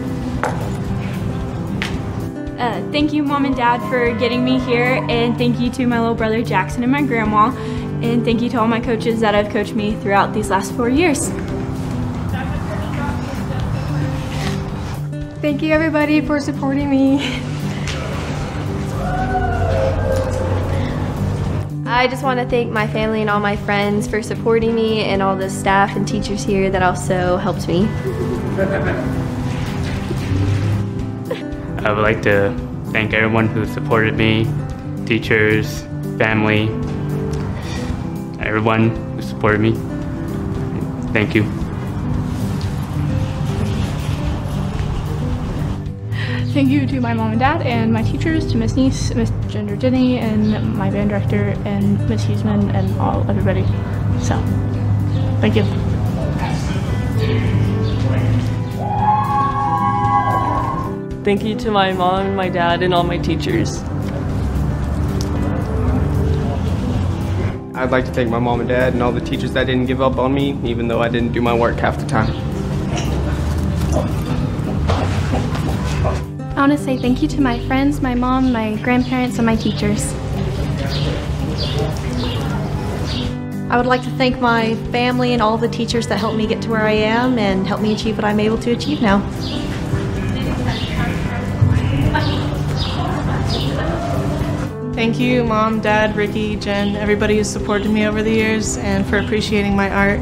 Uh, thank you, Mom and Dad, for getting me here, and thank you to my little brother Jackson and my grandma, and thank you to all my coaches that have coached me throughout these last four years. Thank you, everybody, for supporting me. I just want to thank my family and all my friends for supporting me and all the staff and teachers here that also helped me. I would like to thank everyone who supported me, teachers, family, everyone who supported me. Thank you. Thank you to my mom and dad and my teachers, to Miss Neese, Miss Ginger Jenny, and my band director, and Miss Huseman, and all everybody. So, thank you. Thank you to my mom, my dad, and all my teachers. I'd like to thank my mom and dad and all the teachers that didn't give up on me, even though I didn't do my work half the time. Want to say thank you to my friends, my mom, my grandparents, and my teachers. I would like to thank my family and all the teachers that helped me get to where I am and helped me achieve what I'm able to achieve now. Thank you, Mom, Dad, Ricky, Jen, everybody who's supported me over the years, and for appreciating my art.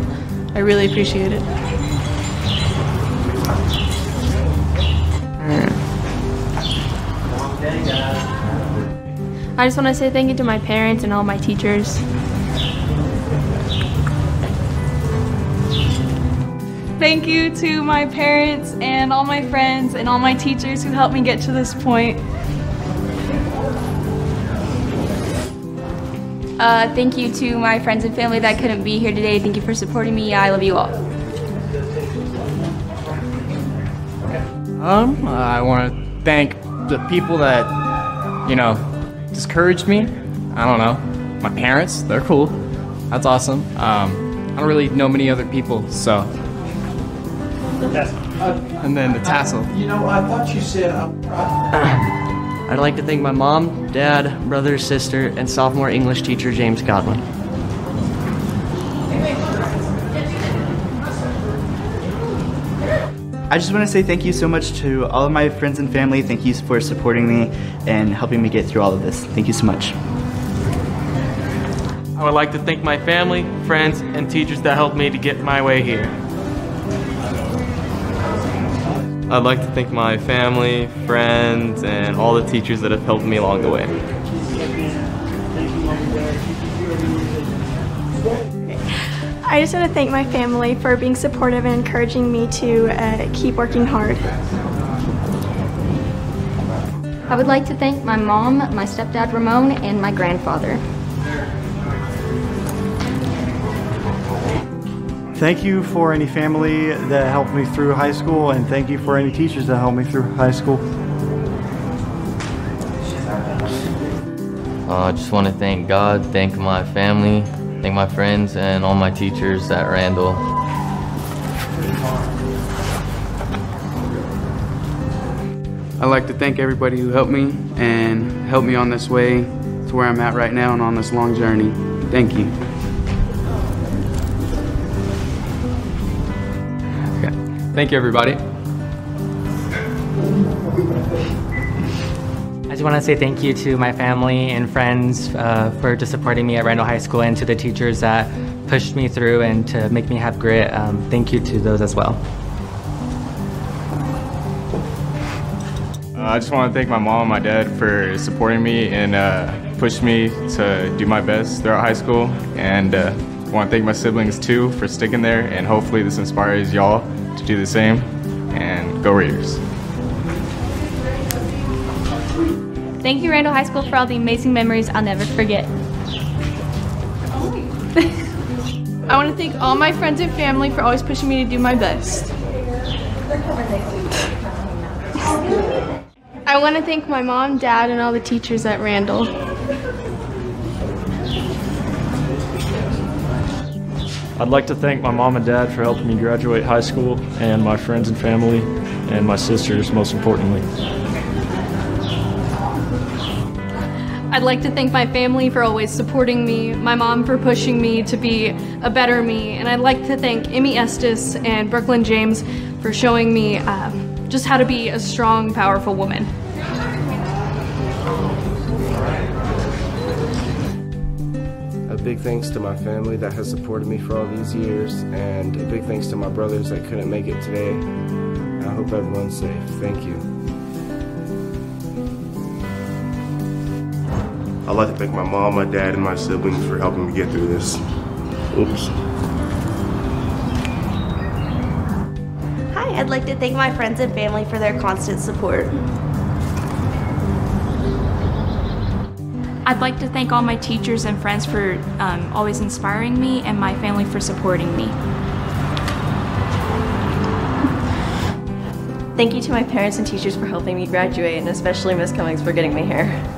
I really appreciate it. I just want to say thank you to my parents and all my teachers. Thank you to my parents and all my friends and all my teachers who helped me get to this point. Uh, thank you to my friends and family that couldn't be here today. Thank you for supporting me. I love you all. Um, I want to thank the people that, you know, discouraged me. I don't know. My parents, they're cool. That's awesome. Um, I don't really know many other people, so. And then the tassel. You know, I thought you said I'm right. I'd like to thank my mom, dad, brother, sister, and sophomore English teacher James Godwin. I just want to say thank you so much to all of my friends and family. Thank you for supporting me and helping me get through all of this. Thank you so much. I would like to thank my family, friends, and teachers that helped me to get my way here. I'd like to thank my family, friends, and all the teachers that have helped me along the way. I just want to thank my family for being supportive and encouraging me to uh, keep working hard. I would like to thank my mom, my stepdad Ramon, and my grandfather. Thank you for any family that helped me through high school, and thank you for any teachers that helped me through high school. Uh, I just want to thank God, thank my family, thank my friends, and all my teachers at Randall. I'd like to thank everybody who helped me and helped me on this way to where I'm at right now and on this long journey. Thank you. Thank you, everybody. Just want to say thank you to my family and friends uh, for just supporting me at Randall High School and to the teachers that pushed me through and to make me have grit. Um, thank you to those as well. Uh, I just want to thank my mom and my dad for supporting me and uh, pushed me to do my best throughout high school. And uh, I want to thank my siblings too for sticking there. And hopefully, this inspires y'all to do the same. And go Raiders. Thank you, Randall High School, for all the amazing memories I'll never forget. I want to thank all my friends and family for always pushing me to do my best. I want to thank my mom, dad, and all the teachers at Randall. I'd like to thank my mom and dad for helping me graduate high school, and my friends and family, and my sisters, most importantly. I'd like to thank my family for always supporting me, my mom for pushing me to be a better me, and I'd like to thank Emmy Estes and Brooklyn James for showing me um, just how to be a strong, powerful woman. A big thanks to my family that has supported me for all these years, and a big thanks to my brothers that couldn't make it today. I hope everyone's safe. Thank you. I'd like to thank my mom, my dad, and my siblings for helping me get through this. Oops. Hi, I'd like to thank my friends and family for their constant support. I'd like to thank all my teachers and friends for um, always inspiring me and my family for supporting me. Thank you to my parents and teachers for helping me graduate, and especially Miss Cummings for getting me here.